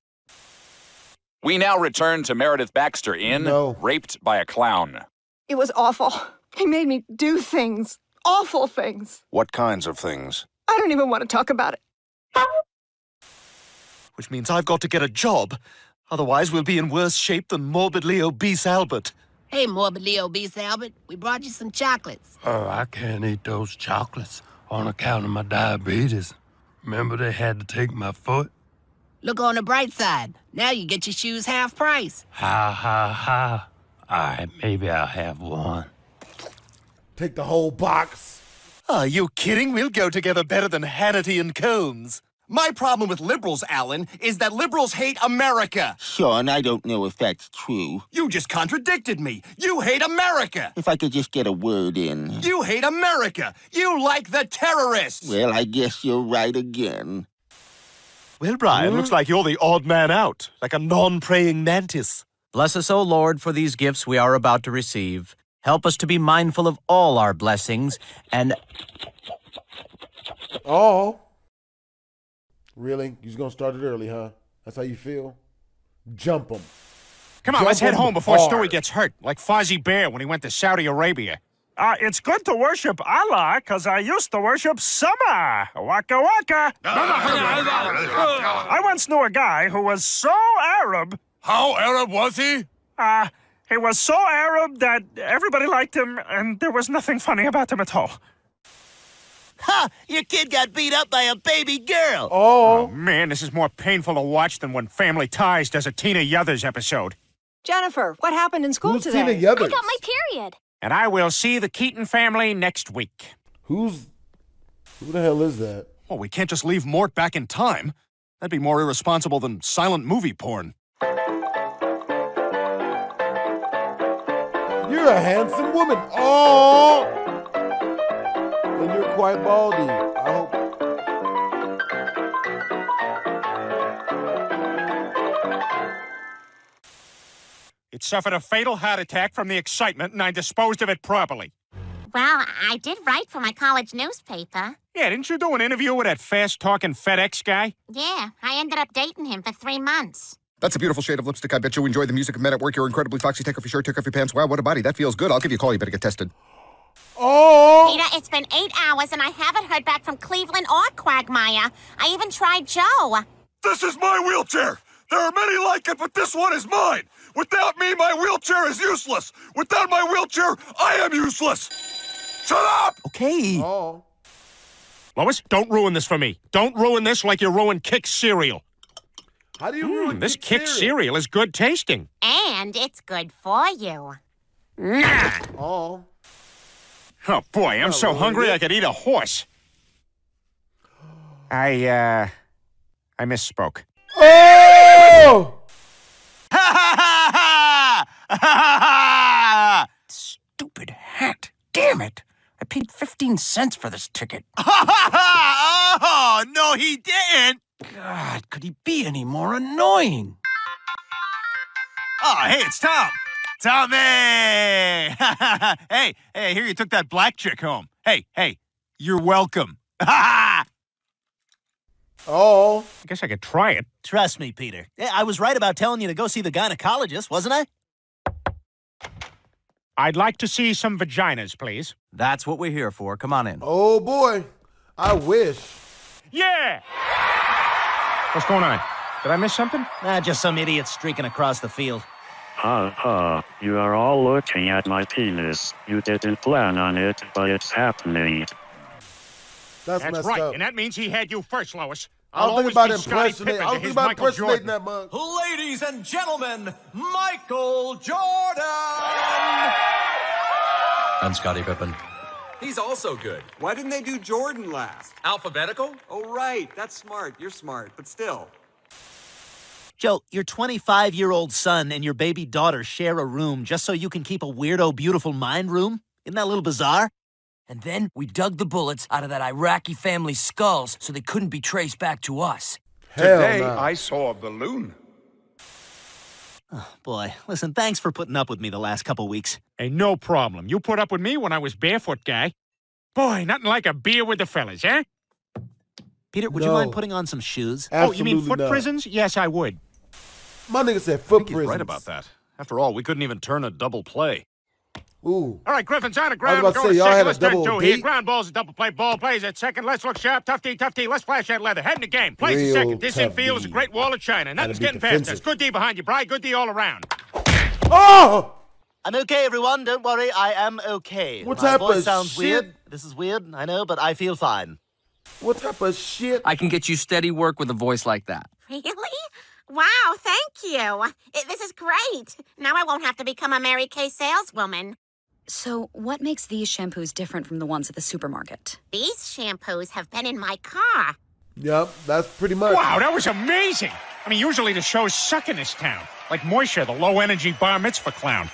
Speaker 75: We now return to Meredith Baxter in Raped by a Clown.
Speaker 4: It was awful. <laughs> He made me do things. Awful things.
Speaker 115: What kinds of things?
Speaker 4: I don't even want to talk about it.
Speaker 10: Which means I've got to get a job. Otherwise, we'll be in worse shape than morbidly obese Albert.
Speaker 15: Hey, morbidly obese Albert, we brought you some chocolates.
Speaker 116: Oh, I can't eat those chocolates on account of my diabetes. Remember they had to take my foot?
Speaker 15: Look on the bright side. Now you get your shoes half price.
Speaker 116: Ha ha ha. Alright, maybe I'll have one.
Speaker 3: Take the whole box.
Speaker 10: Are you kidding? We'll go together better than Hannity and Colmes.
Speaker 20: My problem with liberals, Alan, is that liberals hate America.
Speaker 117: Sean, I don't know if that's true.
Speaker 20: You just contradicted me. You hate America.
Speaker 117: If I could just get a word in.
Speaker 20: You hate America. You like the terrorists.
Speaker 117: Well, I guess you're right again.
Speaker 10: Well, Brian, looks like you're the odd man out, like a non praying mantis.
Speaker 8: Bless us, O Lord, for these gifts we are about to receive. Help us to be mindful of all our blessings and.
Speaker 3: Oh. Really? You're gonna start it early, huh? That's how you feel? Jump them.
Speaker 5: Come on, let's head home before Stewie gets hurt, like Fozzie Bear when he went to Saudi Arabia. Uh, it's good to worship Allah, because I used to worship Summer. Waka waka. I once knew a guy who was so Arab.
Speaker 14: How Arab was he?
Speaker 5: Uh, he was so Arab that everybody liked him, and there was nothing funny about him at all.
Speaker 118: Ha! Your kid got beat up by a baby girl.
Speaker 5: Oh. man, this is more painful to watch than when Family Ties does a Tina Yothers episode.
Speaker 4: Jennifer, what happened in school
Speaker 3: Who's
Speaker 4: today?
Speaker 3: Tina Yothers?
Speaker 119: I got my period.
Speaker 5: And I will see the Keaton family next week.
Speaker 3: Who's. Who the hell is that?
Speaker 115: Well, we can't just leave Mort back in time. That'd be more irresponsible than silent movie porn.
Speaker 3: You're a handsome woman. Oh! And you're quite baldy. I hope.
Speaker 5: It suffered a fatal heart attack from the excitement, and I disposed of it properly.
Speaker 13: Well, I did write for my college newspaper.
Speaker 5: Yeah, didn't you do an interview with that fast talking FedEx guy?
Speaker 13: Yeah, I ended up dating him for three months.
Speaker 2: That's a beautiful shade of lipstick. I bet you enjoy the music of men at work. You're incredibly foxy. Take off your shirt, take off your pants. Wow, what a body. That feels good. I'll give you a call. You better get tested.
Speaker 3: Oh!
Speaker 13: Peter, it's been eight hours and I haven't heard back from Cleveland or Quagmire. I even tried Joe.
Speaker 14: This is my wheelchair. There are many like it, but this one is mine. Without me, my wheelchair is useless. Without my wheelchair, I am useless. Shut up!
Speaker 115: Okay.
Speaker 3: Oh.
Speaker 5: Lois, don't ruin this for me. Don't ruin this like you ruined Kix cereal.
Speaker 3: How do you
Speaker 5: Mm,
Speaker 3: ruin
Speaker 5: this
Speaker 3: Kick
Speaker 5: Kix
Speaker 3: cereal?
Speaker 5: cereal is good tasting.
Speaker 13: And it's good for you.
Speaker 3: Oh.
Speaker 5: Oh boy, I'm so hungry I could eat a horse. I uh I misspoke.
Speaker 3: Oh! Ha ha ha!
Speaker 8: Stupid hat. Damn it. I paid 15 cents for this ticket. <laughs>
Speaker 118: oh, no, he didn't.
Speaker 8: God, could he be any more annoying?
Speaker 115: Oh, hey, it's Tom. Tommy! <laughs> hey, hey, here you took that black chick home. Hey, hey, you're welcome. <laughs>
Speaker 3: Oh.
Speaker 5: I guess I could try it.
Speaker 118: Trust me, Peter. I was right about telling you to go see the gynecologist, wasn't I?
Speaker 5: I'd like to see some vaginas, please.
Speaker 8: That's what we're here for. Come on in.
Speaker 3: Oh boy. I wish.
Speaker 5: Yeah! What's going on? Did I miss something?
Speaker 118: Ah, just some idiot streaking across the field.
Speaker 42: Ha ha, you are all looking at my penis. You didn't plan on it, but it's happening.
Speaker 3: That's,
Speaker 5: That's
Speaker 3: messed
Speaker 5: right,
Speaker 3: up.
Speaker 5: and that means he had you first, Lois.
Speaker 3: I
Speaker 5: I'll
Speaker 3: don't think about
Speaker 5: be
Speaker 3: impersonating. I
Speaker 5: to
Speaker 3: don't think about impersonating that mug.
Speaker 2: Ladies and gentlemen, Michael Jordan!
Speaker 17: And Scottie Pippen.
Speaker 2: He's also good. Why didn't they do Jordan last? Alphabetical? Oh, right. That's smart. You're smart, but still.
Speaker 10: Joe, your 25 year old son and your baby daughter share a room just so you can keep a weirdo, beautiful mind room? Isn't that a little bizarre?
Speaker 113: And then we dug the bullets out of that Iraqi family's skulls so they couldn't be traced back to us.
Speaker 120: Today, I saw a balloon.
Speaker 10: Oh, boy, listen, thanks for putting up with me the last couple weeks.
Speaker 5: Hey, no problem. You put up with me when I was barefoot guy. Boy, nothing like a beer with the fellas, eh?
Speaker 10: Peter, would you mind putting on some shoes?
Speaker 5: oh, you mean foot
Speaker 3: not.
Speaker 5: prisons? Yes, I would.
Speaker 3: My nigga said foot
Speaker 2: He's
Speaker 3: prisons.
Speaker 2: right about that. After all, we couldn't even turn a double play.
Speaker 3: Ooh.
Speaker 5: All right, Griffin's on the
Speaker 3: I was
Speaker 5: ground.
Speaker 3: about to
Speaker 5: We're
Speaker 3: say,
Speaker 5: going
Speaker 3: y'all
Speaker 5: second.
Speaker 3: had a
Speaker 5: Let's turn
Speaker 3: double
Speaker 5: two here. Ground balls, a double play. Ball plays at second. Let's look sharp. Tough D, tough D. Let's flash that leather. Head in the game. Plays
Speaker 3: Real
Speaker 5: at second. This
Speaker 3: tough
Speaker 5: infield is a great wall of China. Nothing's
Speaker 3: be
Speaker 5: getting past us. Good D behind you, Bry. Good D all around.
Speaker 3: Oh!
Speaker 10: I'm okay, everyone. Don't worry. I am okay.
Speaker 3: What
Speaker 10: My
Speaker 3: type
Speaker 10: voice
Speaker 3: of
Speaker 10: sounds
Speaker 3: shit?
Speaker 10: weird. This is weird, I know, but I feel fine.
Speaker 3: What type of shit?
Speaker 113: I can get you steady work with a voice like that.
Speaker 13: Really? Wow, thank you. I- this is great. Now I won't have to become a Mary Kay saleswoman.
Speaker 57: So, what makes these shampoos different from the ones at the supermarket?
Speaker 13: These shampoos have been in my car.
Speaker 3: Yep, that's pretty much.
Speaker 5: Wow, that was amazing. I mean, usually the shows suck in this town. Like Moisha, the low energy bar mitzvah clown.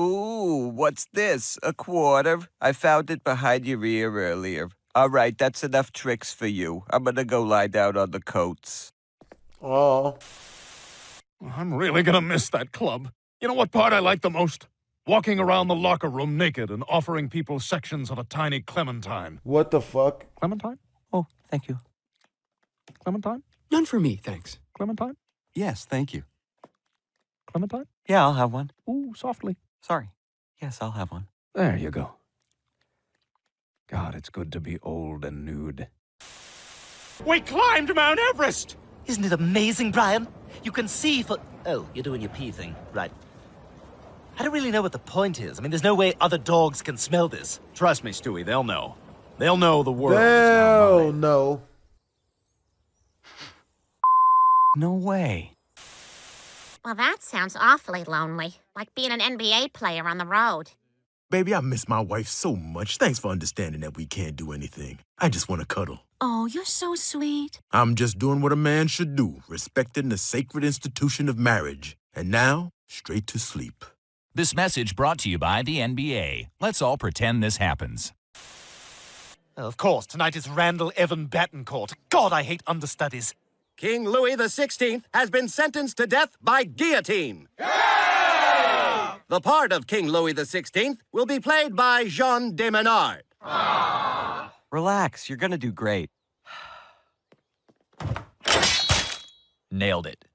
Speaker 17: Ooh, what's this? A quarter? I found it behind your ear earlier. All right, that's enough tricks for you. I'm gonna go lie down on the coats.
Speaker 3: Oh.
Speaker 2: I'm really gonna miss that club. You know what part I like the most? Walking around the locker room naked and offering people sections of a tiny clementine.
Speaker 3: What the fuck?
Speaker 2: Clementine?
Speaker 17: Oh, thank you.
Speaker 2: Clementine?
Speaker 121: None for me, thanks.
Speaker 2: Clementine?
Speaker 17: Yes, thank you.
Speaker 2: Clementine?
Speaker 17: Yeah, I'll have one.
Speaker 2: Ooh, softly.
Speaker 17: Sorry. Yes, I'll have one.
Speaker 2: There you go. God, it's good to be old and nude.
Speaker 5: We climbed Mount Everest.
Speaker 10: Isn't it amazing, Brian? You can see for. Oh, you're doing your pee thing. Right. I don't really know what the point is. I mean, there's no way other dogs can smell this.
Speaker 2: Trust me, Stewie, they'll know. They'll know the world is now mine.
Speaker 3: Hell no.
Speaker 17: No way.
Speaker 13: Well, that sounds awfully lonely. Like being an NBA player on the road.
Speaker 122: Baby, I miss my wife so much. Thanks for understanding that we can't do anything. I just want to cuddle.
Speaker 13: Oh, you're so sweet.
Speaker 122: I'm just doing what a man should do, respecting the sacred institution of marriage. And now, straight to sleep.
Speaker 75: This message brought to you by the NBA. Let's all pretend this happens.
Speaker 10: Of course, tonight is Randall Evan Battencourt. God, I hate understudies.
Speaker 20: King Louis XVI has been sentenced to death by guillotine. The part of King Louis XVI will be played by Jean Desmenard. Ah.
Speaker 17: Relax, you're gonna do great.
Speaker 5: Nailed it.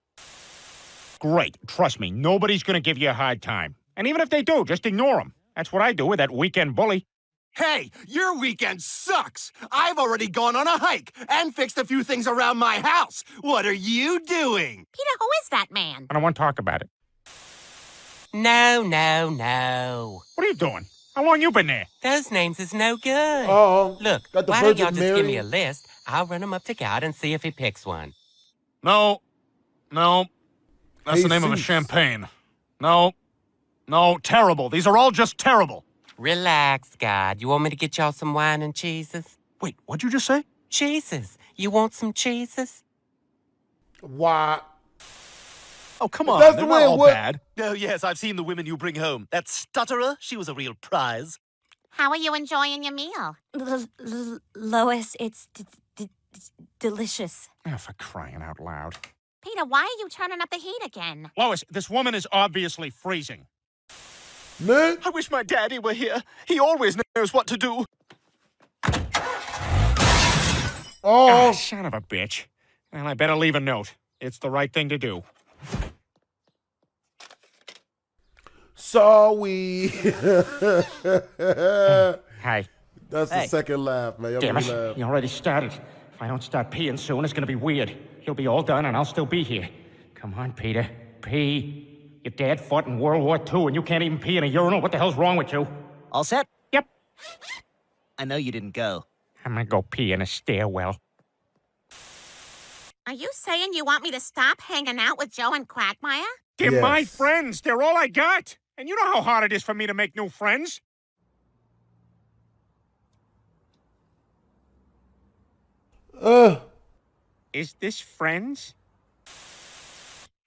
Speaker 5: Great. Trust me, nobody's going to give you a hard time. And even if they do, just ignore them. That's what I do with that weekend bully.
Speaker 123: Hey, your weekend sucks. I've already gone on a hike and fixed a few things around my house. What are you doing?
Speaker 13: Peter, who is that man?
Speaker 5: I don't want to talk about it.
Speaker 124: No, no, no.
Speaker 5: What are you doing? How long you been there?
Speaker 124: Those names is no good.
Speaker 3: Oh,
Speaker 124: Look,
Speaker 3: got the
Speaker 124: why don't y'all
Speaker 3: Virgin
Speaker 124: just give me a list? I'll run them up to God and see if he picks one.
Speaker 2: No. No. That's the name of a champagne. No. No, terrible. These are all just terrible.
Speaker 124: Relax, God. You want me to get y'all some wine and cheeses?
Speaker 2: Wait, what'd you just say?
Speaker 124: Cheeses. You want some cheeses?
Speaker 3: Why?
Speaker 2: Oh, come on.
Speaker 3: that's
Speaker 2: They're
Speaker 3: the
Speaker 2: not
Speaker 3: way it
Speaker 2: all bad.
Speaker 10: Oh, yes, I've seen the women you bring home. That stutterer, she was a real prize.
Speaker 13: How are you enjoying your meal?
Speaker 19: L- L- Lois, it's d- d- d- delicious.
Speaker 5: Oh, for crying out loud.
Speaker 13: Peter, why are you turning up the heat again?
Speaker 5: Lois, this woman is obviously freezing.
Speaker 3: Man.
Speaker 10: I wish my daddy were here. He always knows what to do.
Speaker 5: Oh, ah, son of a bitch. Well, I better leave a note. It's the right thing to do.
Speaker 3: Sorry.
Speaker 5: Hey.
Speaker 3: That's the second laugh, man. Y'all
Speaker 5: Damn it.
Speaker 3: laugh.
Speaker 5: You already started. If I don't start peeing soon, it's going to be weird. He'll be all done and I'll still be here. Come on, Peter. Pee. Your dad fought in World War II and you can't even pee in a urinal. What the hell's wrong with you?
Speaker 10: All set?
Speaker 5: Yep.
Speaker 10: I know you didn't go.
Speaker 5: I'm going to go pee in a stairwell.
Speaker 13: Are you saying you want me to stop hanging out with Joe and Quagmire?
Speaker 5: They're my friends. They're all I got. And you know how hard it is for me to make new friends.
Speaker 3: Uh.
Speaker 5: Is this friends?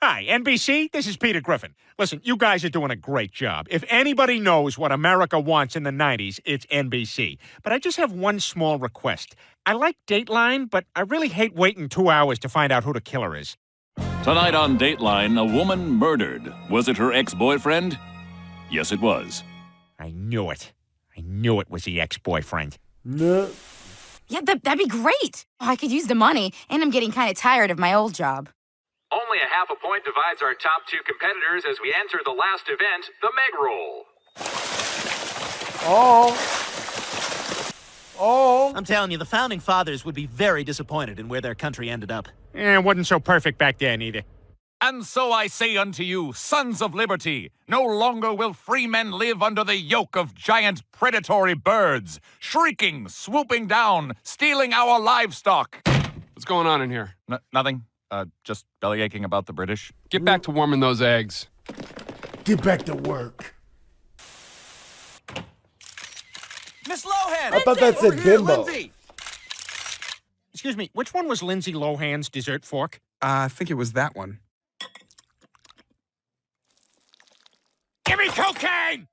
Speaker 5: Hi, NBC. This is Peter Griffin. Listen, you guys are doing a great job. If anybody knows what America wants in the 90s, it's NBC. But I just have one small request. I like Dateline, but I really hate waiting two hours to find out who the killer is.
Speaker 75: Tonight on Dateline, a woman murdered. Was it her ex boyfriend? Yes, it was.
Speaker 5: I knew it. I knew it was the ex boyfriend.
Speaker 3: No.
Speaker 19: Yeah, that, that'd be great. Oh, I could use the money, and I'm getting kind of tired of my old job.
Speaker 125: Only a half a point divides our top two competitors as we enter the last event, the Meg Roll.
Speaker 3: Oh. Oh.
Speaker 10: I'm telling you, the founding fathers would be very disappointed in where their country ended up.
Speaker 5: Eh, it wasn't so perfect back then either.
Speaker 75: And so I say unto you, sons of liberty, no longer will free men live under the yoke of giant predatory birds, shrieking, swooping down, stealing our livestock.
Speaker 126: What's going on in here?
Speaker 75: N- nothing. Uh, just belly aching about the British.
Speaker 126: Get back to warming those eggs.
Speaker 3: Get back to work.
Speaker 127: Miss Lohan!
Speaker 3: I thought that said bimbo.
Speaker 5: Excuse me, which one was Lindsay Lohan's dessert fork?
Speaker 46: Uh, I think it was that one.
Speaker 5: Give me cocaine!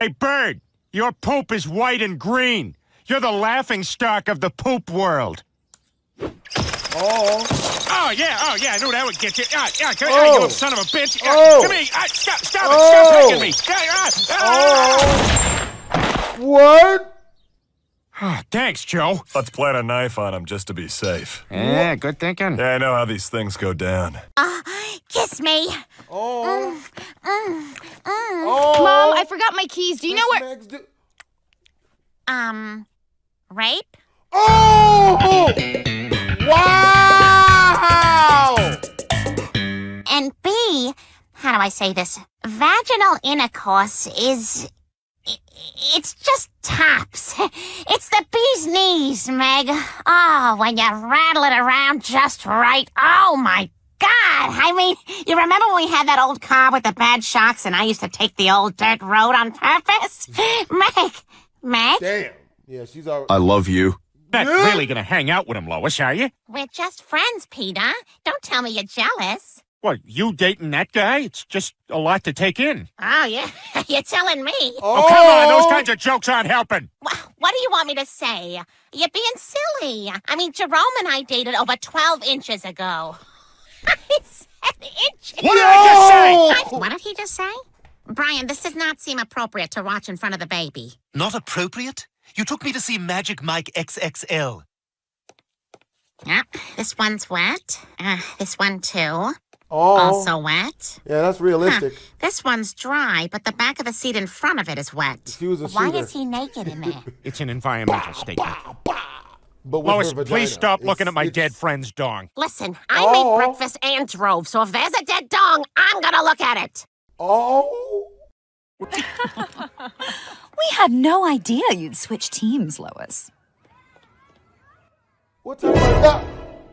Speaker 5: Hey, Bird, your poop is white and green. You're the laughing stock of the poop world.
Speaker 3: Oh.
Speaker 5: Oh, yeah, oh, yeah, I knew that would get you. Ah, yeah, come
Speaker 3: Oh.
Speaker 5: here, you son of a bitch. Ah,
Speaker 3: Oh.
Speaker 5: Come here. Ah, stop, stop it,
Speaker 3: Oh.
Speaker 5: stop pegging me. Ah, ah.
Speaker 3: What?
Speaker 5: Oh, thanks, Joe.
Speaker 14: Let's plant a knife on him just to be safe.
Speaker 5: Yeah, good thinking.
Speaker 14: Yeah, I know how these things go down.
Speaker 13: Uh, kiss me.
Speaker 3: Oh.
Speaker 13: Mm, mm.
Speaker 19: Mom, I forgot my keys. Do you know where?
Speaker 13: Um, rape?
Speaker 3: Oh! Wow!
Speaker 13: And B, how do I say this? Vaginal intercourse is. I- It's just tops. It's the bee's knees, Meg. Oh, when you rattle it around just right. Oh my God! I mean, you remember when we had that old car with the bad shocks and I used to take the old dirt road on purpose? <laughs> Meg! Meg?
Speaker 3: Damn. Yeah, she's already.
Speaker 2: I love you.
Speaker 5: Not really gonna hang out with him, Lois, are you?
Speaker 13: We're just friends, Peter. Don't tell me you're jealous.
Speaker 5: What, you dating that guy? It's just a lot to take in.
Speaker 13: Oh, yeah. <laughs> you're telling me.
Speaker 5: Oh, come on, those kinds of jokes aren't helping.
Speaker 13: What do you want me to say? You're being silly. I mean, Jerome and I dated over 12 inches ago. <laughs> I said inches.
Speaker 5: What did I just say?
Speaker 13: I- What did he just say? Brian, this does not seem appropriate to watch in front of the baby.
Speaker 10: Not appropriate? You took me to see Magic Mike XXL.
Speaker 13: Yep, this one's wet. Uh, this one too.
Speaker 3: Oh.
Speaker 13: Also wet.
Speaker 3: Yeah, that's realistic.
Speaker 13: Huh, This one's dry, but the back of the seat in front of it is wet.
Speaker 3: She was a
Speaker 13: Why
Speaker 3: shooter.
Speaker 13: is he naked in there? <laughs>
Speaker 5: It's an environmental statement.
Speaker 3: But
Speaker 5: Lois, please stop
Speaker 3: It's-
Speaker 5: looking at my
Speaker 3: it's-
Speaker 5: dead friend's dong.
Speaker 13: Listen, I
Speaker 3: Oh.
Speaker 13: made breakfast and drove, so if there's a dead dong, I'm gonna look at it.
Speaker 3: Oh. <laughs>
Speaker 57: We had no idea you'd switch teams, Lois.
Speaker 3: What's up like that?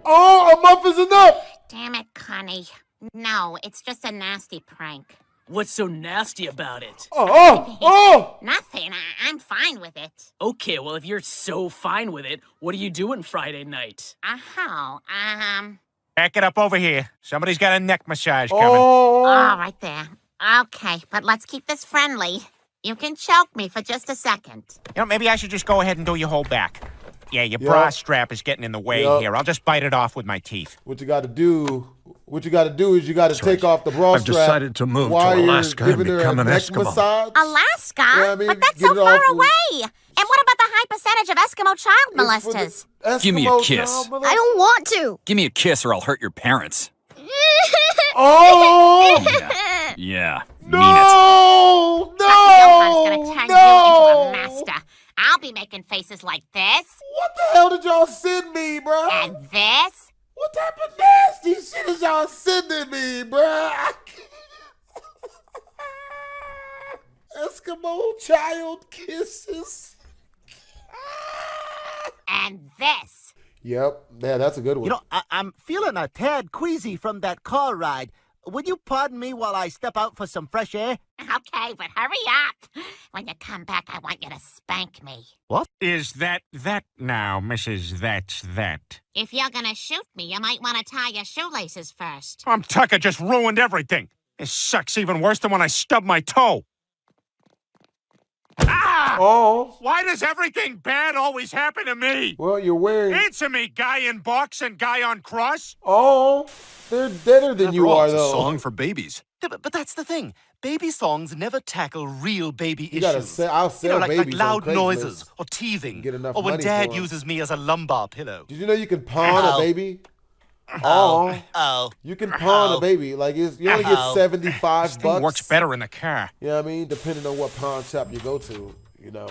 Speaker 3: Oh, a muff is enough.
Speaker 13: Damn it, Connie. No, it's just a nasty prank.
Speaker 127: What's so nasty about it?
Speaker 3: Oh, oh, <laughs> oh.
Speaker 13: Nothing. I- I'm fine with it.
Speaker 127: Okay, well, if you're so fine with it, what are you doing Friday night?
Speaker 13: Uh huh. Um.
Speaker 5: Back it up over here. Somebody's got a neck massage coming.
Speaker 3: Oh.
Speaker 13: All right there. Okay, but let's keep this friendly. You can choke me for just a second.
Speaker 5: You know, maybe I should just go ahead and do your whole back. Yeah, your
Speaker 3: Yup.
Speaker 5: bra strap is getting in the way
Speaker 3: Yup.
Speaker 5: here. I'll just bite it off with my teeth.
Speaker 3: What you got to do? What you got to do is you got to take off the bra
Speaker 128: I've
Speaker 3: strap
Speaker 128: decided to move to Alaska and
Speaker 3: giving her
Speaker 128: become
Speaker 3: a
Speaker 128: an Eskimo.
Speaker 3: massage.
Speaker 13: Alaska?
Speaker 3: Yeah, I mean,
Speaker 13: but that's
Speaker 3: get
Speaker 13: so far
Speaker 3: off with-
Speaker 13: away. And what about the high percentage of Eskimo child molesters?
Speaker 129: Give me a kiss.
Speaker 13: I don't want to.
Speaker 129: Give me a kiss or I'll hurt your parents. <laughs>
Speaker 3: Oh
Speaker 129: Yeah.
Speaker 3: no! No!
Speaker 13: Gonna turn
Speaker 3: no!
Speaker 13: you into a master. I'll be making faces like this.
Speaker 3: What the hell did y'all send me, bro?
Speaker 13: And this.
Speaker 3: What type of nasty shit is y'all sending me, bro? <laughs> Eskimo child kisses. <laughs>
Speaker 13: And this.
Speaker 3: Yep, yeah, that's a good one.
Speaker 10: You know, I- I'm feeling a tad queasy from that car ride. Would you pardon me while I step out for some fresh air?
Speaker 13: Okay, but hurry up. When you come back, I want you to spank me.
Speaker 10: What?
Speaker 5: Is that that now, Mrs. That's that?
Speaker 13: If you're gonna shoot me, you might want to tie your shoelaces first.
Speaker 5: I'm Tucker just ruined everything. This sucks even worse than when I stubbed my toe. Ah!
Speaker 3: Oh.
Speaker 5: Why does everything bad always happen to me?
Speaker 3: Well, you're wearing.
Speaker 5: Answer me, guy in box and guy on cross.
Speaker 3: Oh, they're deader than
Speaker 2: After
Speaker 3: you
Speaker 2: all,
Speaker 3: are,
Speaker 2: it's a
Speaker 3: though.
Speaker 2: song for babies.
Speaker 10: Yeah, but, but that's the thing. Baby songs never tackle real baby
Speaker 3: You
Speaker 10: issues.
Speaker 3: gotta sell- I'll
Speaker 10: you know, like, like loud noises or teething,
Speaker 3: Get enough
Speaker 10: or when
Speaker 3: money
Speaker 10: Dad
Speaker 3: for 'em.
Speaker 10: uses me as a lumbar pillow.
Speaker 3: Did you know you can pawn
Speaker 10: Ow.
Speaker 3: a baby?
Speaker 10: Oh.
Speaker 3: Oh.
Speaker 10: Oh.
Speaker 3: You can pawn
Speaker 10: Ow.
Speaker 3: a baby. Like it's, you only get
Speaker 10: Ow.
Speaker 3: seventy five
Speaker 5: Thing
Speaker 3: bucks.
Speaker 5: works better in the car.
Speaker 3: You know I mean? Depending on what pawn shop you go to, you know.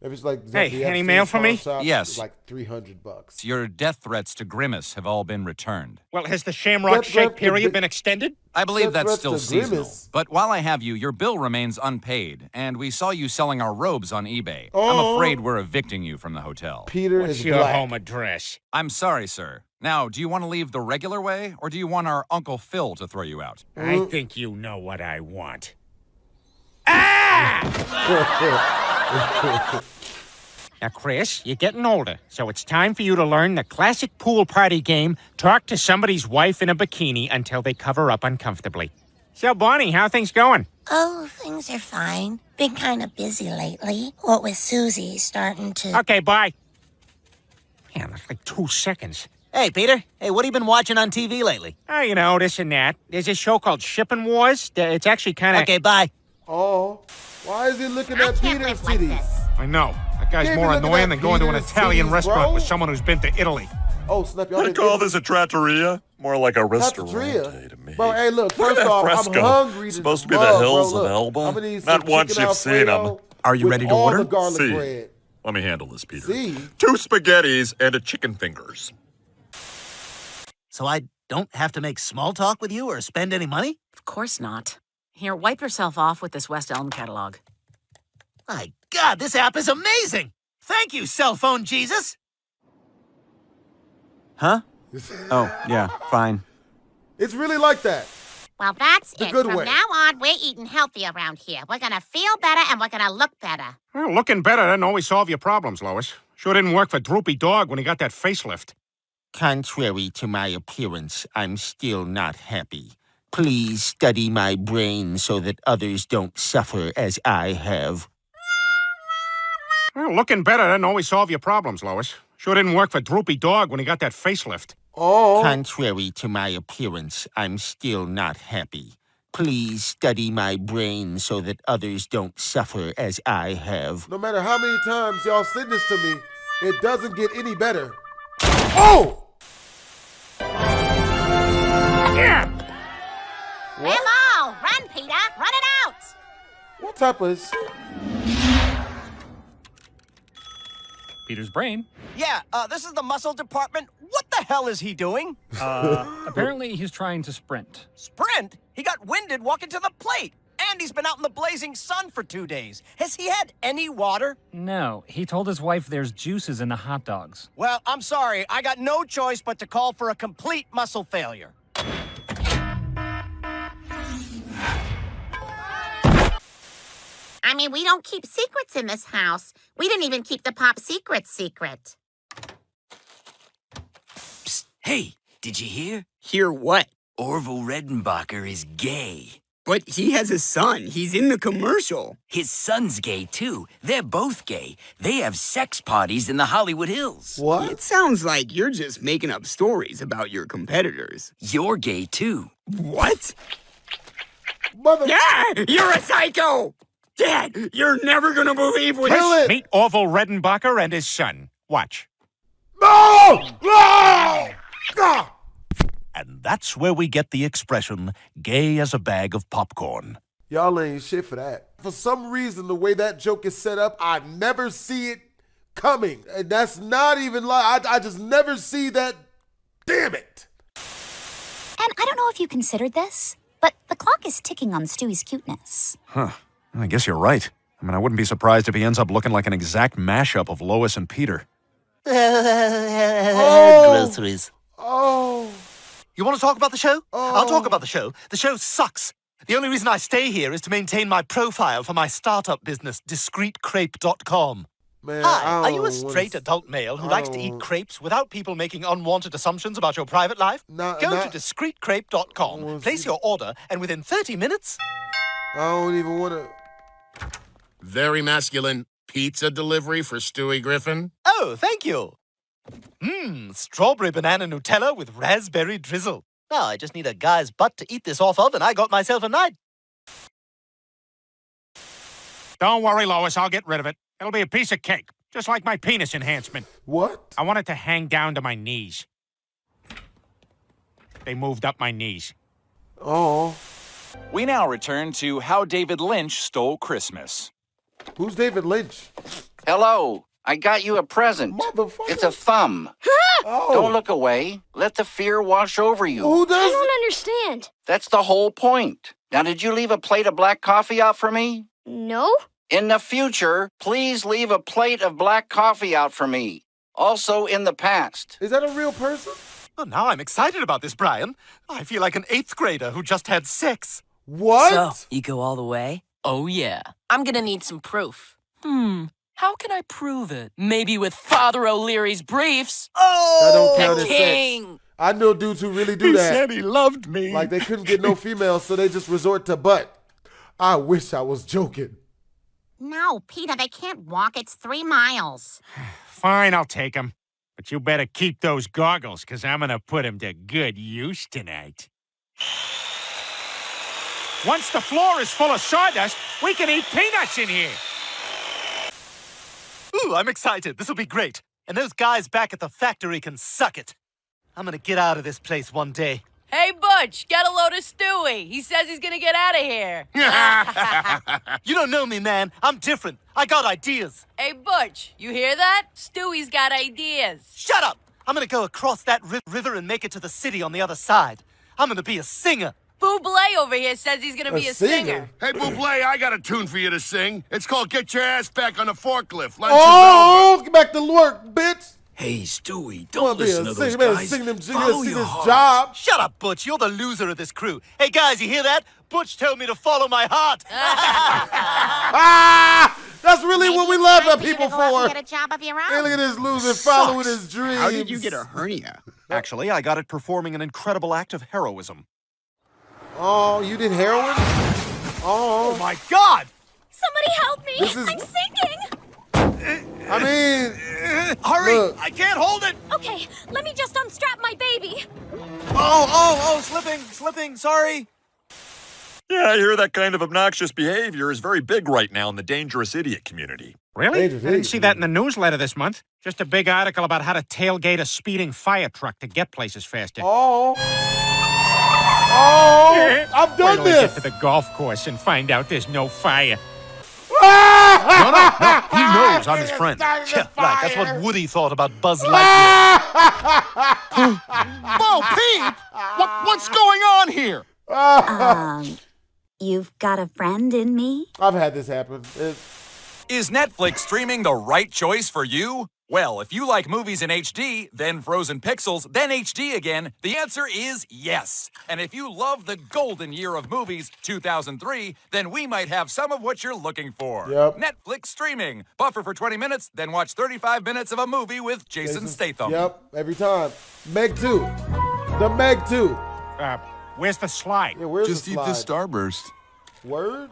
Speaker 3: If it's like
Speaker 5: Hey,
Speaker 3: Jeffrey
Speaker 5: any
Speaker 3: Epstein's
Speaker 5: mail for me?
Speaker 3: shop,
Speaker 75: Yes.
Speaker 3: like three hundred bucks.
Speaker 75: Your death threats to Grimace have all been returned.
Speaker 5: Well, has the Shamrock
Speaker 3: That-
Speaker 5: Shake period
Speaker 3: the-
Speaker 5: been extended?
Speaker 75: I believe
Speaker 3: Death
Speaker 75: that's still
Speaker 3: to
Speaker 75: seasonal.
Speaker 3: Grimace.
Speaker 75: But while I have you, your bill remains unpaid, and we saw you selling our robes on eBay. I'm
Speaker 3: Oh.
Speaker 75: afraid we're evicting you from the hotel.
Speaker 3: Peter
Speaker 5: What's
Speaker 3: is
Speaker 5: your
Speaker 3: black.
Speaker 5: home address?
Speaker 75: I'm sorry, sir. Now, do you want to leave the regular way, or do you want our Uncle Phil to throw you out?
Speaker 5: I mm. think you know what I want. Ah! <laughs> Now, Chris, you're getting older, so it's time for you to learn the classic pool party game talk to somebody's wife in a bikini until they cover up uncomfortably. So, Bonnie, how things going?
Speaker 13: Oh, things are fine. Been kind of busy lately. What with Susie starting to.
Speaker 5: Okay, bye. Man, that's like two seconds.
Speaker 10: Hey, Peter. Hey, what have you been watching on TV lately?
Speaker 5: Oh, you know, this and that. There's a show called Shipping Wars. It's actually kind of.
Speaker 10: Okay, bye.
Speaker 3: Oh, why is he looking
Speaker 13: I
Speaker 3: at Peter's
Speaker 13: live like
Speaker 3: titties?
Speaker 5: I know. That guy's more annoying
Speaker 3: at
Speaker 5: than going to an Italian
Speaker 3: titties,
Speaker 5: restaurant
Speaker 3: bro.
Speaker 5: with someone who's been to Italy.
Speaker 3: Oh, snap! Y'all
Speaker 14: I'd
Speaker 3: didn't
Speaker 14: call
Speaker 3: get
Speaker 14: this a trattoria. More like a
Speaker 3: Trattoria.
Speaker 14: restaurant to me.
Speaker 3: Bro, hey, look.
Speaker 14: Look at
Speaker 3: First
Speaker 14: that
Speaker 3: off,
Speaker 14: fresco.
Speaker 3: I'm hungry.
Speaker 14: Supposed to
Speaker 3: to
Speaker 14: be the hills
Speaker 3: bro,
Speaker 14: of
Speaker 3: look.
Speaker 14: Elba.
Speaker 3: I'm gonna need
Speaker 14: Not
Speaker 3: some
Speaker 14: once
Speaker 3: chicken
Speaker 14: you've seen 'em.
Speaker 3: Alfredo
Speaker 14: Are you
Speaker 3: with
Speaker 14: ready to
Speaker 3: all
Speaker 14: order?
Speaker 3: The garlic
Speaker 14: See.
Speaker 3: bread.
Speaker 14: Let me handle this, Peter.
Speaker 3: See?
Speaker 14: Two spaghettis and a chicken fingers.
Speaker 10: So I don't have to make small talk with you or spend any money?
Speaker 9: Of course not. Here, wipe yourself off with this West Elm catalog.
Speaker 10: My God, this app is amazing! Thank you, cell phone Jesus!
Speaker 130: Huh? <laughs> Oh, yeah, fine.
Speaker 3: It's really like that.
Speaker 13: Well, that's
Speaker 3: The
Speaker 13: it.
Speaker 3: good
Speaker 13: From
Speaker 3: way.
Speaker 13: now on, we're eating healthy around here. We're gonna feel better and we're gonna look better.
Speaker 5: Well, looking better doesn't always solve your problems, Lois. Sure didn't work for Droopy Dog when he got that facelift.
Speaker 131: Contrary to my appearance, I'm still not happy. Please study my brain so that others don't suffer as I have.
Speaker 5: Well, looking better doesn't always solve your problems, Lois. Sure didn't work for Droopy Dog when he got that facelift.
Speaker 3: Oh.
Speaker 131: Contrary to my appearance, I'm still not happy. Please study my brain so that others don't suffer as I have.
Speaker 3: No matter how many times y'all send this to me, it doesn't get any better. Oh!
Speaker 13: Memo! Run, Peter! Run it out!
Speaker 3: What type of...
Speaker 29: Peter's brain.
Speaker 127: Yeah, uh, this is the muscle department. What the hell is he doing?
Speaker 29: Uh, <laughs> apparently, he's trying to sprint.
Speaker 127: Sprint? He got winded walking to the plate. And he's been out in the blazing sun for two days. Has he had any water?
Speaker 29: No, he told his wife there's juices in the hot dogs.
Speaker 127: Well, I'm sorry. I got no choice but to call for a complete muscle failure.
Speaker 13: I mean, we don't keep secrets in this house. We didn't even keep the pop secret secret.
Speaker 113: Psst, Hey, did you hear?
Speaker 15: Hear what?
Speaker 113: Orville Redenbacher is gay.
Speaker 15: But he has a son. He's in the commercial.
Speaker 113: His son's gay, too. They're both gay. They have sex parties in the Hollywood Hills.
Speaker 15: What? It sounds like you're just making up stories about your competitors.
Speaker 113: You're gay, too.
Speaker 15: What?
Speaker 3: Mother.
Speaker 15: Yeah, you're a psycho. Dad, you're never gonna believe what.
Speaker 5: Chris, meet Orville Redenbacher and his son. Watch.
Speaker 3: No! No! No!
Speaker 2: And that's where we get the expression, gay as a bag of popcorn.
Speaker 3: Y'all ain't shit for that. For some reason, the way that joke is set up, I never see it coming. And that's not even like, I, I just never see that. Damn it.
Speaker 57: And I don't know if you considered this, but the clock is ticking on Stewie's cuteness.
Speaker 2: Huh. I guess you're right. I mean, I wouldn't be surprised if he ends up looking like an exact mashup of Lois and Peter. <laughs>
Speaker 3: Oh.
Speaker 10: Groceries.
Speaker 3: Oh.
Speaker 10: You want to talk about the show? Oh. I'll talk oh. about the show. The show sucks. The only reason I stay here is to maintain my profile for my startup business, discreetcrepe.com.
Speaker 3: Man,
Speaker 10: Hi, are you a straight
Speaker 3: wanna-
Speaker 10: adult male who likes to eat crepes without people making unwanted assumptions about your private life? Go
Speaker 3: not-
Speaker 10: to discreetcrepe.com, place your order, and within 30 minutes,
Speaker 3: I don't even want to.
Speaker 132: Very masculine. Pizza delivery for Stewie Griffin.
Speaker 10: Oh, thank you. Mmm, strawberry banana Nutella with raspberry drizzle. Now I just need a guy's butt to eat this off of, and I got myself a night.
Speaker 5: Don't worry, Lois. I'll get rid of it. It'll be a piece of cake, just like my penis enhancement.
Speaker 3: What?
Speaker 5: I want it to hang down to my knees. They moved up my knees.
Speaker 3: Oh.
Speaker 133: We now return to how David Lynch stole Christmas.
Speaker 3: Who's David Lynch?
Speaker 134: Hello. I got you a present. Motherfucker. It's a thumb. oh. Don't look away. Let the fear wash over you.
Speaker 3: Who does?
Speaker 134: I don't understand. That's the whole point. Now, did you leave a plate of black coffee out for me?
Speaker 135: No?
Speaker 134: In the future, please leave a plate of black coffee out for me. Also, in the past.
Speaker 3: Is that a real person?
Speaker 10: Oh, now I'm excited about this, Brian. I feel like an eighth grader who just had sex.
Speaker 3: What?
Speaker 113: So, you go all the way? Oh, yeah.
Speaker 136: I'm gonna need some proof.
Speaker 113: Hmm. How can I prove it? Maybe with Father O'Leary's briefs.
Speaker 3: That don't
Speaker 113: Oh,
Speaker 3: count
Speaker 113: the king.
Speaker 3: sex. I know dudes who really do
Speaker 113: He
Speaker 3: that.
Speaker 113: said
Speaker 3: he loved me. Like they couldn't get no females, so they just resort to butt. I wish I was joking.
Speaker 135: No, Peter, they can't walk. It's three miles. <sighs>
Speaker 5: Fine, I'll take him. But you better keep those goggles, because I'm going to put him to good use tonight. Once the floor is full of sawdust, we can eat peanuts in here.
Speaker 10: Ooh, I'm excited. This will be great. And those guys back at the factory can suck it. I'm gonna get out of this place one day.
Speaker 136: Hey, Butch, get a load of Stewie. He says he's gonna get out of here. <laughs> <laughs>
Speaker 10: you don't know me, man. I'm different. I got ideas.
Speaker 136: hey, Butch, you hear that? Stewie's got ideas.
Speaker 10: Shut up! I'm gonna go across that ri- river and make it to the city on the other side. I'm gonna be a singer.
Speaker 136: Buble over here says he's gonna be a singer.
Speaker 132: Hey, Buble, I got a tune for you to sing. It's called Get Your Ass Back on the Forklift. Lunch
Speaker 3: Oh, get back to work, bitch.
Speaker 137: Hey, Stewie, don't listen to
Speaker 3: sing-
Speaker 137: those
Speaker 3: you better
Speaker 137: guys.
Speaker 3: sing them- you
Speaker 137: Follow your heart.
Speaker 3: job.
Speaker 10: Shut up, Butch. You're the loser of this crew. Hey, guys, you hear that? Butch told me to follow my heart. <laughs>
Speaker 3: Ah! That's really what we love at people for.
Speaker 135: Get a job of your
Speaker 3: Hey,
Speaker 135: own.
Speaker 3: look at this loser following his dreams.
Speaker 87: How did you get a hernia? Actually, I got it performing an incredible act of heroism.
Speaker 3: Oh, you did heroin? Oh. oh.
Speaker 10: my God!
Speaker 135: Somebody help me!
Speaker 3: This is-
Speaker 135: I'm sinking!
Speaker 3: I mean,
Speaker 10: hurry!
Speaker 3: look.
Speaker 10: I can't hold it.
Speaker 135: Okay, let me just unstrap my baby.
Speaker 10: Oh, oh, oh! Slipping, slipping. Sorry.
Speaker 138: Yeah, I hear that kind of obnoxious behavior is very big right now in the dangerous idiot community.
Speaker 5: Really?
Speaker 3: Dangerous
Speaker 5: I didn't see that in the newsletter this month. Just a big article about how to tailgate a speeding fire truck to get places faster.
Speaker 3: Oh. Oh, I've
Speaker 5: Wait
Speaker 3: done
Speaker 5: till we get to the golf course and find out there's no fire.
Speaker 87: No, no, no. He <laughs> knows I'm his friend.
Speaker 10: Yeah, right. That's what Woody thought about Buzz Lightyear. <laughs>
Speaker 87: Bo Peep! What, what's going on here?
Speaker 57: Um, you've got a friend in me?
Speaker 3: I've had this happen. It's-
Speaker 75: Is Netflix streaming the right choice for you? Well, if you like movies in HD, then frozen pixels, then HD again, the answer is yes. And if you love the golden year of movies, 2003, then we might have some of what you're looking for.
Speaker 3: Yep.
Speaker 75: Netflix streaming. Buffer for 20 minutes, then watch 35 minutes of a movie with Jason, Statham.
Speaker 3: Yep, every time. Meg 2. The Meg 2.
Speaker 5: Uh, where's the slide?
Speaker 3: Yeah, where's
Speaker 139: Just
Speaker 3: the
Speaker 139: eat
Speaker 3: slide?
Speaker 139: this Starburst.
Speaker 3: Word?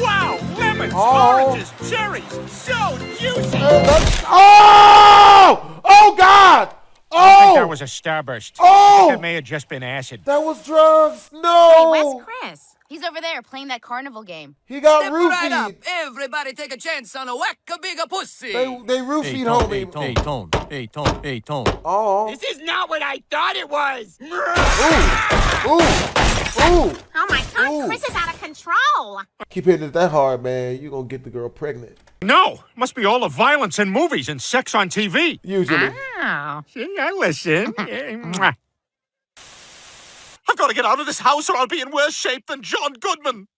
Speaker 5: Wow! Lemons,
Speaker 3: Oh.
Speaker 5: oranges, cherries, so juicy!
Speaker 3: Uh, oh! Oh, God! Oh!
Speaker 5: I think that
Speaker 3: Oh!
Speaker 5: was a starburst.
Speaker 3: Oh!
Speaker 5: That may have just been acid.
Speaker 3: That was drugs. No!
Speaker 140: Hey,
Speaker 3: No!
Speaker 140: where's Chris? He's over there playing that carnival game.
Speaker 3: He got
Speaker 113: Step right up.
Speaker 3: roofied.
Speaker 113: Everybody take a chance on a whack a bigger pussy.
Speaker 3: They, they roofied homie.
Speaker 113: Hey,
Speaker 3: Tone. Hey, Tone. Hey, Tone. Oh. Uh-huh.
Speaker 141: This is not what I thought it was.
Speaker 3: Ooh. Ooh.
Speaker 135: Oh my god, Chris is out of control.
Speaker 3: Keep hitting it that hard, man. You're going to get the girl pregnant.
Speaker 5: No, must be all the violence in movies and sex on TV.
Speaker 3: Usually.
Speaker 5: Oh, see, I listen. <laughs>
Speaker 10: I've got to get out of this house or I'll be in worse shape than John Goodman.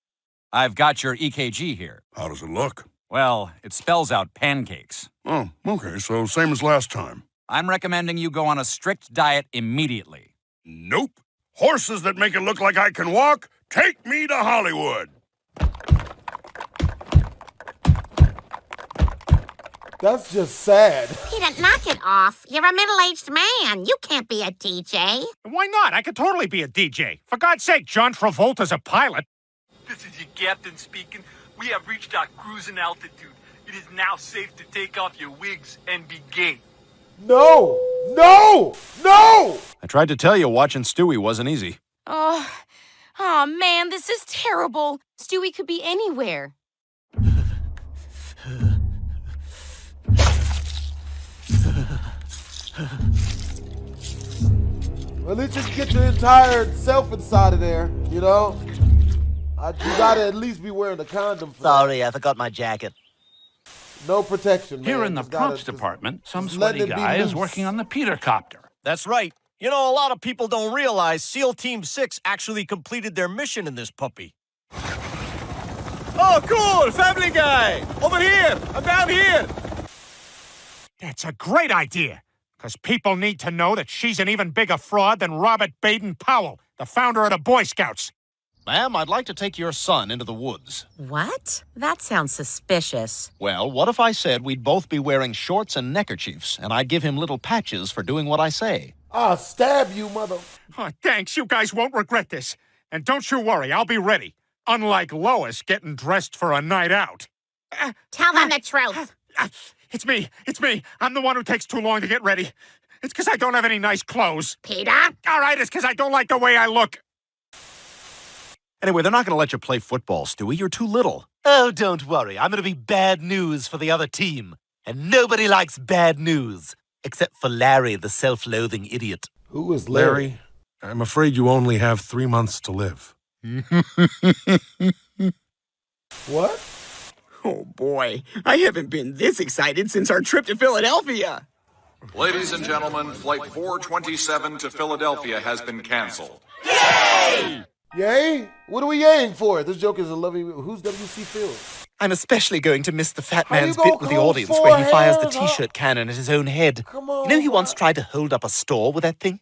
Speaker 75: I've got your EKG here.
Speaker 139: How does it look?
Speaker 75: Well, it spells out pancakes.
Speaker 139: Oh, okay, so same as last time.
Speaker 75: I'm recommending you go on a strict diet immediately.
Speaker 139: Nope.
Speaker 14: Horses that make it look like I can walk, take me to Hollywood.
Speaker 3: That's just sad.
Speaker 135: Peter, knock it off. You're a middle-aged man. You can't be a DJ.
Speaker 5: Why not? I could totally be a DJ. For God's sake, John Travolta's a pilot.
Speaker 142: This is your captain speaking. We have reached our cruising altitude. It is now safe to take off your wigs and begin.
Speaker 3: No! No! No!
Speaker 87: I tried to tell you watching Stewie wasn't easy.
Speaker 140: Oh, oh man, this is terrible. Stewie could be anywhere.
Speaker 3: At least just get your entire self inside of there, you know? I, you gotta at least be wearing a condom. For
Speaker 10: Sorry, I forgot my jacket.
Speaker 3: No protection, man.
Speaker 143: Here in the
Speaker 3: Just gotta
Speaker 143: props
Speaker 3: just-
Speaker 143: department, some
Speaker 3: just
Speaker 143: sweaty guy is working on the Peter copter.
Speaker 144: That's right. You know, a lot of people don't realize SEAL Team 6 actually completed their mission in this puppy.
Speaker 10: Oh, cool! Family Guy! Over here! I'm down here!
Speaker 5: That's a great idea. Because people need to know that she's an even bigger fraud than Robert Baden Powell, the founder of the Boy Scouts.
Speaker 87: Ma'am, I'd like to take your son into the woods.
Speaker 136: What? That sounds suspicious.
Speaker 87: Well, what if I said we'd both be wearing shorts and neckerchiefs, and I'd give him little patches for doing what I say?
Speaker 3: I'll stab you, mother.
Speaker 5: Oh, thanks. You guys won't regret this. And don't you worry, I'll be ready. Unlike Lois getting dressed for a night out.
Speaker 135: Tell them the truth. <sighs>
Speaker 5: It's me. It's me. I'm the one who takes too long to get ready. It's because I don't have any nice clothes.
Speaker 135: Peter?
Speaker 5: All right, it's because I don't like the way I look.
Speaker 87: Anyway, they're not going to let you play football, Stewie. You're too little.
Speaker 10: Oh, don't worry. I'm going to be bad news for the other team. And nobody likes bad news. Except for Larry, the self loathing idiot.
Speaker 3: Who is
Speaker 137: Larry, I'm afraid you only have three months to live. <laughs>
Speaker 3: What?
Speaker 141: Oh boy, I haven't been this excited since our trip to Philadelphia.
Speaker 75: Ladies and gentlemen, Flight 427 to Philadelphia has been canceled.
Speaker 3: Yay? What are we yaying for? This joke is a lovely. Who's W.C. Fields?
Speaker 10: I'm especially going to miss the fat man's bit with the audience where he fires the t-shirt cannon at his own head.
Speaker 3: Come on.
Speaker 10: You know he once tried to hold up a store with that thing?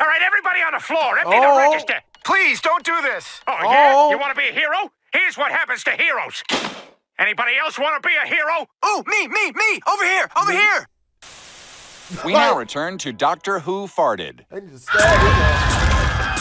Speaker 5: All right, everybody on the floor, empty
Speaker 3: Oh.
Speaker 5: the register. Please don't do this. Oh, oh. yeah?
Speaker 3: Oh.
Speaker 5: You want to be a hero? Here's what happens to heroes. Anybody else want to be a hero?
Speaker 144: Oh, me, me, me! Over here, over here! <laughs>
Speaker 75: We now return to Doctor Who Farted.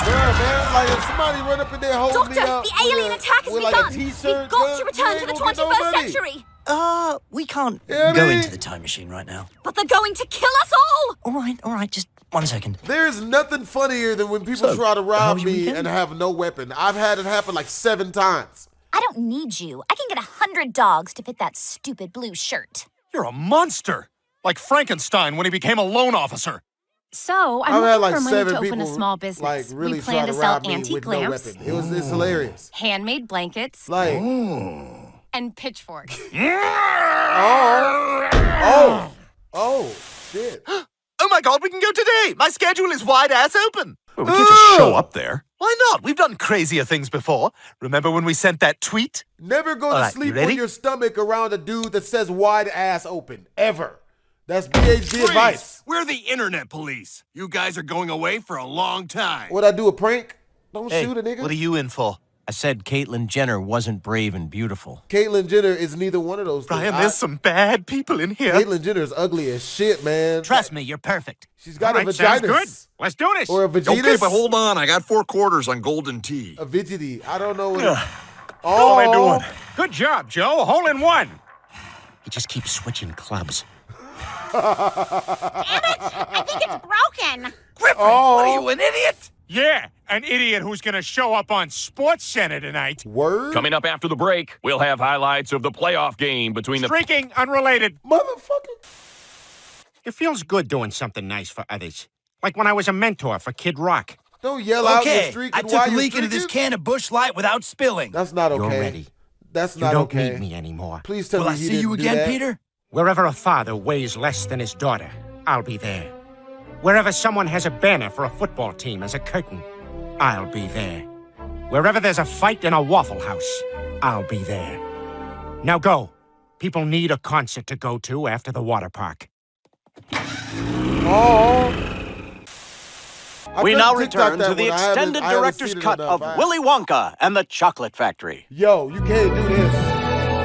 Speaker 3: I need to stab him. Yeah, man. Like if somebody run up in there holding me
Speaker 57: Doctor,
Speaker 3: up
Speaker 57: the
Speaker 3: with
Speaker 57: alien
Speaker 3: a-
Speaker 57: attack has
Speaker 3: with like
Speaker 57: begun.
Speaker 3: a
Speaker 57: We've got
Speaker 3: gun,
Speaker 57: to return to the
Speaker 3: ain't gonna get no
Speaker 57: 21st century.
Speaker 144: Uh, we can't
Speaker 3: Yeah,
Speaker 144: go
Speaker 3: man.
Speaker 144: into the time machine right now.
Speaker 57: But they're going to kill us all.
Speaker 144: All right, all right, just one second.
Speaker 3: There's nothing funnier than when people
Speaker 144: So,
Speaker 3: try to rob me and have no weapon. I've had it happen like seven times.
Speaker 57: I don't need you. I can get a hundred dogs to fit that stupid blue shirt.
Speaker 87: You're a monster. Like Frankenstein when he became a loan officer.
Speaker 140: So, I'm
Speaker 3: I've
Speaker 140: looking
Speaker 3: like
Speaker 140: for money
Speaker 3: seven
Speaker 140: to open a small business.
Speaker 3: like really
Speaker 140: we plan
Speaker 3: to
Speaker 140: to sell
Speaker 3: rob me
Speaker 140: antique
Speaker 3: with no
Speaker 140: lamps.
Speaker 3: It was it's hilarious.
Speaker 140: handmade blankets,
Speaker 3: Like
Speaker 140: and pitchforks. <laughs>
Speaker 3: oh oh oh shit. <gasps>
Speaker 10: Oh my god, we can go today! My schedule is wide ass open!
Speaker 87: Well, we can't just show up there.
Speaker 10: Why not? We've done crazier things before. Remember when we sent that tweet?
Speaker 3: Never go
Speaker 10: All
Speaker 3: to
Speaker 10: right,
Speaker 3: sleep
Speaker 10: ready?
Speaker 3: on your stomach around a dude that says wide ass open. Ever. That's PhD advice.
Speaker 141: We're the internet police. You guys are going away for a long time.
Speaker 3: What'd I do a prank? Don't
Speaker 144: Hey,
Speaker 3: shoot a nigga.
Speaker 144: what are you in for? I said Caitlyn Jenner wasn't brave and beautiful.
Speaker 3: Caitlyn Jenner is neither one of those things.
Speaker 10: Brian,
Speaker 3: I-
Speaker 10: there's some bad people in here.
Speaker 3: Caitlyn Jenner is ugly as shit, man.
Speaker 10: Trust me, you're perfect.
Speaker 3: She's got
Speaker 5: All
Speaker 3: a
Speaker 5: right, sounds
Speaker 3: vagina.
Speaker 5: good. Let's do this.
Speaker 3: Or a vagina.
Speaker 138: Okay, but hold on. I got four quarters on Golden Tee.
Speaker 3: A vigity. I don't know what.
Speaker 10: Ugh.
Speaker 3: oh,
Speaker 10: What am I doing?
Speaker 5: Good job, Joe. Hole in one.
Speaker 132: He just keeps switching clubs.
Speaker 135: I think it's broken.
Speaker 5: Griffin,
Speaker 3: Oh.
Speaker 5: what are you, an idiot? Yeah, an idiot who's going to show up on Sports Center tonight.
Speaker 3: Word.
Speaker 133: Coming up after the break, we'll have highlights of the playoff game between the.
Speaker 5: Streaking, unrelated.
Speaker 3: Motherfucker.
Speaker 5: It feels good doing something nice for others. Like when I was a mentor for Kid Rock.
Speaker 3: Don't yell out your
Speaker 144: Okay,
Speaker 3: streak.
Speaker 144: I took a
Speaker 3: you're
Speaker 144: leak into this can of Busch Light without spilling.
Speaker 3: That's not okay.
Speaker 132: You're ready.
Speaker 3: That's not
Speaker 132: You
Speaker 3: not
Speaker 132: don't
Speaker 3: okay.
Speaker 132: need me anymore.
Speaker 3: Please tell
Speaker 144: Will
Speaker 3: me
Speaker 144: I
Speaker 3: he
Speaker 144: see you
Speaker 3: didn't do
Speaker 144: again. Peter?
Speaker 5: Wherever a father weighs less than his daughter, I'll be there. Wherever someone has a banner for a football team as a curtain, I'll be there. Wherever there's a fight in a Waffle House, I'll be there. Now go. People need a concert to go to after the water park.
Speaker 3: Oh. I
Speaker 2: we now return
Speaker 3: that
Speaker 2: to the
Speaker 3: one. I haven't-
Speaker 2: extended director's cut
Speaker 3: enough.
Speaker 2: of
Speaker 3: I-
Speaker 2: Willy Wonka and the Chocolate Factory.
Speaker 3: Yo, you can't do this.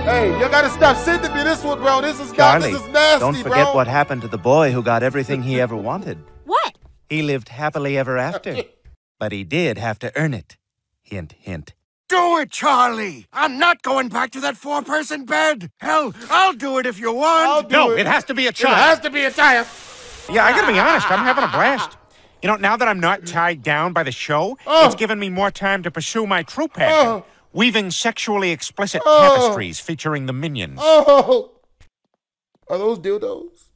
Speaker 3: Hey, you gotta stop sending me this one, bro. This is not.
Speaker 145: Charlie,
Speaker 3: This is nasty,
Speaker 145: don't forget
Speaker 3: bro.
Speaker 145: what happened to the boy who got everything he ever wanted. <laughs>
Speaker 146: What?
Speaker 145: He lived happily ever after. <laughs> but he did have to earn it. Hint, hint.
Speaker 15: Do it, Charlie! I'm not going back to that four person bed! Hell, I'll do it if you want!
Speaker 10: no, it. has to be a child.
Speaker 3: It has to be a child.
Speaker 5: Yeah, I gotta be honest, I'm having a blast. You know, now that I'm not tied down by the show,
Speaker 3: Oh.
Speaker 5: it's given me more time to pursue my true passion.
Speaker 3: Oh.
Speaker 5: Weaving sexually explicit
Speaker 3: Oh.
Speaker 5: tapestries featuring the minions.
Speaker 3: Oh, are those dildos?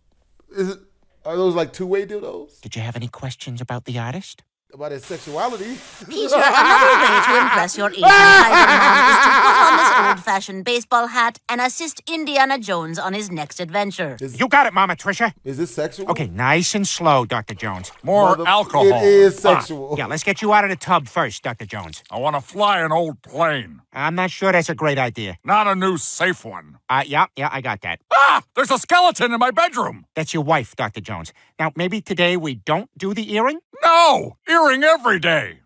Speaker 3: Is it? Are those like two way dildos?
Speaker 5: Did you have any questions about the artist?
Speaker 3: About his sexuality?
Speaker 9: Peter, another way to impress your Asian tiger mom is to put on this <laughs> old-fashioned baseball hat and assist Indiana Jones on his next adventure.
Speaker 5: You got it, Mama Tricia.
Speaker 3: Is this sexual?
Speaker 5: Okay, nice and slow, Dr. Jones.
Speaker 14: More
Speaker 3: Mother-
Speaker 14: alcohol.
Speaker 3: It is
Speaker 5: Ah,
Speaker 3: sexual.
Speaker 5: yeah, let's get you out of the tub first, Dr. Jones.
Speaker 14: I want to fly an old plane.
Speaker 5: I'm not sure that's a great idea.
Speaker 14: Not a new safe one.
Speaker 5: Uh, yeah, yeah, I got that.
Speaker 14: Ah! There's a skeleton in my bedroom.
Speaker 5: That's your wife, Dr. Jones. Now, maybe today we don't do the earring?
Speaker 14: No! Earring every day.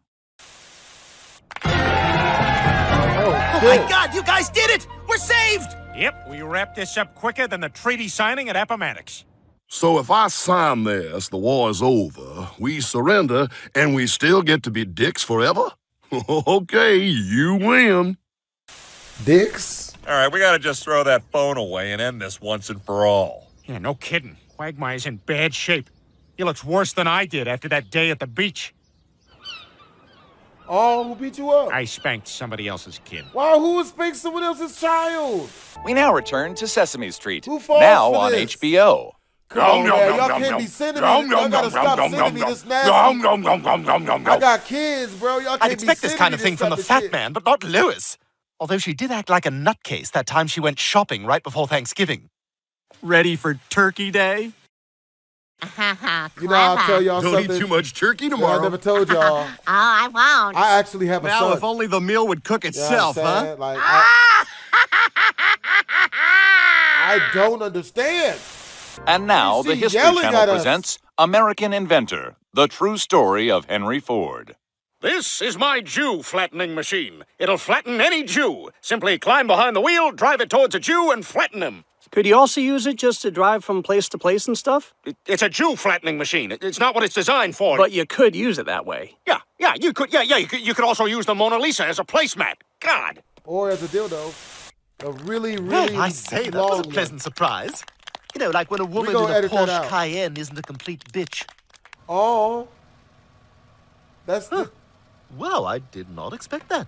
Speaker 2: Oh, oh my god, you guys did it! We're saved!
Speaker 5: Yep, we wrapped this up quicker than the treaty signing at Appomattox.
Speaker 147: So if I sign this, the war is over, we surrender, and we still get to be dicks forever? <laughs> okay, you win.
Speaker 3: Dicks?
Speaker 148: All right, we gotta just throw that phone away and end this once and for all.
Speaker 5: Yeah, no kidding. Quagmire's in bad shape. He looks worse than I did after that day at the beach.
Speaker 3: Oh, who beat you up?
Speaker 5: I spanked somebody else's kid.
Speaker 3: Wow, who would spank someone else's child?
Speaker 75: We now return to Sesame Street.
Speaker 3: Who falls
Speaker 75: now
Speaker 3: for
Speaker 75: on
Speaker 3: this?
Speaker 75: HBO.
Speaker 3: Come on, man. Y'all can't be sending me. Y'all gotta stop sending me this nasty. I got kids, bro. Y'all can't
Speaker 10: I'd
Speaker 3: be
Speaker 10: expect this
Speaker 3: sending
Speaker 10: kind
Speaker 3: me
Speaker 10: of thing
Speaker 3: this
Speaker 10: from the
Speaker 3: type of
Speaker 10: fat
Speaker 3: shit.
Speaker 10: man, but not Lois. Although she did act like a nutcase that time she went shopping right before Thanksgiving.
Speaker 2: Ready for Turkey Day? <laughs>
Speaker 3: You know, I'll tell y'all
Speaker 147: Don't
Speaker 3: something.
Speaker 147: eat too much turkey
Speaker 3: that
Speaker 147: tomorrow.
Speaker 3: I never told y'all. <laughs>
Speaker 13: Oh, I won't.
Speaker 3: I actually have a
Speaker 2: Well,
Speaker 3: son.
Speaker 2: if only the meal would cook
Speaker 3: You know
Speaker 2: itself, huh?
Speaker 3: Like, I, <laughs> I don't understand.
Speaker 75: And now the History Channel presents American Inventor, the true story of Henry Ford.
Speaker 5: This is my Jew flattening machine. It'll flatten any Jew. Simply climb behind the wheel, drive it towards a Jew, and flatten him.
Speaker 2: Could you also use it just to drive from place to place and stuff?
Speaker 5: It- It's a Jew flattening machine. It- It's not what it's designed for.
Speaker 2: But you could use it that way.
Speaker 5: yeah, yeah, you could. Yeah, yeah, you could, you could also use the Mona Lisa as a placemat. God.
Speaker 3: Or as a dildo. A really, really
Speaker 10: I say, that was a
Speaker 3: one.
Speaker 10: pleasant surprise. You know, like when a woman in a Porsche. Cayenne isn't a complete bitch.
Speaker 3: Oh. That's the.
Speaker 10: Well, I did not expect that.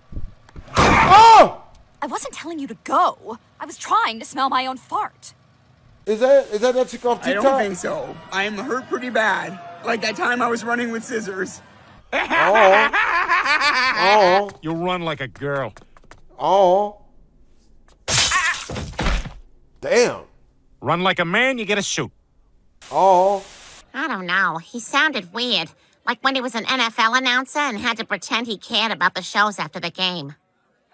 Speaker 3: Oh!
Speaker 57: I wasn't telling you to go. I was trying to smell my own fart.
Speaker 3: Is that is that that chick off
Speaker 15: I
Speaker 3: TikTok?
Speaker 15: don't think so. I'm hurt pretty bad. Like that time I was running with scissors.
Speaker 3: Oh. <laughs> Oh.
Speaker 5: You run like a girl.
Speaker 3: Oh. Damn.
Speaker 5: Run like a man, you get a shoot.
Speaker 3: Oh.
Speaker 13: I don't know. He sounded weird. Like when he was an NFL announcer and had to pretend he cared about the shows after the game.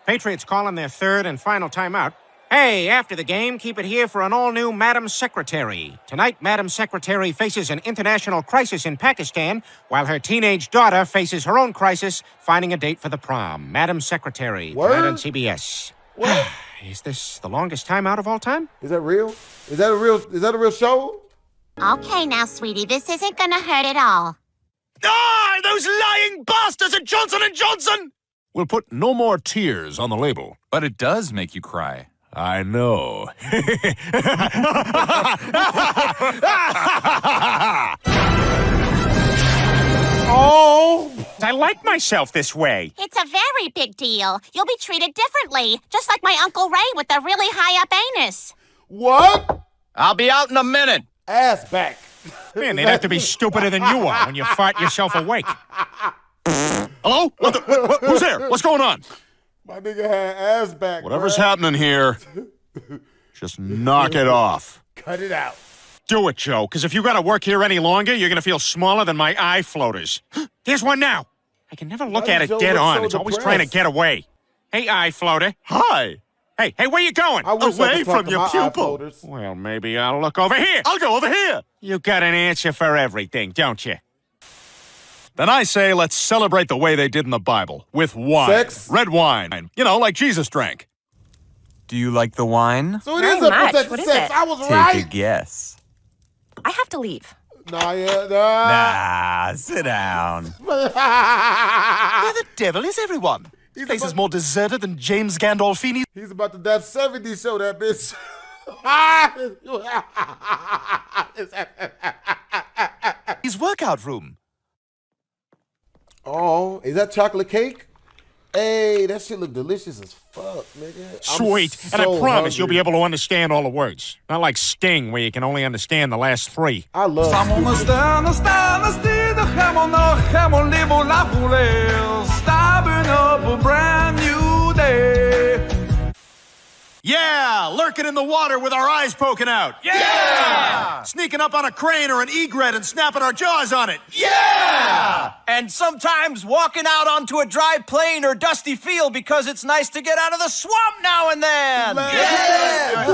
Speaker 5: Patriots calling their third and final timeout. Hey, after the game, keep it here for an all new Madam Secretary. Tonight, Madam Secretary faces an international crisis in Pakistan, while her teenage daughter faces her own crisis finding a date for the prom. Madam Secretary.
Speaker 3: Word?
Speaker 5: Tonight on CBS. <sighs> Is this the longest timeout of all time?
Speaker 3: Is that real? Is that a real is that a real show?
Speaker 13: Okay, now, sweetie, this isn't gonna hurt at all.
Speaker 15: Ah, those lying bastards at Johnson and Johnson!
Speaker 14: We'll put no more tears on the label.
Speaker 75: But it does make you cry.
Speaker 14: I know. <laughs>
Speaker 3: Oh.
Speaker 5: I like myself this way.
Speaker 13: It's a very big deal. You'll be treated differently, just like my Uncle Ray with the really high up anus.
Speaker 3: What?
Speaker 2: I'll be out in a minute.
Speaker 3: Ass back.
Speaker 5: Man, they'd have to be stupider than you are when you fart yourself awake.
Speaker 10: Hello? What the, what, what- who's there? What's going on?
Speaker 3: My nigga had ass back.
Speaker 10: Whatever's
Speaker 3: bruh.
Speaker 10: happening here, just knock it off.
Speaker 3: Cut it out.
Speaker 5: Do it, Joe, because if you gotta work here any longer, you're gonna feel smaller than my eye floaters. <gasps> There's one now. I can never look
Speaker 3: Why
Speaker 5: at it
Speaker 3: Joe
Speaker 5: dead on.
Speaker 3: so
Speaker 5: it's always trying to get away. Hey, eye floater.
Speaker 10: Hi.
Speaker 5: Hey, hey, where you going?
Speaker 3: I
Speaker 10: Away
Speaker 3: could
Speaker 10: from your pupil.
Speaker 5: Well, maybe I'll look over here.
Speaker 10: I'll go over here.
Speaker 5: You got an answer for everything, don't you?
Speaker 2: Then I say let's celebrate the way they did in the Bible with wine.
Speaker 3: Sex?
Speaker 2: Red wine. You know, like Jesus drank.
Speaker 17: Do you like the wine?
Speaker 3: So it
Speaker 9: Very
Speaker 3: is a
Speaker 9: much.
Speaker 3: protected
Speaker 9: What is
Speaker 3: sex.
Speaker 9: it?
Speaker 3: I was
Speaker 17: Take
Speaker 3: right.
Speaker 17: a guess.
Speaker 9: I have to leave.
Speaker 3: Nah, yeah, nah.
Speaker 17: Nah, sit down. <laughs>
Speaker 10: Where the devil is everyone? This place is more deserted than James Gandolfini's.
Speaker 3: He's about to that 70 show, that bitch. <laughs>
Speaker 10: His workout room.
Speaker 3: Oh, is that chocolate cake? Hey, that shit look delicious as fuck, nigga. I'm
Speaker 5: Sweet. and I
Speaker 3: so
Speaker 5: promise you'll be able to understand all the words. Not like Sting, where you can only understand the last three.
Speaker 3: I love
Speaker 149: Starting
Speaker 2: Yeah, lurking in the water with our eyes poking out. Yeah! Sneaking up on a crane or an egret and snapping our jaws on it.
Speaker 20: Yeah! And sometimes walking out onto a dry plain or dusty field because it's nice to get out of the swamp now and then. Yeah!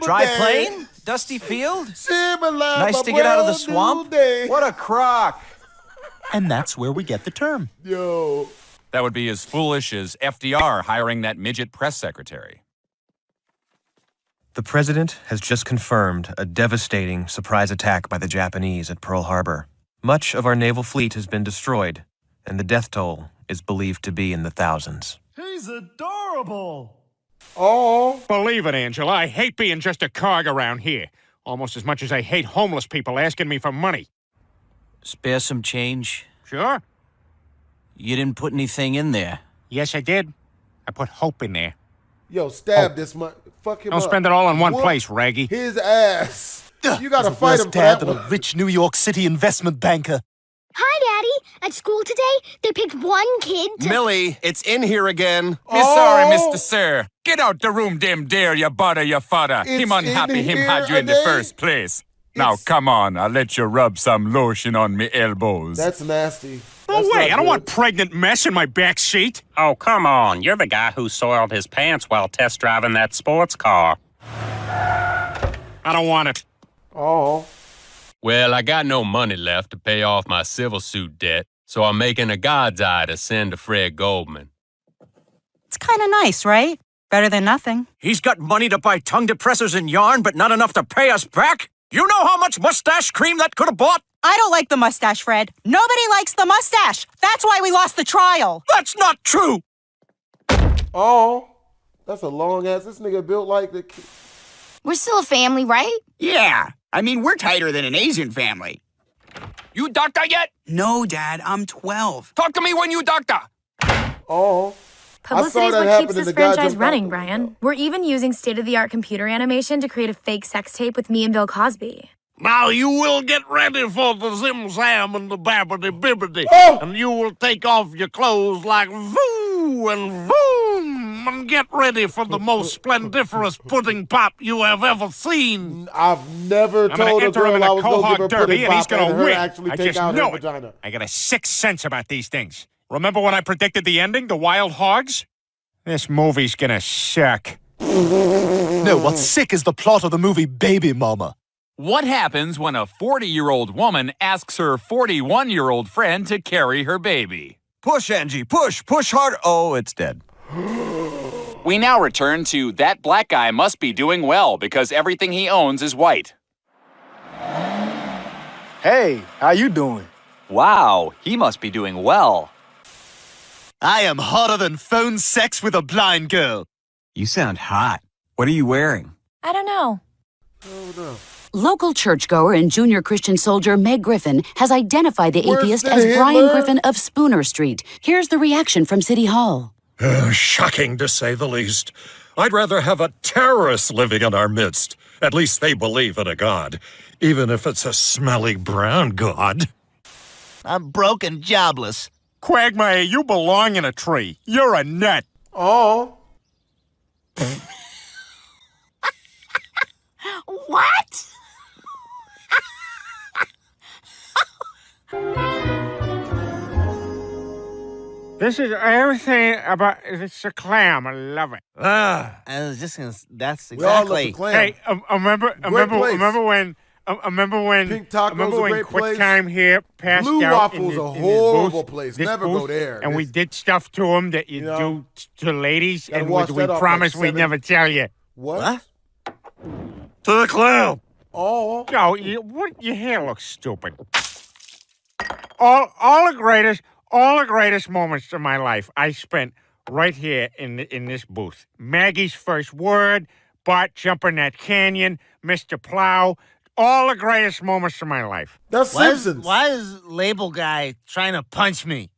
Speaker 20: Dry plain? Dusty field? Nice to get out of the swamp? What a crock.
Speaker 10: And that's where we get the term.
Speaker 3: Yo.
Speaker 75: That would be as foolish as FDR hiring that midget press secretary.
Speaker 17: The president has just confirmed a devastating surprise attack by the Japanese at Pearl Harbor. Much of our naval fleet has been destroyed, and the death toll is believed to be in the thousands.
Speaker 20: He's adorable.
Speaker 3: Oh.
Speaker 5: Believe it, Angela, I hate being just a cog around here. Almost as much as I hate homeless people asking me for money.
Speaker 20: Spare some change?
Speaker 5: Sure.
Speaker 20: You didn't put anything in there.
Speaker 5: Yes, I did. I put hope in there.
Speaker 3: Yo, stab oh. this man. Fuck him
Speaker 5: Don't
Speaker 3: up.
Speaker 5: spend it all in one
Speaker 3: Whoop
Speaker 5: place, Raggy.
Speaker 3: His ass. You gotta
Speaker 10: He's a
Speaker 3: fight
Speaker 10: worse
Speaker 3: him for
Speaker 10: dad
Speaker 3: that one.
Speaker 10: a rich New York City investment banker.
Speaker 1: Hi, Daddy. At school today, they picked one kid to.
Speaker 150: Millie, it's in here again.
Speaker 149: Me
Speaker 3: Oh.
Speaker 149: sorry, Mr. Sir. Get out the room, damn dare you butter your fodder.
Speaker 150: It's
Speaker 149: him unhappy him had you in the first place. Now come on, I'll let you rub some lotion on me elbows.
Speaker 3: That's nasty.
Speaker 5: No
Speaker 3: That's
Speaker 5: way. I don't
Speaker 3: good.
Speaker 5: want pregnant mess in my back seat.
Speaker 18: Oh, come on. You're the guy who soiled his pants while test driving that sports car.
Speaker 5: I don't want it.
Speaker 3: Oh.
Speaker 151: Well, I got no money left to pay off my civil suit debt, so I'm making a God's eye to send to Fred Goldman.
Speaker 152: It's kind of nice, right? Better than nothing.
Speaker 20: He's got money to buy tongue depressors and yarn, but not enough to pay us back? You know how much mustache cream that could have bought?
Speaker 152: I don't like the mustache, Fred. Nobody likes the mustache. That's why we lost the trial.
Speaker 20: That's not true.
Speaker 3: Oh. That's a long ass. This nigga built like the. ki-
Speaker 13: We're still a family, right?
Speaker 15: Yeah. I mean, we're tighter than an Asian family.
Speaker 149: You doctor yet?
Speaker 15: No, Dad. I'm 12.
Speaker 149: Talk to me when you doctor.
Speaker 3: Oh.
Speaker 19: Publicity is what keeps this franchise running,
Speaker 3: Falcon.
Speaker 19: Brian. We're even using state of the art computer animation to create a fake sex tape with me and Bill Cosby.
Speaker 153: Now you will get ready for the zim zam and the babbity bibbity,
Speaker 3: Oh!
Speaker 153: and you will take off your clothes like voo and voom, and get ready for the most <laughs> splendiferous pudding pop you have ever seen.
Speaker 3: I've never
Speaker 5: I'm gonna
Speaker 3: told a
Speaker 5: enter him
Speaker 3: girl
Speaker 5: in
Speaker 3: I
Speaker 5: the
Speaker 3: was gonna give
Speaker 5: Quahog
Speaker 3: her
Speaker 5: Derby,
Speaker 3: pudding
Speaker 5: and he's gonna
Speaker 3: and her
Speaker 5: win.
Speaker 3: actually
Speaker 5: I
Speaker 3: take
Speaker 5: just
Speaker 3: out her
Speaker 5: know it.
Speaker 3: vagina.
Speaker 5: I got a sixth sense about these things. Remember when I predicted the ending, the wild hogs? This movie's gonna suck.
Speaker 10: No, what's sick is the plot of the movie Baby Mama.
Speaker 75: What happens when a 40 year old woman asks her 41 year old friend to carry her baby?
Speaker 17: Push, Angie, push, push hard. Oh, it's dead. <gasps>
Speaker 75: We now return to that black guy must be doing well because everything he owns is white.
Speaker 154: Hey, how you doing?
Speaker 155: Wow, he must be doing well.
Speaker 10: I am hotter than phone sex with a blind girl.
Speaker 17: You sound hot. What are you wearing?
Speaker 9: I don't know.
Speaker 156: Local churchgoer and junior Christian soldier Meg Griffin has identified the
Speaker 14: Worse
Speaker 156: atheist
Speaker 14: than
Speaker 156: as Brian
Speaker 14: Hitler?
Speaker 156: Griffin of Spooner Street. Here's the reaction from City Hall.
Speaker 14: Uh, shocking to say the least. I'd rather have a terrorist living in our midst. At least they believe in a god, even if it's a smelly brown god.
Speaker 10: I'm broke and jobless.
Speaker 5: Quagmire, you belong in a tree. You're a nut.
Speaker 3: Oh.
Speaker 13: What?
Speaker 5: This is everything about. It's a clam. I love it.
Speaker 157: Ah, I was just gonna. That's
Speaker 3: We all love the
Speaker 157: exactly.
Speaker 3: clam.
Speaker 5: Hey, um, remember, remember,
Speaker 3: place.
Speaker 5: remember when I, I remember when
Speaker 3: Pink
Speaker 5: I
Speaker 3: Taco's
Speaker 5: remember
Speaker 3: a
Speaker 5: when
Speaker 3: great
Speaker 5: Quick
Speaker 3: place.
Speaker 5: Time here passed
Speaker 3: Blue
Speaker 5: out. in
Speaker 3: Waffle's
Speaker 5: the-
Speaker 3: a
Speaker 5: in this
Speaker 3: horrible
Speaker 5: booth-
Speaker 3: place.
Speaker 5: this
Speaker 3: Never go
Speaker 5: booth,
Speaker 3: there.
Speaker 5: And we did stuff to him that you, do t- to ladies,
Speaker 3: Gotta
Speaker 5: and
Speaker 3: wash
Speaker 5: we, we
Speaker 3: that off like
Speaker 5: promised we'd
Speaker 3: seven-
Speaker 5: never tell you.
Speaker 3: What?
Speaker 5: To the clown.
Speaker 3: Oh.
Speaker 5: No, you, what, your hair looks stupid. All, all the greatest, all the greatest moments of my life I spent right here in the, in this booth. Maggie's first word, Bart jumping that canyon, Mr. Plow, all the greatest moments of my life.
Speaker 3: That's
Speaker 10: why Is, why is label guy trying to punch me?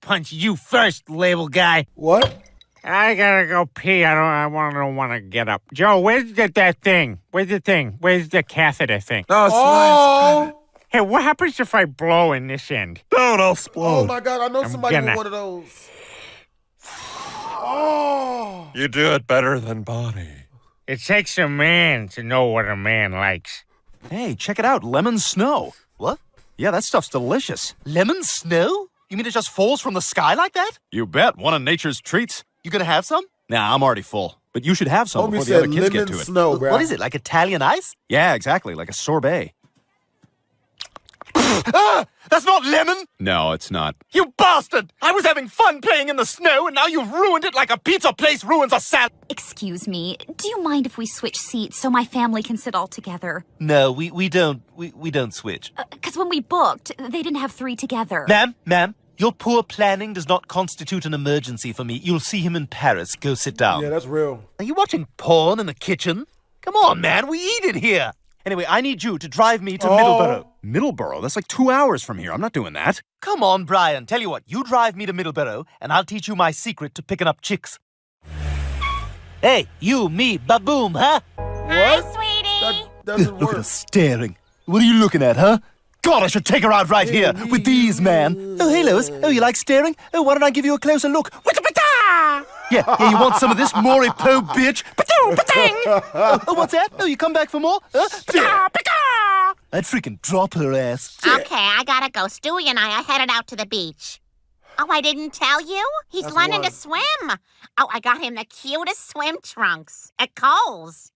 Speaker 10: Punch you first, label guy.
Speaker 3: What?
Speaker 5: I gotta go pee. I don't. I want. don't want to get up. Joe, where's the, that thing? Where's the thing? Where's the catheter thing?
Speaker 3: Oh, it's Oh.
Speaker 5: Hey, what happens if I blow in this end?
Speaker 14: Don't I'll
Speaker 3: Oh my God! I know
Speaker 5: I'm
Speaker 3: somebody
Speaker 5: gonna.
Speaker 3: with one of those. Oh. oh.
Speaker 14: You do it better than Bonnie.
Speaker 5: It takes a man to know what a man likes.
Speaker 2: Hey, check it out. Lemon snow.
Speaker 10: What?
Speaker 2: Yeah, that stuff's delicious.
Speaker 10: Lemon snow? You mean it just falls from the sky like that?
Speaker 2: You bet. One of nature's treats.
Speaker 10: You gonna have some?
Speaker 2: Nah, I'm already full. But you should have some
Speaker 3: Homie
Speaker 2: before the other kids get to it.
Speaker 3: snow, bruh.
Speaker 10: What is it, like Italian ice?
Speaker 2: Yeah, exactly. Like a sorbet. <laughs>
Speaker 10: ah! That's not lemon!
Speaker 2: No, it's not.
Speaker 10: You bastard! I was having fun playing in the snow, and now you've ruined it like a pizza place ruins a salad.
Speaker 57: Excuse me, do you mind if we switch seats so my family can sit all together?
Speaker 10: No, we, we don't. We, we don't switch.
Speaker 57: Because when we booked, they didn't have three together.
Speaker 10: Ma'am, ma'am, your poor planning does not constitute an emergency for me. You'll see him in Paris. Go sit down.
Speaker 3: Yeah, that's real.
Speaker 10: Are you watching porn in the kitchen? Come on, man, we eat it here. Anyway, I need you to drive me to
Speaker 3: Oh.
Speaker 10: Middleborough.
Speaker 2: Middleborough? That's like two hours from here. I'm not doing that.
Speaker 10: Come on, Brian. Tell you what, you drive me to Middleborough, and I'll teach you my secret to picking up chicks. Hey, you, me, baboom, huh?
Speaker 57: Hi, sweetie.
Speaker 3: Doesn't
Speaker 10: Look at her staring. What are you looking at, huh? God, I should take her out right here with these, man. Oh, hey, Lois. Oh, you like staring? Oh, why don't I give you a closer look? Yeah, yeah, you want some of this Maury Poe bitch? Patoo, patang! oh, oh, what's that? Oh, you come back for more? Huh? I'd freaking drop her ass.
Speaker 13: Okay, I gotta go. Stewie and I are headed out to the beach. Oh, I didn't tell you? He's
Speaker 3: That's
Speaker 13: learning to swim. Oh, I got him the cutest swim trunks at Kohl's.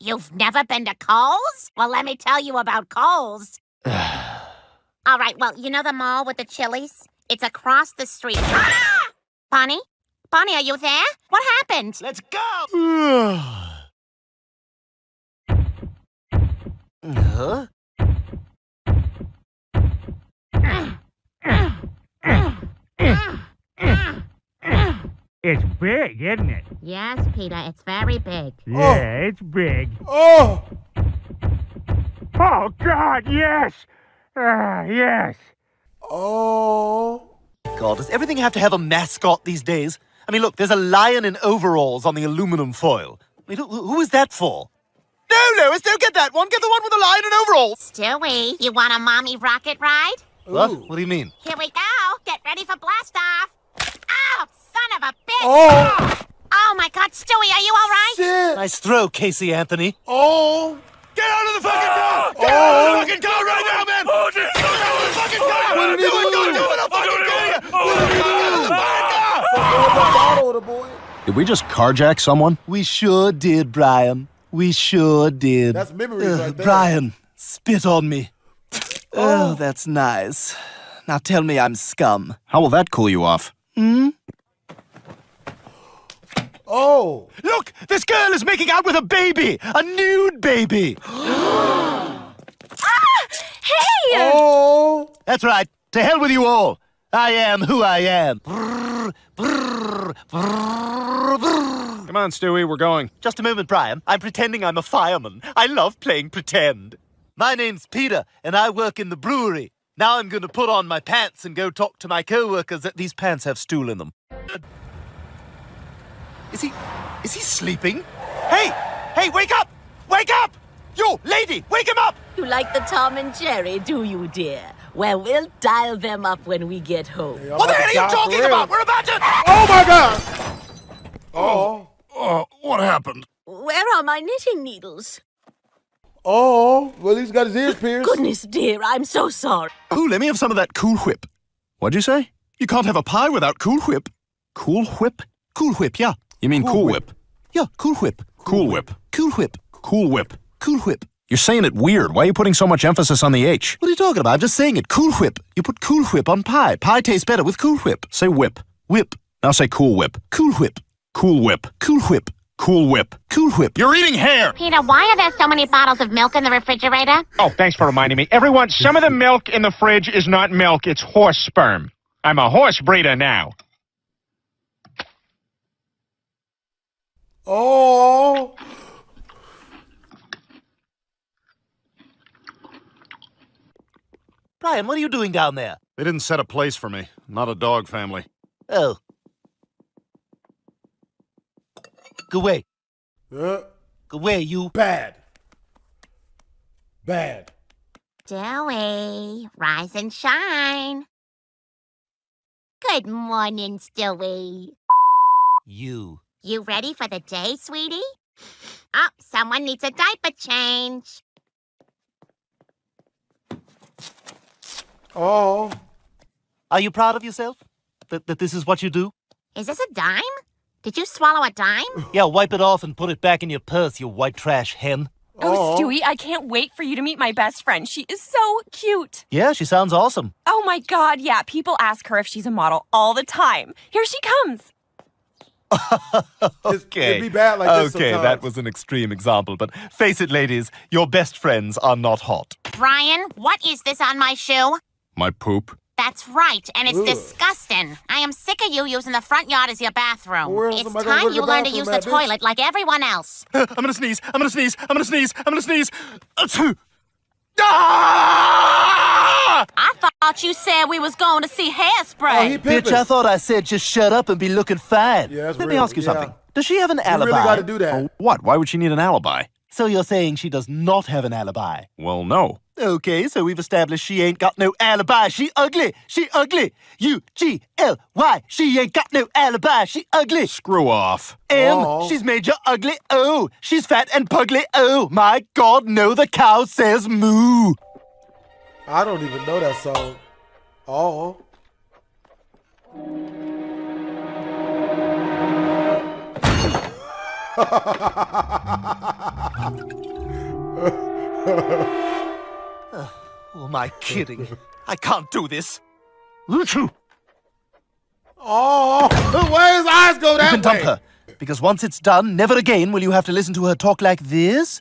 Speaker 13: You've never been to Kohl's? Well, let me tell you about Kohl's. <sighs> All right, well, you know the mall with the Chili's? It's across the street. Ah! Bonnie? Bonnie, are you there? What happened?
Speaker 10: Let's go! <sighs> huh?
Speaker 5: It's big, isn't it?
Speaker 13: Yes, Peter, it's very big.
Speaker 5: Yeah, it's big.
Speaker 3: Oh.
Speaker 5: Oh God, yes. Ah, yes.
Speaker 3: Oh.
Speaker 10: God, does everything have to have a mascot these days? I mean, look, there's a lion in overalls on the aluminum foil. I mean, who, who is that for? No, Lois, don't get that one. Get the one with the lion in overalls.
Speaker 13: Stewie, you want a mommy rocket ride?
Speaker 10: What? What do you mean?
Speaker 13: Here we go. Get ready for blast off. Oh, son of a bitch.
Speaker 10: Oh.
Speaker 13: Oh, my God, Stewie, are you all right?
Speaker 3: Shit.
Speaker 10: Nice throw, Casey Anthony.
Speaker 3: Oh.
Speaker 158: Get out of the fucking car! Get out of the oh. fucking car right now, man! Oh, get out of the fucking car!
Speaker 3: What did he
Speaker 158: do it,
Speaker 3: do?
Speaker 158: go do it! I'll fucking kill you! Get out of the fucking car!
Speaker 3: bottle the boy.
Speaker 2: Did we just carjack someone?
Speaker 10: We sure did, Brian. We sure did.
Speaker 3: That's memories
Speaker 10: Ugh,
Speaker 3: right there.
Speaker 10: Brian, spit on me. Oh, that's nice. Now tell me I'm scum.
Speaker 2: How will that cool you off?
Speaker 10: Hmm?
Speaker 3: Oh.
Speaker 10: Look, this girl is making out with a baby, a nude baby. <gasps> Ah!
Speaker 57: Hey!
Speaker 3: Oh.
Speaker 10: That's right. To hell with you all. I am who I am.
Speaker 2: Come on, Stewie, we're going.
Speaker 10: Just a moment, Brian. I'm pretending I'm a fireman. I love playing pretend. My name's Peter, and I work in the brewery. Now I'm going to put on my pants and go talk to my co-workers that these pants have stool in them. Is he... is he sleeping? Hey! Hey, wake up! Wake up! You, lady, wake him up!
Speaker 9: You like the Tom and Jerry, do you, dear? Well, we'll dial them up when we get home.
Speaker 10: What the hell are you talking about? We're about to...
Speaker 3: Oh, my God. Oh.
Speaker 14: Oh, oh what happened?
Speaker 9: Where are my knitting needles?
Speaker 3: Oh. Well, he's got his ears pierced.
Speaker 9: Goodness, dear, I'm so sorry.
Speaker 2: Ooh, let me have some of that Cool Whip. What'd you say? You can't have a pie without Cool Whip. Cool Whip?
Speaker 10: Cool Whip, yeah.
Speaker 2: You mean Cool, Whip.
Speaker 10: Yeah, Cool Whip.
Speaker 2: Cool Whip.
Speaker 10: Cool Whip.
Speaker 2: Cool Whip.
Speaker 10: Cool Whip.
Speaker 2: You're saying it weird. Why are you putting so much emphasis on the H?
Speaker 10: What are you talking about? I'm just saying it. Cool Whip. You put Cool Whip on pie. Pie tastes better with Cool Whip.
Speaker 2: Say whip.
Speaker 10: Whip.
Speaker 2: Now say Cool Whip.
Speaker 10: Cool Whip.
Speaker 2: Cool Whip.
Speaker 10: Cool Whip.
Speaker 2: Cool Whip.
Speaker 10: Cool Whip.
Speaker 2: You're eating hair!
Speaker 13: Peter, why are there so many bottles of milk in the refrigerator?
Speaker 5: Oh, thanks for reminding me. Everyone, some of the milk in the fridge is not milk, it's horse sperm. I'm a horse breeder now.
Speaker 3: Oh.
Speaker 10: Brian, what are you doing down there?
Speaker 2: They didn't set a place for me. Not a dog family.
Speaker 10: Oh. Go away.
Speaker 3: Yeah.
Speaker 10: Go away, you.
Speaker 3: Bad. Bad.
Speaker 13: Stewie, rise and shine. Good morning, Stewie.
Speaker 10: You.
Speaker 13: You ready for the day, sweetie? Oh, someone needs a diaper change.
Speaker 3: Oh.
Speaker 10: Are you proud of yourself? That, that this is what you do?
Speaker 13: Is this a dime? Did you swallow a dime? <sighs>
Speaker 10: Yeah, wipe it off and put it back in your purse, you white trash hen.
Speaker 19: Oh, oh Stewie, I can't wait for you to meet my best friend. She is so cute.
Speaker 10: Yeah, she sounds awesome.
Speaker 19: Oh my god, yeah. People ask her if she's a model all the time. Here she comes.
Speaker 10: okay. <laughs>
Speaker 3: it'd be bad like this
Speaker 10: okay, that was an extreme example, but face it, ladies, your best friends are not hot.
Speaker 13: Brian, what is this on my shoe?
Speaker 2: My poop.
Speaker 13: That's right, and it's
Speaker 2: Ugh.
Speaker 13: disgusting. I am sick of you using the front yard as your bathroom. It's
Speaker 10: am I gonna
Speaker 13: time you
Speaker 10: the
Speaker 13: learn to use the
Speaker 10: bitch?
Speaker 13: toilet like everyone else. <laughs>
Speaker 2: I'm gonna sneeze. I'm gonna sneeze. I'm gonna sneeze. I'm gonna sneeze. Uh, Achoo. Ah!
Speaker 9: I thought you said we was going to see hairspray.
Speaker 10: Oh, bitch, I thought I said just shut up and be looking fine.
Speaker 3: Yeah, that's
Speaker 10: Let me ask you
Speaker 3: yeah.
Speaker 10: something. Does she have an
Speaker 3: You
Speaker 10: alibi?
Speaker 3: really gotta do that.
Speaker 2: Oh, what? Why would she need an alibi?
Speaker 10: So you're saying she does not have an alibi?
Speaker 2: Well, no.
Speaker 10: Okay, so we've established she ain't got no alibi. She ugly. She ugly. U G L Y. She ain't got no alibi. She ugly.
Speaker 2: Screw off.
Speaker 10: M.
Speaker 3: Oh.
Speaker 10: She's major ugly. Oh, she's fat and pugly. Oh, my God, no, the cow says moo.
Speaker 3: I don't even know that song. Oh. <laughs>
Speaker 10: Oh, am I kidding? I can't do this. Luchu!
Speaker 3: Oh, <laughs> why his eyes go that
Speaker 10: You
Speaker 3: that
Speaker 10: can dump
Speaker 3: way?
Speaker 10: her. Because once it's done, never again will you have to listen to her talk like this.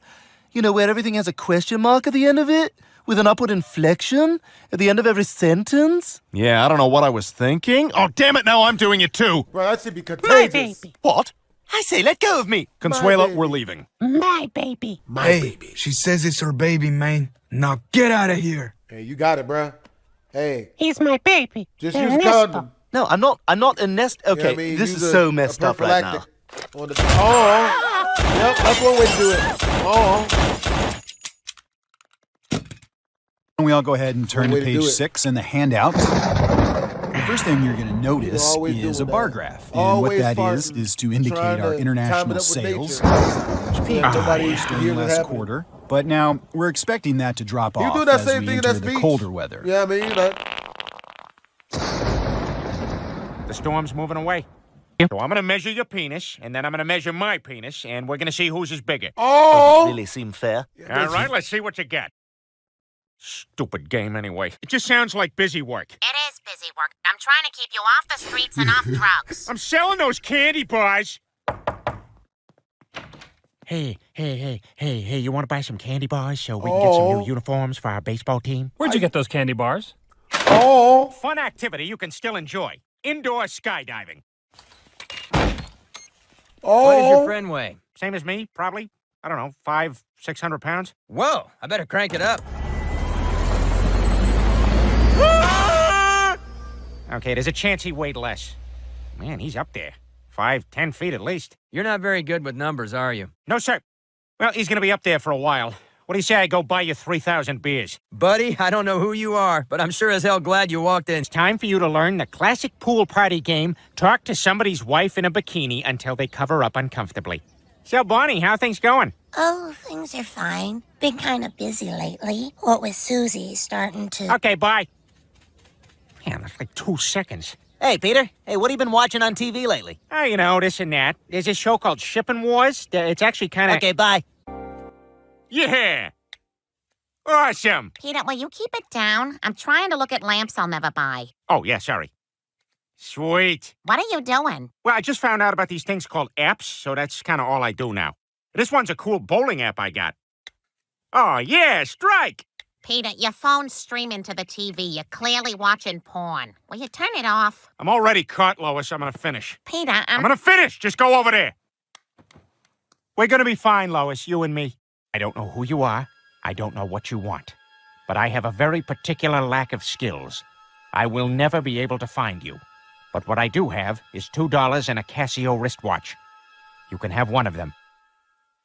Speaker 10: You know, where everything has a question mark at the end of it, with an upward inflection at the end of every sentence.
Speaker 2: Yeah, I don't know what I was thinking. Oh, damn it, now I'm doing it too.
Speaker 3: Bro, that should be contagious. My baby.
Speaker 10: What? I say, let go of me.
Speaker 2: Consuela, we're leaving.
Speaker 9: My baby.
Speaker 3: My
Speaker 46: hey,
Speaker 3: baby.
Speaker 46: she says it's her baby, man. Now get out of here.
Speaker 3: Hey, you got it, bro. Hey,
Speaker 9: He's my baby.
Speaker 3: just use
Speaker 9: Ernesto.
Speaker 3: condom.
Speaker 10: No, I'm not. I'm not a nest.
Speaker 3: You know
Speaker 10: Okay,
Speaker 3: I mean?
Speaker 10: this
Speaker 3: Use
Speaker 10: is
Speaker 3: a-
Speaker 10: so messed up right now.
Speaker 3: prophylactic On the, oh, yep, that's one way to do it. Oh,
Speaker 159: We all go ahead and turn to
Speaker 3: way to
Speaker 159: page six in the handout. The first thing you're going to notice is a bar graph. And
Speaker 3: Always
Speaker 159: what that is,
Speaker 3: farting,
Speaker 159: is to indicate our international
Speaker 3: it up with
Speaker 159: sales,
Speaker 3: nature.
Speaker 159: which peaked
Speaker 3: Yeah,
Speaker 159: during last
Speaker 3: happen.
Speaker 159: quarter. But now we're expecting that to drop
Speaker 3: You
Speaker 159: off
Speaker 3: do that
Speaker 159: as
Speaker 3: same
Speaker 159: we
Speaker 3: thing
Speaker 159: enter the
Speaker 3: speech.
Speaker 159: colder weather.
Speaker 3: Yeah, I mean, you know.
Speaker 5: The storm's moving away. So I'm gonna measure your penis, and then I'm gonna measure my penis, and we're gonna see whose is bigger.
Speaker 3: Oh, Does
Speaker 10: Really seem fair.
Speaker 5: All right, let's see what you got. Stupid game, anyway. It just sounds like busy work.
Speaker 13: It is busy work. I'm trying to keep you off the streets and off <laughs> drugs.
Speaker 5: I'm selling those candy bars. Hey, hey, hey, hey, hey, you want to buy some candy bars so we can get some
Speaker 3: Oh.
Speaker 5: new uniforms for our baseball team?
Speaker 29: Where'd you get those candy bars?
Speaker 3: oh,
Speaker 5: Fun activity you can still enjoy. Indoor skydiving.
Speaker 3: oh.
Speaker 160: What does your friend weigh?
Speaker 5: Same as me, probably. I don't know, five, six hundred pounds.
Speaker 160: Whoa, I better crank it up.
Speaker 5: Okay, there's a chance he weighed less. Man, he's up there. Five, ten feet at least.
Speaker 160: You're not very good with numbers, are you?
Speaker 5: No, sir. Well, he's gonna be up there for a while. What do you say I go buy you 3,000 beers?
Speaker 160: Buddy, I don't know who you are, but I'm sure as hell glad you walked in.
Speaker 5: It's time for you to learn the classic pool party game talk to somebody's wife in a bikini until they cover up uncomfortably. So, Bonnie, how are things going?
Speaker 16: Oh, things are fine. Been kind of busy lately. What with Susie starting to.
Speaker 5: Okay, bye. Man, that's like two seconds.
Speaker 10: Hey, Peter. Hey, what have you been watching on TV lately?
Speaker 5: Oh, you know, this and that. There's a show called Shipping Wars. It's actually kind of.
Speaker 10: Okay, bye.
Speaker 5: Yeah! Awesome.
Speaker 13: Peter, will you keep it down? I'm trying to look at lamps I'll never buy.
Speaker 5: Oh, yeah, sorry. Sweet.
Speaker 13: What are you doing?
Speaker 5: Well, I just found out about these things called apps, so that's kind of all I do now. This one's a cool bowling app I got. Oh, yeah, strike.
Speaker 13: Peter, your phone's streaming to the TV. You're clearly watching porn. Will you turn it off?
Speaker 5: I'm already caught, Lois. I'm gonna finish.
Speaker 13: Peter,
Speaker 5: I'm
Speaker 13: I'm.
Speaker 5: gonna finish. Just go over there. We're gonna be fine, Lois, you and me. I don't know who you are. I don't know what you want. But I have a very particular lack of skills. I will never be able to find you. But what I do have is $2 and a Casio wristwatch. You can have one of them.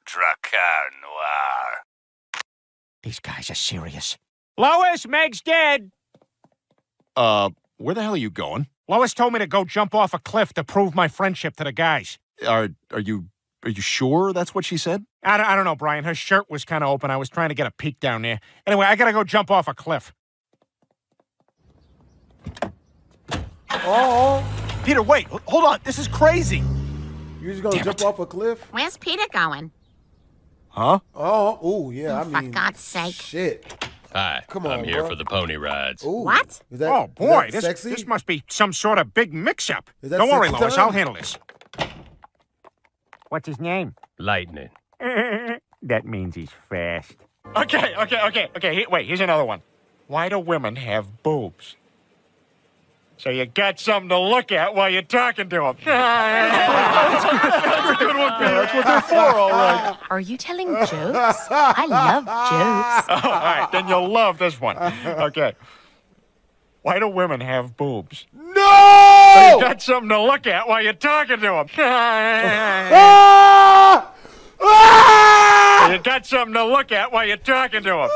Speaker 161: Drakkar Noir.
Speaker 5: These guys are serious. Lois, Meg's dead.
Speaker 2: Uh, where the hell are you going?
Speaker 5: Lois told me to go jump off a cliff to prove my friendship to the guys.
Speaker 2: Are are you are you sure that's what she said?
Speaker 5: I don't, I don't know, Brian. Her shirt was kind of open. I was trying to get a peek down there. Anyway, I gotta go jump off a cliff.
Speaker 3: Oh,
Speaker 10: Peter, wait. Hold on. This is crazy.
Speaker 3: You're just gonna jump off a cliff?
Speaker 13: Where's Peter going?
Speaker 2: Huh?
Speaker 3: Oh, oh yeah. Oh, I
Speaker 13: Oh, for God's sake.
Speaker 3: shit.
Speaker 14: Hi,
Speaker 3: Come on,
Speaker 14: I'm
Speaker 3: on,
Speaker 14: here
Speaker 3: bro.
Speaker 14: for the pony rides.
Speaker 3: Ooh.
Speaker 13: What?
Speaker 3: Is that,
Speaker 5: oh
Speaker 3: is
Speaker 5: boy,
Speaker 3: that
Speaker 5: this
Speaker 3: sexy?
Speaker 5: this must be some sort of big mix-up. Don't worry,
Speaker 3: sexy
Speaker 5: Lois.
Speaker 3: time?
Speaker 5: I'll handle this. What's his name?
Speaker 14: Lightning. <laughs>
Speaker 5: that means he's fast. Okay, okay, okay, okay. Here, wait, here's another one. Why do women have boobs? So you got something to look at while you're talking to them. <laughs> That's a good one, Peter. That's what they're for, all right.
Speaker 9: Are you telling jokes? I love jokes.
Speaker 5: Oh, <laughs> all right, then you'll love this one. Okay. Why do women have boobs? No! So
Speaker 3: No!
Speaker 5: you got something to look at while you're talking to them.
Speaker 3: Ah! <laughs> Ah!
Speaker 5: you got something to look at while you're talking to them.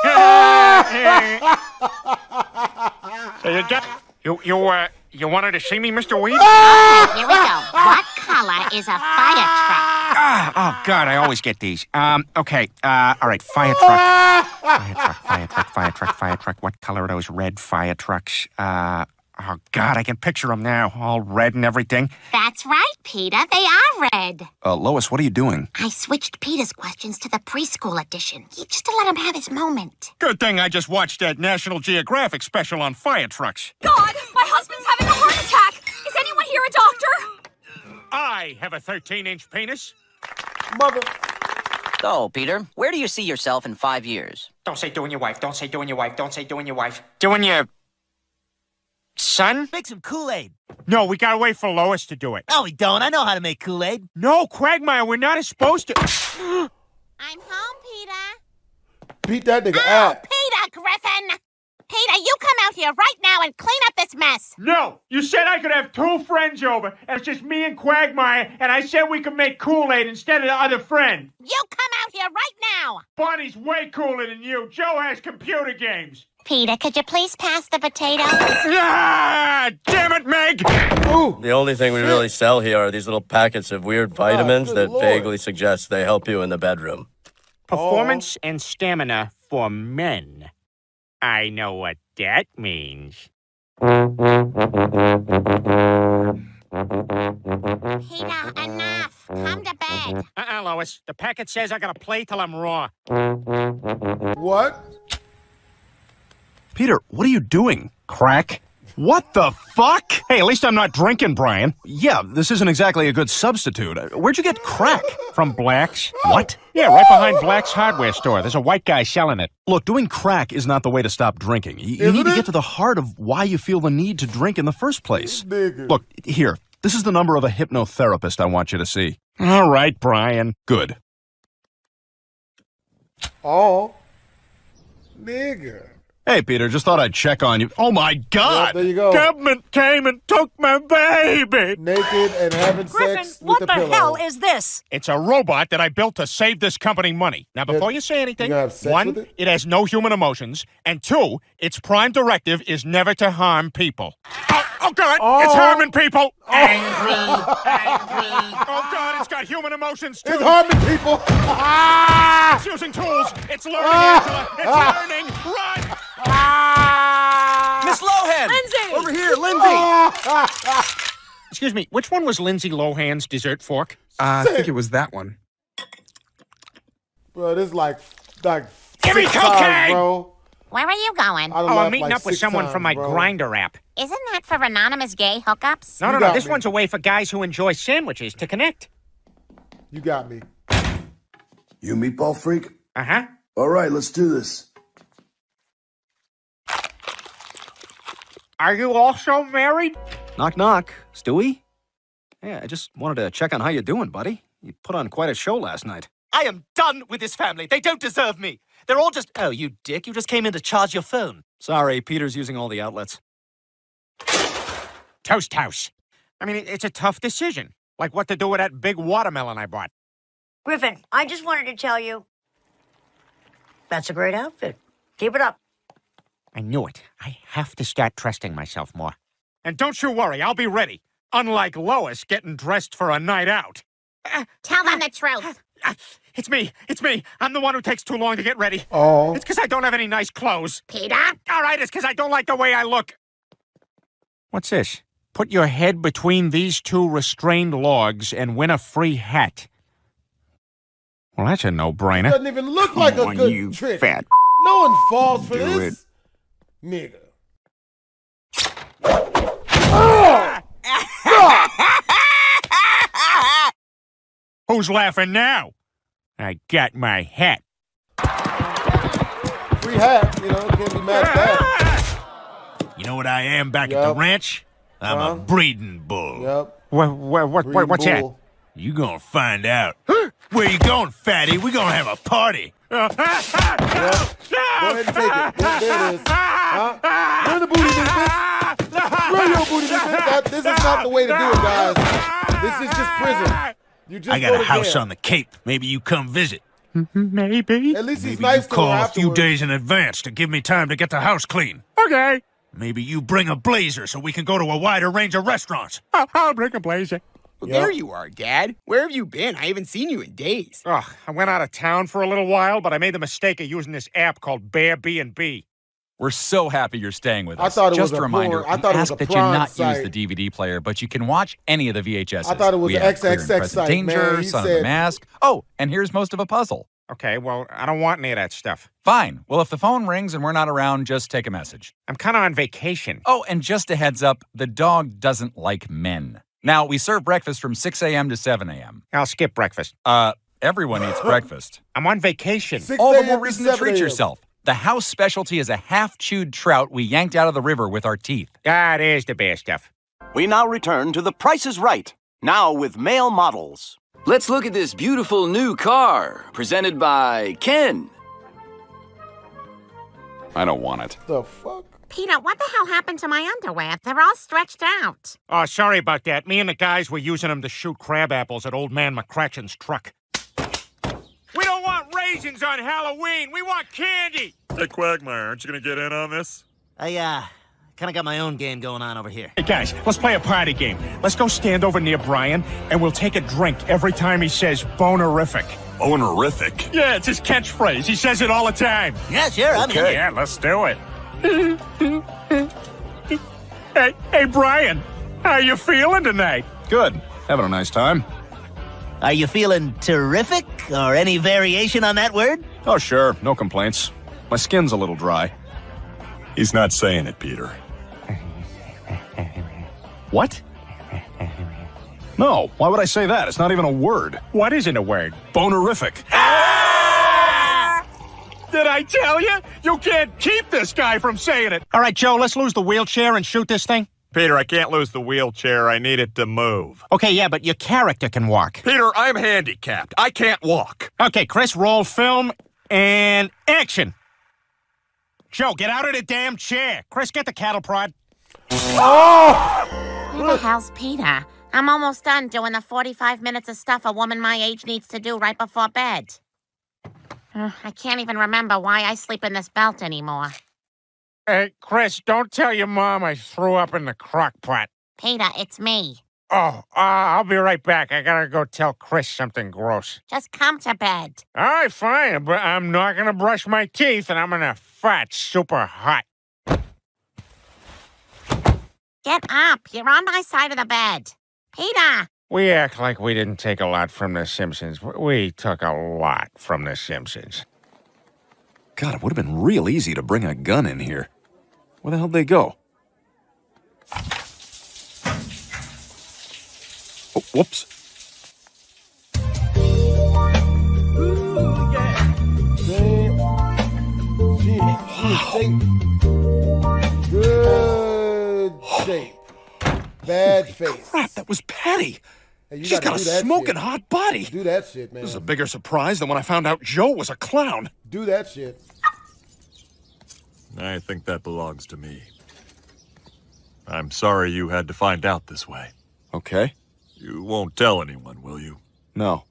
Speaker 5: so you got you you uh you wanted to see me, Mr. Weed?
Speaker 13: Here we go. What color is a fire truck?
Speaker 5: Ah, oh God, I always get these. Um, okay, uh, all right, fire truck, fire truck, fire truck, fire truck, fire truck. What color are those red fire trucks? Uh, oh God, I can picture them now, all red and everything.
Speaker 13: That's right, Peter. They are red.
Speaker 2: Uh, Lois, what are you doing?
Speaker 13: I switched Peter's questions to the preschool edition. Just to let him have his moment.
Speaker 5: Good thing I just watched that National Geographic special on fire trucks.
Speaker 57: God, my husband's having a heart attack. Is anyone here a doctor?
Speaker 5: I have a 13-inch penis.
Speaker 3: Mother.
Speaker 15: So, Peter, where do you see yourself in five years?
Speaker 5: Don't say doing your wife. Don't say doing your wife. Don't say doing your wife. Doing your son?
Speaker 10: Make some Kool-Aid.
Speaker 5: No, we gotta wait for Lois to do it.
Speaker 10: No, we don't. I know how to make Kool-Aid.
Speaker 5: No, Quagmire, we're not supposed to. <gasps>
Speaker 13: I'm home, Peter.
Speaker 3: Beat that nigga
Speaker 13: Oh,
Speaker 3: out.
Speaker 13: Peter Griffin! Peter, you come out here right now and clean up this mess.
Speaker 5: No, you said I could have two friends over, and it's just me and Quagmire, and I said we could make Kool-Aid instead of the other friend.
Speaker 13: You come out here right now.
Speaker 5: Bonnie's way cooler than you. Joe has computer games.
Speaker 13: Peter, could you please pass the potatoes?
Speaker 5: Ah, damn it, Meg!
Speaker 14: The only thing we really sell here are these little packets of weird vitamins
Speaker 3: good
Speaker 14: that
Speaker 3: lord.
Speaker 14: vaguely suggest they help you in the bedroom.
Speaker 5: Performance and stamina for men. I know what that means.
Speaker 13: Peter, enough. Come to bed.
Speaker 5: Uh-uh, Lois. The packet says I gotta play till I'm raw.
Speaker 3: What?
Speaker 2: Peter, what are you doing?
Speaker 5: Crack?
Speaker 2: What the fuck?
Speaker 5: Hey, at least I'm not drinking, Brian.
Speaker 2: Yeah, this isn't exactly a good substitute. Uh, Where'd you get crack?
Speaker 5: From Black's.
Speaker 2: What?
Speaker 5: Yeah, right behind Black's hardware store. There's a white guy selling it.
Speaker 2: Look, doing crack is not the way to stop drinking. You, you
Speaker 3: Isn't
Speaker 2: need to get to the heart of why you feel the need to drink in the first place.
Speaker 3: Nigga.
Speaker 2: Look, here. This is the number of a hypnotherapist I want you to see.
Speaker 5: All right, Brian.
Speaker 2: Good.
Speaker 3: Oh. Nigga.
Speaker 2: Hey, Peter, just thought I'd check on you. Oh my
Speaker 3: Yep,
Speaker 2: God!
Speaker 3: there you go.
Speaker 5: Government came and took my baby.
Speaker 3: Naked and having
Speaker 162: Griffin,
Speaker 3: sex
Speaker 162: what
Speaker 3: with
Speaker 162: the
Speaker 3: a pillow.
Speaker 162: hell is this?
Speaker 5: It's a robot that I built to save this company money. Now, before you say anything,
Speaker 3: you have sex
Speaker 5: one,
Speaker 3: with it?
Speaker 5: it has no human emotions, and two, its prime directive is never to harm people. Oh, oh God, it's
Speaker 3: Oh.
Speaker 5: harming people. Angry, angry. <laughs> Oh God, it's got human emotions too.
Speaker 3: It's harming people. Ah.
Speaker 5: It's using tools. It's learning, Angela. It's learning. Run. Ah.
Speaker 163: Miss Lohan!
Speaker 162: Lindsay!
Speaker 163: Over here, Lindsay!
Speaker 5: Excuse me, which one was Lindsay Lohan's dessert fork?
Speaker 46: Uh, I think it was that one.
Speaker 3: Bro, this is like like
Speaker 5: Give me
Speaker 3: six times,
Speaker 5: cocaine!
Speaker 3: bro.
Speaker 13: Where are you going?
Speaker 5: Oh, I'm meeting
Speaker 3: like
Speaker 5: up with someone
Speaker 3: times,
Speaker 5: from my
Speaker 3: bro.
Speaker 5: grinder app.
Speaker 13: Isn't that for anonymous gay hookups?
Speaker 5: No, no, no. This
Speaker 3: me.
Speaker 5: one's a way for guys who enjoy sandwiches to connect.
Speaker 3: You got me.
Speaker 164: You meatball freak?
Speaker 5: Uh huh.
Speaker 164: All right, let's do this.
Speaker 5: Are you also married?
Speaker 2: Knock, knock. Stewie? Yeah, I just wanted to check on how you're doing, buddy. You put on quite a show last night.
Speaker 10: I am done with this family. They don't deserve me. They're all just. Oh, you dick. You just came in to charge your phone.
Speaker 2: Sorry, Peter's using all the outlets.
Speaker 5: Toast house. I mean, it's a tough decision. Like what to do with that big watermelon I bought.
Speaker 165: Griffin, I just wanted to tell you that's a great outfit. Keep it up.
Speaker 5: I knew it. I have to start trusting myself more. And don't you worry, I'll be ready. Unlike Lois getting dressed for a night out.
Speaker 13: Tell them ah, the truth. Ah, ah.
Speaker 5: It's me. It's me. I'm the one who takes too long to get ready.
Speaker 3: Oh.
Speaker 5: It's because I don't have any nice clothes.
Speaker 13: Peter?
Speaker 5: All right, it's because I don't like the way I look. What's this? Put your head between these two restrained logs and win a free hat. Well, that's a no-brainer.
Speaker 3: Doesn't even look like a
Speaker 5: on,
Speaker 3: good
Speaker 5: you
Speaker 3: trick.
Speaker 5: fat
Speaker 3: No one falls for
Speaker 5: Do
Speaker 3: this. Nigga. Oh! <laughs>
Speaker 5: Who's laughing now? I got my hat.
Speaker 3: Free hat, you know, can't be mad at that.
Speaker 166: You know what I am back at the ranch? I'm
Speaker 3: Huh?
Speaker 166: a breeding bull.
Speaker 3: Yep.
Speaker 5: What, what, what,
Speaker 3: Breeding
Speaker 5: what's that?
Speaker 3: bull.
Speaker 166: You gonna find out. <gasps> Where you going, fatty? We gonna have a party. <laughs>
Speaker 3: Yep. Go ahead and take it. There, there it is. Huh? Run the booty, this bitch. Run your booty, this bitch. That, this is not the way to do it, guys. This is just prison. You just
Speaker 166: I got a house
Speaker 3: jail.
Speaker 166: on the Cape. Maybe you come visit.
Speaker 5: Mm-hmm, maybe.
Speaker 3: At least he's
Speaker 166: Maybe
Speaker 3: nice
Speaker 166: you
Speaker 3: to
Speaker 166: call
Speaker 3: her
Speaker 166: a few days in advance to give me time to get the house clean.
Speaker 5: Okay.
Speaker 166: Maybe you bring a blazer so we can go to a wider range of restaurants.
Speaker 5: I'll, I'll bring a blazer.
Speaker 15: Well, there you are, Dad. Where have you been? I haven't seen you in days.
Speaker 5: Oh, I went out of town for a little while, but I made the mistake of using this app called Bear B and B.
Speaker 75: We're so happy you're staying with us.
Speaker 3: I
Speaker 75: us.
Speaker 3: thought it
Speaker 75: Just
Speaker 3: was
Speaker 75: a
Speaker 3: a
Speaker 75: reminder,
Speaker 3: porn- I
Speaker 75: we
Speaker 3: thought it was
Speaker 75: ask
Speaker 3: a
Speaker 75: that you
Speaker 3: prawn
Speaker 75: not
Speaker 3: site.
Speaker 75: use the DVD player, but you can watch any of the VHSs.
Speaker 3: I thought it was
Speaker 75: we
Speaker 3: an
Speaker 75: have Clear
Speaker 3: XXX site,
Speaker 75: Danger,
Speaker 3: man. He
Speaker 75: Son of the Mask. Oh, and here's most of a puzzle.
Speaker 5: Okay, well, I don't want any of that stuff.
Speaker 75: Fine. Well, if the phone rings and we're not around, just take a message.
Speaker 5: I'm kind of on vacation.
Speaker 75: Oh, and just a heads up, the dog doesn't like men. Now, we serve breakfast from 6 a.m. to 7 a.m.
Speaker 5: I'll skip breakfast.
Speaker 75: Uh, everyone eats <gasps> breakfast.
Speaker 5: I'm on vacation.
Speaker 3: 6
Speaker 75: All the more reason to
Speaker 3: 7
Speaker 75: treat yourself. The house specialty is a half chewed trout we yanked out of the river with our teeth.
Speaker 5: That is the best stuff.
Speaker 167: We now return to The Price is Right, now with male models.
Speaker 168: Let's look at this beautiful new car presented by Ken.
Speaker 75: I don't want it.
Speaker 3: The fuck?
Speaker 13: Peter, what the hell happened to my underwear? They're all stretched out.
Speaker 5: Oh, sorry about that. Me and the guys were using them to shoot crab apples at old man McCratchen's truck. We raisins on Halloween. We want candy.
Speaker 14: Hey, Quagmire, aren't you gonna get in on this?
Speaker 10: I, uh, kind of got my own game going on over here.
Speaker 5: Hey, guys, let's play a party game. Let's go stand over near Brian, and we'll take a drink every time he says bonerific.
Speaker 14: Bonerific.
Speaker 5: Yeah, it's his catchphrase. He says it all the time.
Speaker 10: Yeah, sure, I'm in.
Speaker 5: Yeah, let's do it. <laughs> hey, hey, Brian, how you feeling tonight?
Speaker 75: Good. Having a nice time.
Speaker 10: Are you feeling terrific or any variation on that word?
Speaker 75: Oh, sure. No complaints. My skin's a little dry.
Speaker 14: He's not saying it, Peter.
Speaker 75: What? No, why would I say that? It's not even a word.
Speaker 5: What isn't a word?
Speaker 75: Bonerific. Ah!
Speaker 5: Did I tell you? You can't keep this guy from saying it. All right, Joe, let's lose the wheelchair and shoot this thing.
Speaker 14: Peter, I can't lose the wheelchair. I need it to move.
Speaker 5: Okay, yeah, but your character can walk.
Speaker 14: Peter, I'm handicapped. I can't walk.
Speaker 5: Okay, Chris, roll film and action. Joe, get out of the damn chair. Chris, get the cattle prod. Oh!
Speaker 13: Who the hell's Peter? I'm almost done doing the 45 minutes of stuff a woman my age needs to do right before bed. Uh, I can't even remember why I sleep in this belt anymore.
Speaker 5: Hey, Chris, don't tell your mom I threw up in the crock pot.
Speaker 13: Peter, it's me.
Speaker 5: Oh, uh, I'll be right back. I gotta go tell Chris something gross.
Speaker 13: Just come to bed.
Speaker 5: All right, fine, but I'm not gonna brush my teeth and I'm gonna fart super hot.
Speaker 13: Get up. You're on my side of the bed. Peter!
Speaker 5: We act like we didn't take a lot from The Simpsons. We took a lot from The Simpsons.
Speaker 169: God, it would have been real easy to bring a gun in here. Where the hell'd they go? Oh, whoops.
Speaker 3: Good shape. Bad face.
Speaker 169: Crap, that was Patty.
Speaker 3: Hey,
Speaker 169: She's
Speaker 3: gotta
Speaker 169: a smoking
Speaker 3: shit.
Speaker 169: hot body.
Speaker 3: Do that shit, man.
Speaker 169: This is a bigger surprise than when I found out Joe was a clown.
Speaker 3: Do that shit.
Speaker 14: I think that belongs to me. I'm sorry you had to find out this way.
Speaker 169: Okay.
Speaker 14: You won't tell anyone, will you?
Speaker 169: No.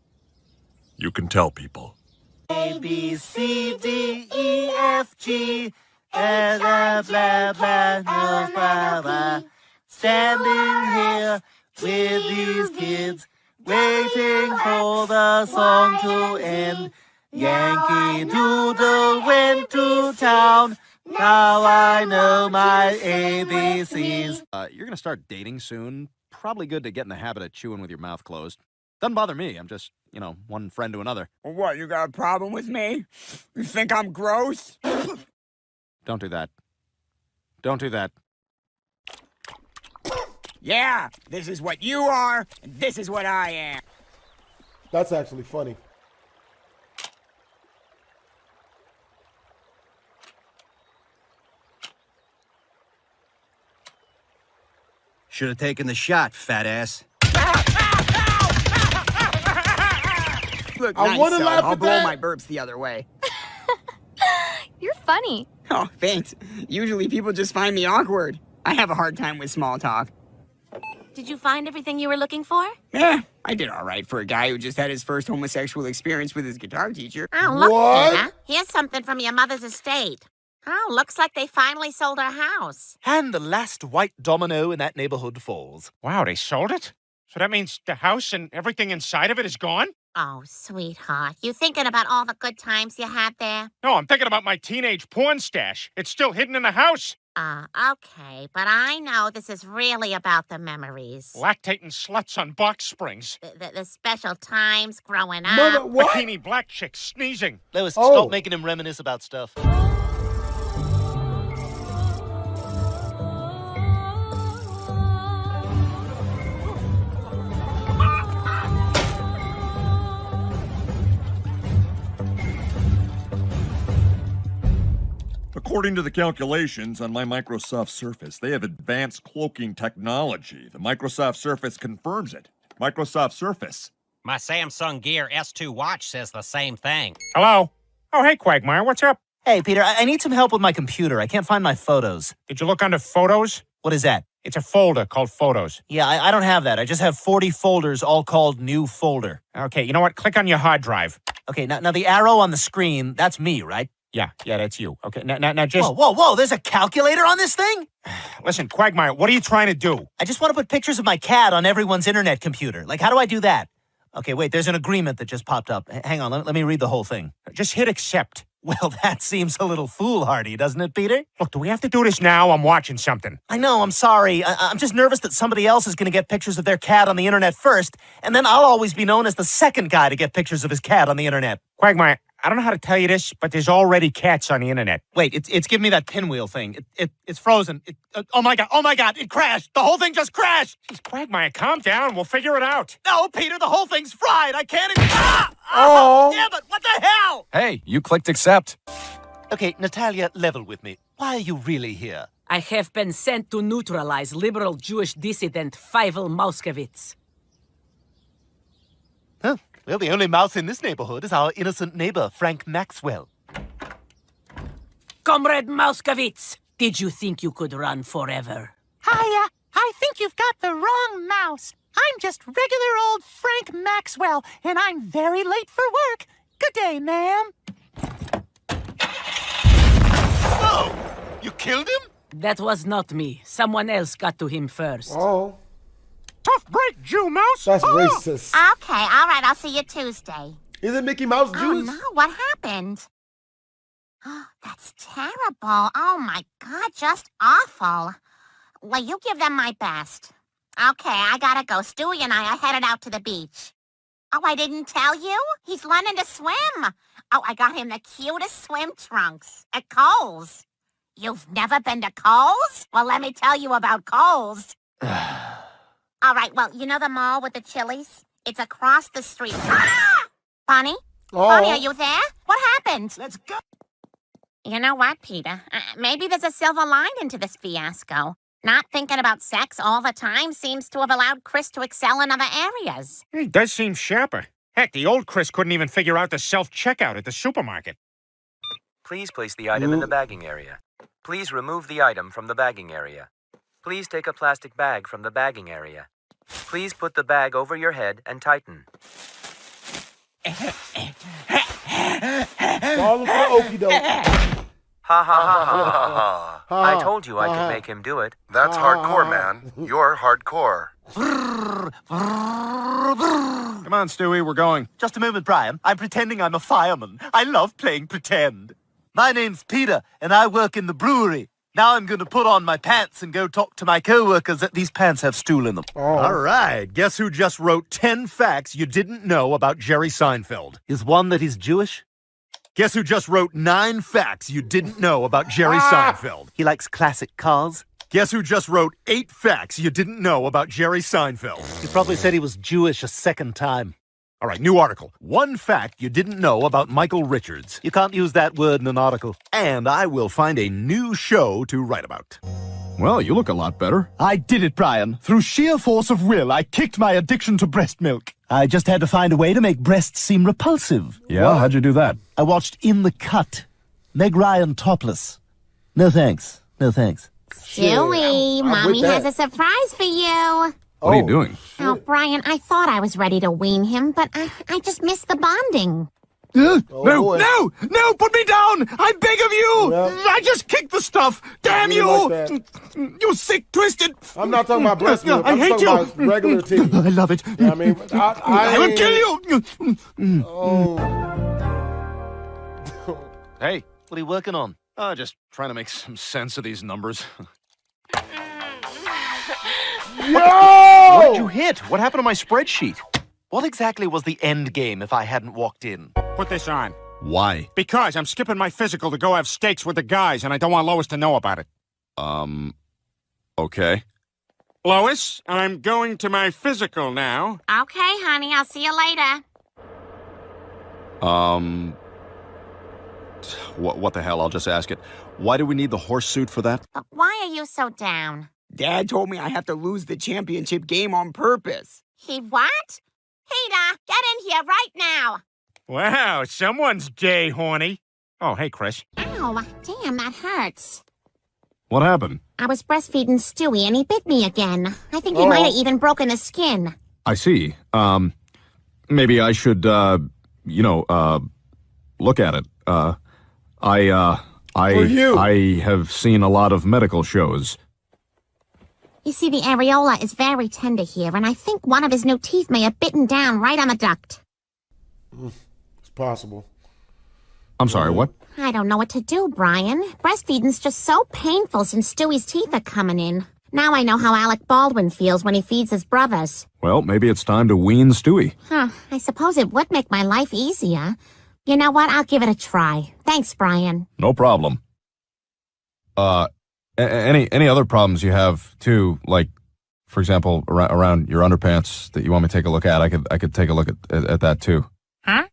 Speaker 14: You can tell people.
Speaker 170: A B C D E F G and blah blah blah blah blah blah. Standing here with these kids, waiting for the song to end. Yankee Doodle went to town. Now I know my ABCs.
Speaker 2: Uh, you're gonna start dating soon. Probably good to get in the habit of chewing with your mouth closed. Doesn't bother me. I'm just, you know, one friend to another.
Speaker 15: What, you got a problem with me? You think I'm gross?
Speaker 2: Don't do that. Don't do that.
Speaker 15: Yeah, this is what you are, and this is what I am.
Speaker 3: That's actually funny.
Speaker 171: Should have taken the shot, fat ass. <laughs>
Speaker 15: Look
Speaker 3: I
Speaker 15: nice,
Speaker 3: wanna
Speaker 15: son.
Speaker 3: laugh
Speaker 15: I'll blow
Speaker 3: that.
Speaker 15: my burps the other way. <laughs>
Speaker 4: You're funny.
Speaker 15: Oh, thanks. Usually people just find me awkward. I have a hard time with small talk.
Speaker 13: Did you find everything you were looking for?
Speaker 15: Yeah, I did all right for a guy who just had his first homosexual experience with his guitar teacher.
Speaker 13: Oh, look,
Speaker 3: What?
Speaker 13: Peter. Here's something from your mother's estate. Oh, looks like they finally sold our house.
Speaker 170: And the last white domino in that neighborhood falls.
Speaker 5: Wow, they sold it? So that means the house and everything inside of it is gone?
Speaker 13: Oh, sweetheart. You thinking about all the good times you had there?
Speaker 5: No, I'm thinking about my teenage porn stash. It's still hidden in the house.
Speaker 13: Uh, okay, but I know this is really about the memories.
Speaker 5: Lactating sluts on box springs.
Speaker 13: The, the, the special times growing up.
Speaker 3: Mother, what?
Speaker 5: Bikini black chicks sneezing.
Speaker 170: Lois,
Speaker 3: Oh.
Speaker 170: stop making him reminisce about stuff.
Speaker 14: According to the calculations on my Microsoft Surface, they have advanced cloaking technology. The Microsoft Surface confirms it. Microsoft Surface.
Speaker 172: My Samsung Gear S2 watch says the same thing.
Speaker 5: Hello? Oh, hey, Quagmire, what's up?
Speaker 10: Hey, Peter, I I need some help with my computer. I can't find my photos.
Speaker 5: Did you look under photos?
Speaker 10: What is that?
Speaker 5: It's a folder called Photos.
Speaker 10: Yeah, I, I don't have that. I just have 40 folders all called New Folder.
Speaker 5: Okay, you know what? Click on your hard drive.
Speaker 10: Okay, now, now the arrow on the screen, that's me, right?
Speaker 5: Yeah, yeah, that's you. Okay, now, now, now just
Speaker 10: Whoa, whoa, whoa, there's a calculator on this thing? <sighs>
Speaker 5: listen, Quagmire, what are you trying to do?
Speaker 10: I just want to put pictures of my cat on everyone's internet computer. Like, how do I do that? Okay, wait, there's an agreement that just popped up. H- hang on, let, let me read the whole thing.
Speaker 5: Just hit accept.
Speaker 10: Well, <laughs> that seems a little foolhardy, doesn't it, Peter?
Speaker 5: Look, do we have to do this now? I'm watching something.
Speaker 10: I know, I'm sorry. I, I'm just nervous that somebody else is going to get pictures of their cat on the internet first, and then I'll always be known as the second guy to get pictures of his cat on the internet.
Speaker 5: Quagmire, I don't know how to tell you this, but there's already cats on the internet.
Speaker 10: Wait, it's it's giving me that pinwheel thing. It, it it's frozen. It, uh, oh my god! Oh my god! It crashed. The whole thing just crashed.
Speaker 5: Jeez, Quagmire, calm down. We'll figure it out.
Speaker 10: No, Peter, the whole thing's fried. I can't. Even... Ah!
Speaker 3: Oh.
Speaker 10: Damn it! What the hell?
Speaker 75: Hey, you clicked accept.
Speaker 170: Okay, Natalia, level with me. Why are you really here?
Speaker 127: I have been sent to neutralize liberal Jewish dissident Feivel Mauskowitz.
Speaker 170: Huh? Well, the only mouse in this neighborhood is our innocent neighbor, Frank Maxwell.
Speaker 127: Comrade Mauskowitz, did you think you could run forever?
Speaker 173: Hiya! I think you've got the wrong mouse. I'm just regular old Frank Maxwell, and I'm very late for work. Good day, ma'am.
Speaker 170: Oh! You killed him?
Speaker 127: That was not me. Someone else got to him first.
Speaker 3: Oh,
Speaker 5: Tough break, Jew Mouse.
Speaker 3: that's
Speaker 5: Oh.
Speaker 3: racist.
Speaker 13: Okay, all right, I'll see you Tuesday.
Speaker 3: Is it Mickey Mouse
Speaker 13: Oh no, what happened? Oh, <gasps> that's terrible. Oh my god, just awful. Well, you give them my best. Okay, I gotta go. Stewie and I are headed out to the beach. Oh, I didn't tell you? He's learning to swim. Oh, I got him the cutest swim trunks at Kohl's. You've never been to Kohl's? Well, let me tell you about Kohl's. <sighs> <sighs> <sighs> All right, well, you know the mall with the Chili's? It's across the street. Ah! <gasps> Bonnie?
Speaker 3: Oh.
Speaker 13: Bonnie, are you there? What happened? Let's go. You know what, Peter? Uh, maybe there's a silver lining to this fiasco. Not thinking about sex all the time seems to have allowed Chris to excel in other areas.
Speaker 5: He does seem sharper. Heck, the old Chris couldn't even figure out the self checkout at the supermarket.
Speaker 20: Please place the item in the bagging area. Please remove the item from the bagging area. Please take a plastic bag from the bagging area. Please put the bag over your head and tighten.
Speaker 3: Fall for okey doke.
Speaker 20: Ha ha ha ha ha. <laughs> I
Speaker 3: ha.
Speaker 20: told you I
Speaker 3: Ha,
Speaker 20: could
Speaker 3: ha.
Speaker 20: make him do it.
Speaker 46: That's hardcore, man. You're hardcore.
Speaker 174: Come on, Stewie, we're going.
Speaker 10: Just a moment, Brian. I'm pretending I'm a fireman. I love playing pretend. My name's Peter, and I work in the brewery. Now I'm going to put on my pants and go talk to my coworkers that these pants have stool in them. Oh.
Speaker 2: All right. Guess who just wrote 10 facts you didn't know about Jerry Seinfeld?
Speaker 10: Is one that he's Jewish?
Speaker 2: Guess who just wrote 9 facts you didn't know about Jerry ah. Seinfeld?
Speaker 10: He likes classic cars.
Speaker 2: Guess who just wrote 8 facts you didn't know about Jerry Seinfeld?
Speaker 10: He probably said he was Jewish a second time.
Speaker 2: All right, new article. One fact you didn't know about Michael Richards.
Speaker 10: You can't use that word in an article.
Speaker 2: And I will find a new show to write about. Well, you look a lot better.
Speaker 175: I did it, Brian. Through sheer force of will, I kicked my addiction to breast milk. I just had to find a way to make breasts seem repulsive.
Speaker 2: Yeah, how'd you do that?
Speaker 175: I watched In the Cut. Meg Ryan topless. No thanks. No thanks.
Speaker 13: Stewie,
Speaker 175: I'm- I'm
Speaker 13: Mommy has a surprise for you.
Speaker 2: What are you doing?
Speaker 13: Oh, Brian, I thought I was ready to wean him, but I, I just missed the bonding.
Speaker 175: no,
Speaker 3: boy.
Speaker 175: no, no, put me down! I beg of you! I just kicked the stuff! Damn
Speaker 3: You
Speaker 175: you!
Speaker 3: like
Speaker 175: you sick, twisted!
Speaker 3: I'm not talking about breast milk.
Speaker 175: I
Speaker 3: I'm
Speaker 175: hate
Speaker 3: talking
Speaker 175: you!
Speaker 3: about regular <laughs> teeth.
Speaker 175: I love it.
Speaker 3: I mean, I, I,
Speaker 175: I will kill you!
Speaker 3: Oh.
Speaker 2: Hey,
Speaker 10: What are you working on?
Speaker 2: uh, just trying to make some sense of these numbers. <laughs>
Speaker 3: Yo!
Speaker 10: What did you hit? What happened to my spreadsheet? What exactly was the end game if I hadn't walked in?
Speaker 5: Put this on.
Speaker 2: Why?
Speaker 5: Because I'm skipping my physical to go have steaks with the guys, and I don't want Lois to know about it.
Speaker 2: Um, okay.
Speaker 5: Lois, I'm going to my physical now.
Speaker 13: Okay, honey, I'll see you later.
Speaker 2: Um, what, what the hell? I'll just ask it. Why do we need the horse suit for that?
Speaker 13: But why are you so down?
Speaker 15: Dad told me I have to lose the championship game on purpose.
Speaker 13: He what? Peter, get in here right now.
Speaker 5: Wow, someone's gay horny. Oh, hey, Chris.
Speaker 13: Ow, damn, that hurts.
Speaker 2: What happened?
Speaker 13: I was breastfeeding Stewie and he bit me again. I think he
Speaker 2: Oh.
Speaker 13: might have even broken his skin.
Speaker 2: I see. Um, maybe I should, uh, you know, uh, look at it. Uh, I, uh, I,
Speaker 3: For you.
Speaker 2: I have seen a lot of medical shows.
Speaker 13: You see, the areola is very tender here, and I think one of his new teeth may have bitten down right on the duct.
Speaker 3: It's possible.
Speaker 2: I'm sorry, what?
Speaker 13: I don't know what to do, Brian. Breastfeeding's just so painful since Stewie's teeth are coming in. Now I know how Alec Baldwin feels when he feeds his brothers.
Speaker 2: Well, maybe it's time to wean Stewie.
Speaker 13: Huh, I suppose it would make my life easier. You know what? I'll give it a try. Thanks, Brian.
Speaker 2: No problem. Uh, a- a- any any other problems you have too? Like, for example, around, around your underpants that you want me to take a look at? I could I could take a look at at, at that too.
Speaker 13: Huh?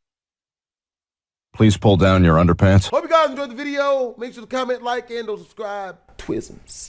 Speaker 2: Please pull down your underpants.
Speaker 3: Hope you guys enjoyed the video. Make sure to comment, like, and or subscribe. Twisms.